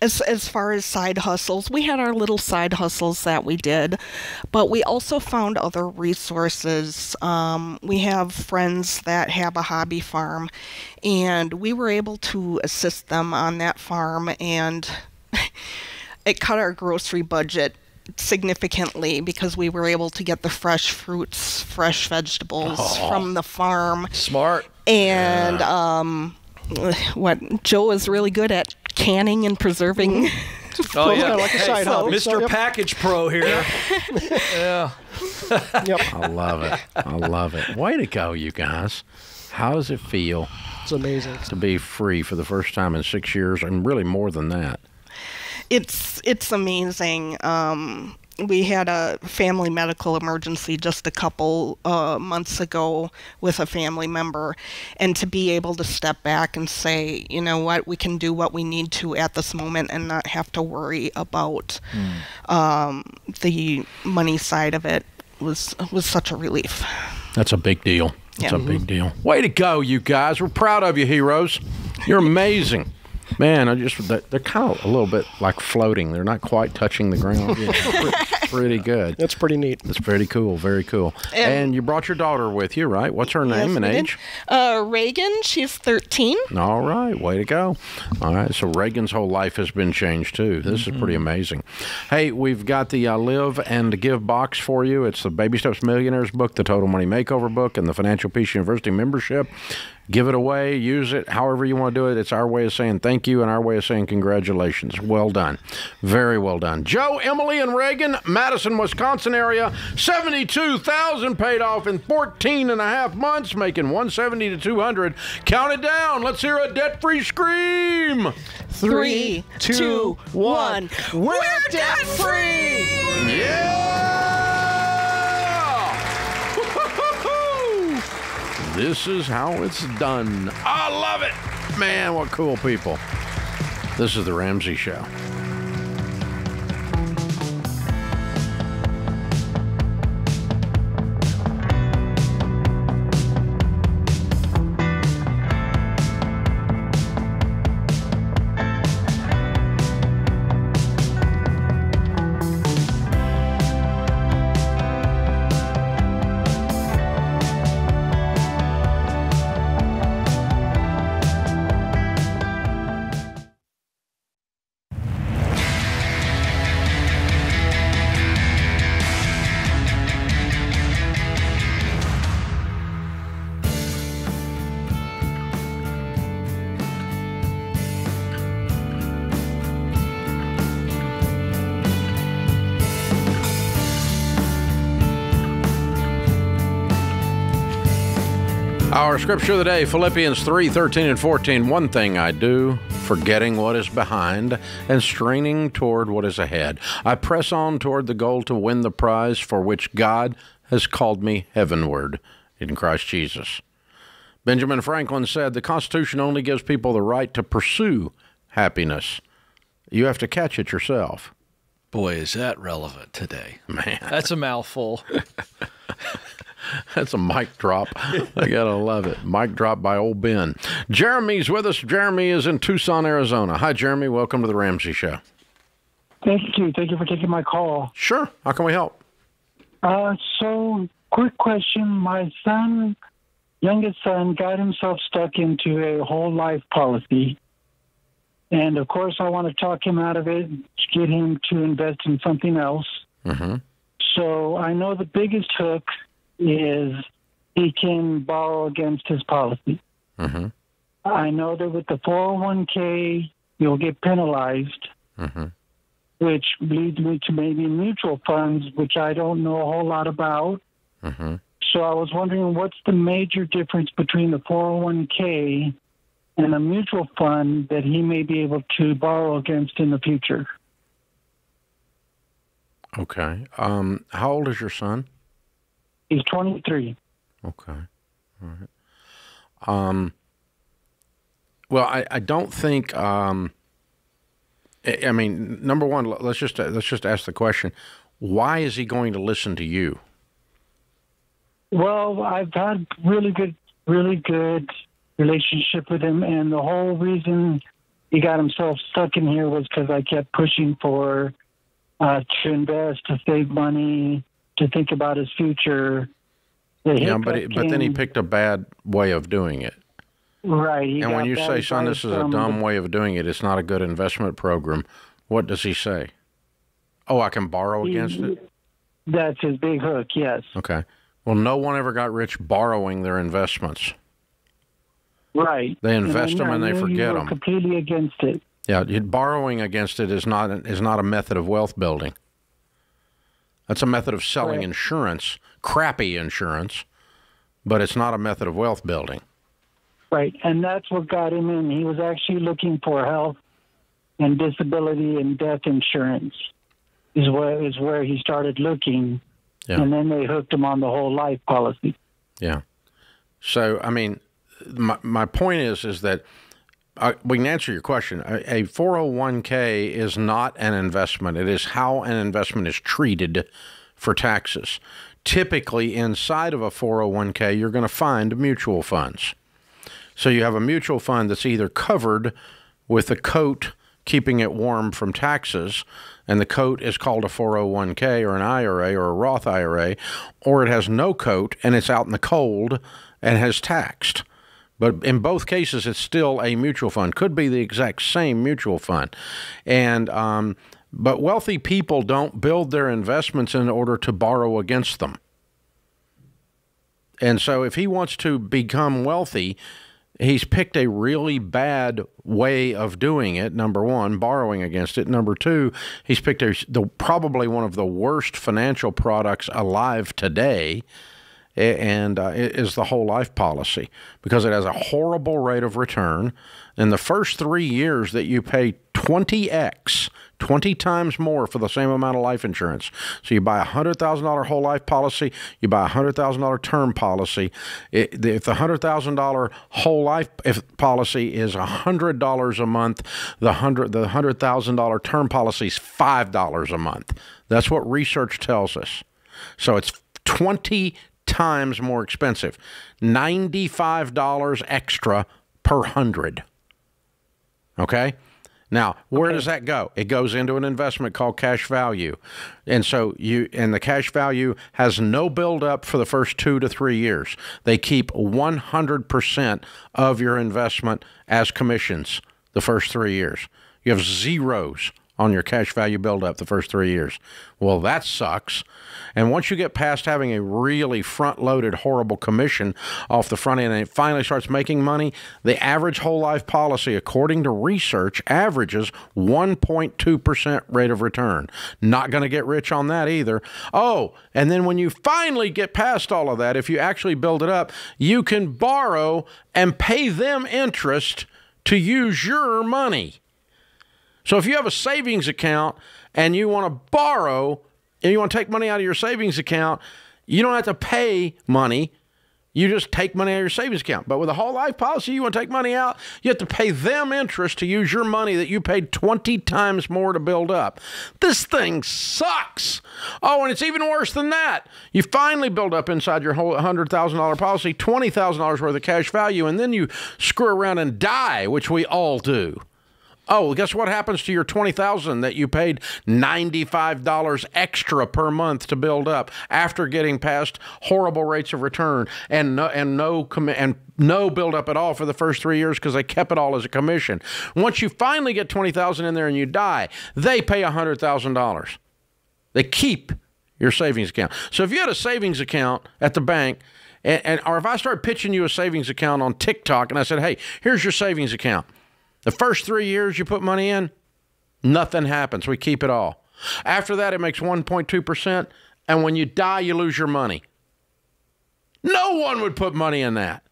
as as far as side hustles, we had our little side hustles that we did, but we also found other resources. Um, we have friends that have a hobby farm, and we were able to assist them on that farm, and (laughs) it cut our grocery budget significantly because we were able to get the fresh fruits, fresh vegetables Oh. from the farm. Smart. And um, what Joe is really good at canning and preserving. (laughs) Oh yeah, like a side hobby. Mr. So, yep. Package Pro here. (laughs) yeah. Yep. I love it. I love it. Way to go, you guys. How does it feel It's amazing. to be free for the first time in six years and really more than that? it's it's amazing. Um, we had a family medical emergency just a couple uh, months ago with a family member, and to be able to step back and say, you know what, we can do what we need to at this moment and not have to worry about um, the money side of it was was such a relief. That's a big deal. That's Yeah. a big deal. Way to go, you guys. We're proud of you, heroes. You're amazing. Man, I just they're, they're kind of a little bit like floating. They're not quite touching the ground. Yeah, pretty, pretty good. That's pretty neat. That's pretty cool. Very cool. And, And- you brought your daughter with you, right? What's her Yes, name and age? Uh, Reagan, she's 13. All right, way to go. All right, so Reagan's whole life has been changed too. This is pretty amazing. Hey, we've got the uh, Live and Give box for you. It's the Baby Steps Millionaires book, the Total Money Makeover book, and the Financial Peace University membership. Give it away, use it however you want to do it. It's our way of saying thank you and our way of saying congratulations. Well done. Very well done. Joe, Emily, and Reagan, Madison, Wisconsin area, 72000 paid off in 14 and a half months, making 170 to 200. Count it down. Let's hear a debt free scream. Three, two, one. We're debt free! This is how it's done. I love it. Man, what cool people. This is The Ramsey Show. Scripture of the day, Philippians 3 13 and 14. One thing I do, forgetting what is behind and straining toward what is ahead. I press on toward the goal to win the prize for which God has called me heavenward in Christ Jesus. Benjamin Franklin said the Constitution only gives people the right to pursue happiness. You have to catch it yourself. Boy, is that relevant today. Man. That's a mouthful. (laughs) (laughs) That's a mic drop. I gotta love it. Mic drop by old Ben. Jeremy's with us. Jeremy is in Tucson, Arizona. Hi, Jeremy. Welcome to the Ramsey Show. Thank you. Thank you for taking my call. Sure. How can we help? Uh, so, quick question. My son, youngest son, got himself stuck into a whole life policy. And of course, I want to talk him out of it, get him to invest in something else. Mm-hmm. So, I know the biggest hook is he can borrow against his policy. Mm-hmm. I know that with the 401k, you'll get penalized, Mm-hmm. which leads me to maybe mutual funds, which I don't know a whole lot about. Mm-hmm. So I was wondering what's the major difference between the 401k and a mutual fund that he may be able to borrow against in the future? Okay. Um, how old is your son? He's 23. Okay. All right. Um, well, I, I don't think. Um, I, I mean, number one, let's just let's just ask the question: Why is he going to listen to you? Well, I've had really good, really good relationship with him, and the whole reason he got himself stuck in here was because I kept pushing for uh, to invest, to save money, to think about his future. Yeah, but it, but then he picked a bad way of doing it. right. and when you say, "Son, this is a dumb the- way of doing it. It's not a good investment program," what does he say? Oh, I can borrow against it. That's his big hook. Yes. Okay. Well, no one ever got rich borrowing their investments. Right. They And invest them and they forget them. Completely against it. Yeah, borrowing against it is not is not a method of wealth building. That's a method of selling Right. insurance, crappy insurance, but it's not a method of wealth building. Right, and that's what got him in. He was actually looking for health and disability and death insurance. Is where is where he started looking, Yeah. and then they hooked him on the whole life policy. Yeah. So, I mean, my, my point is is that uh, we can answer your question. A, a 401k is not an investment. It is how an investment is treated for taxes. Typically, inside of a 401k, you're going to find mutual funds. So you have a mutual fund that's either covered with a coat keeping it warm from taxes, and the coat is called a 401k or an IRA or a Roth IRA, or it has no coat and it's out in the cold and has taxed. But in both cases, it's still a mutual fund. Could be the exact same mutual fund, and um, but wealthy people don't build their investments in order to borrow against them. And so, if he wants to become wealthy, he's picked a really bad way of doing it. Number one, borrowing against it. Number two, he's picked a, the probably one of the worst financial products alive today, and uh, is the whole life policy because it has a horrible rate of return. In the first three years that you pay 20x, 20 times more for the same amount of life insurance. So you buy a $100,000 whole life policy, you buy a $100,000 term policy. If the $100,000 whole life if policy is $100 a month, the, 100, the $100,000 term policy is $5 a month. That's what research tells us. So it's 20 times more expensive. $95 extra per 100. Okay? Now, where does that go? It goes into an investment called cash value. And so you and the cash value has no build up for the first 2 to 3 years. They keep 100% of your investment as commissions the first 3 years. You have zeros on your cash value buildup the first three years. Well, that sucks. And once you get past having a really front loaded, horrible commission off the front end and it finally starts making money, the average whole life policy, according to research, averages 1.2% rate of return. Not going to get rich on that either. Oh, and then when you finally get past all of that, if you actually build it up, you can borrow and pay them interest to use your money. So if you have a savings account and you want to borrow and you want to take money out of your savings account, you don't have to pay money. You just take money out of your savings account. But with a whole life policy, you want to take money out, you have to pay them interest to use your money that you paid 20 times more to build up. This thing sucks. Oh, and it's even worse than that. You finally build up inside your whole $100,000 policy $20,000 worth of cash value, and then you screw around and die, which we all do. Oh, guess what happens to your 20,000 that you paid $95 extra per month to build up after getting past horrible rates of return and no and no and no build up at all for the first 3 years because they kept it all as a commission. Once you finally get 20,000 in there and you die, they pay $100,000. They keep your savings account. So if you had a savings account at the bank and, and or if I started pitching you a savings account on TikTok and I said, "Hey, here's your savings account." The first three years you put money in, nothing happens. We keep it all. After that, it makes 1.2%. And when you die, you lose your money. No one would put money in that.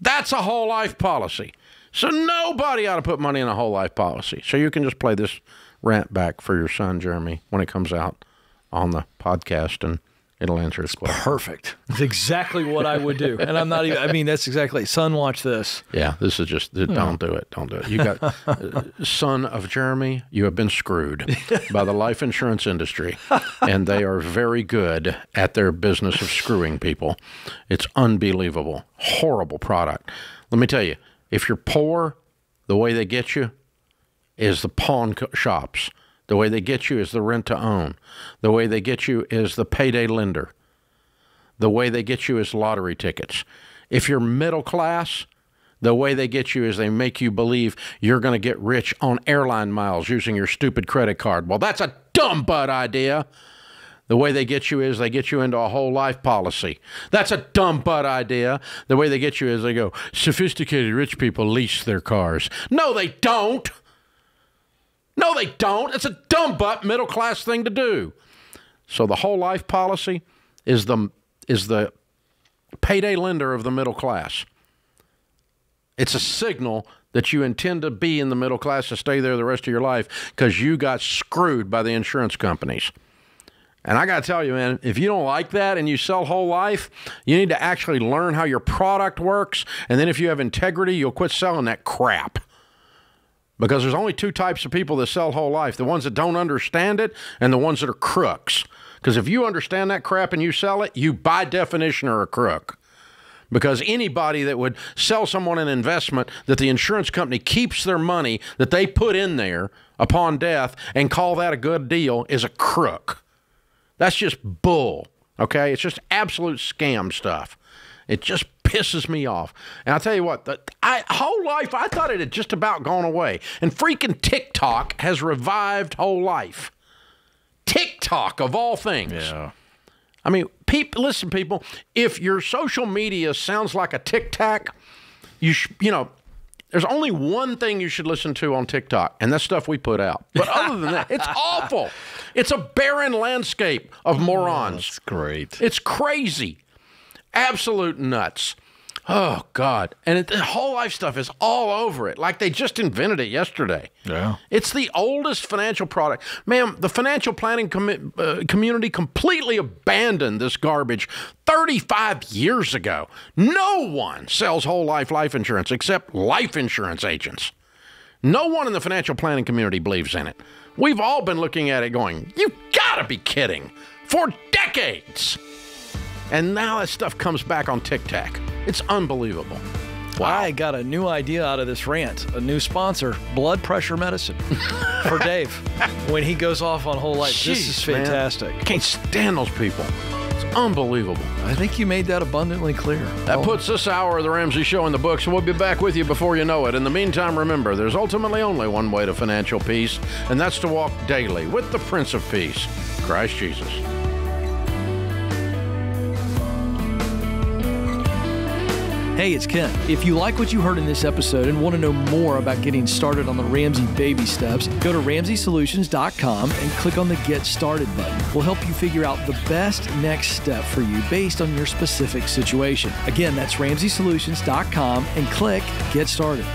That's a whole life policy. So nobody ought to put money in a whole life policy. So you can just play this rant back for your son, Jeremy, when it comes out on the podcast and it'll answer his question. Perfect. It's exactly what I would do. And I'm not even, I mean, that's exactly, son, watch this. Yeah, this is just, don't do it. Don't do it. You got, (laughs) uh, son of Jeremy, you have been screwed by the life insurance industry. And they are very good at their business of screwing people. It's unbelievable. Horrible product. Let me tell you, if you're poor, the way they get you is the pawn co- shops. The way they get you is the rent to own. The way they get you is the payday lender. The way they get you is lottery tickets. If you're middle class, the way they get you is they make you believe you're going to get rich on airline miles using your stupid credit card. Well, that's a dumb butt idea. The way they get you is they get you into a whole life policy. That's a dumb butt idea. The way they get you is they go, sophisticated rich people lease their cars. No, they don't. No, they don't. It's a dumb butt middle class thing to do. So the whole life policy is the is the payday lender of the middle class. It's a signal that you intend to be in the middle class to stay there the rest of your life because you got screwed by the insurance companies. And I got to tell you, man, if you don't like that and you sell whole life, you need to actually learn how your product works. And then if you have integrity, you'll quit selling that crap. Because there's only two types of people that sell whole life the ones that don't understand it and the ones that are crooks. Because if you understand that crap and you sell it, you by definition are a crook. Because anybody that would sell someone an investment that the insurance company keeps their money that they put in there upon death and call that a good deal is a crook. That's just bull. Okay? It's just absolute scam stuff. It just pisses me off. And I'll tell you what, the I, whole life, I thought it had just about gone away. And freaking TikTok has revived whole life. TikTok, of all things. Yeah. I mean, people, listen, people, if your social media sounds like a tic tac, You sh- you know, there's only one thing you should listen to on TikTok, and that's stuff we put out. But other than that, it's (laughs) awful. It's a barren landscape of morons. Oh, that's great. It's crazy. Absolute nuts. Oh God! And it, the whole life stuff is all over it, like they just invented it yesterday. Yeah. It's the oldest financial product, ma'am. The financial planning commi- uh, community completely abandoned this garbage 35 years ago. No one sells whole life life insurance except life insurance agents. No one in the financial planning community believes in it. We've all been looking at it going, you gotta be kidding, for decades. And now that stuff comes back on TikTok. It's unbelievable. I got a new idea out of this rant. A new sponsor, blood pressure medicine (laughs) for Dave when he goes off on whole life. this is Jeez, man. fantastic. I can't stand those people. It's unbelievable. I think you made that abundantly clear. That puts this hour of the Ramsey Show in the books. and We'll be back with you before you know it. In the meantime, remember, there's ultimately only one way to financial peace, and that's to walk daily with the Prince of Peace, Christ Jesus. Hey, it's Ken. If you like what you heard in this episode and want to know more about getting started on the Ramsey baby steps, go to ramseysolutions.com and click on the Get Started button. We'll help you figure out the best next step for you based on your specific situation. Again, that's ramseysolutions.com and click Get Started.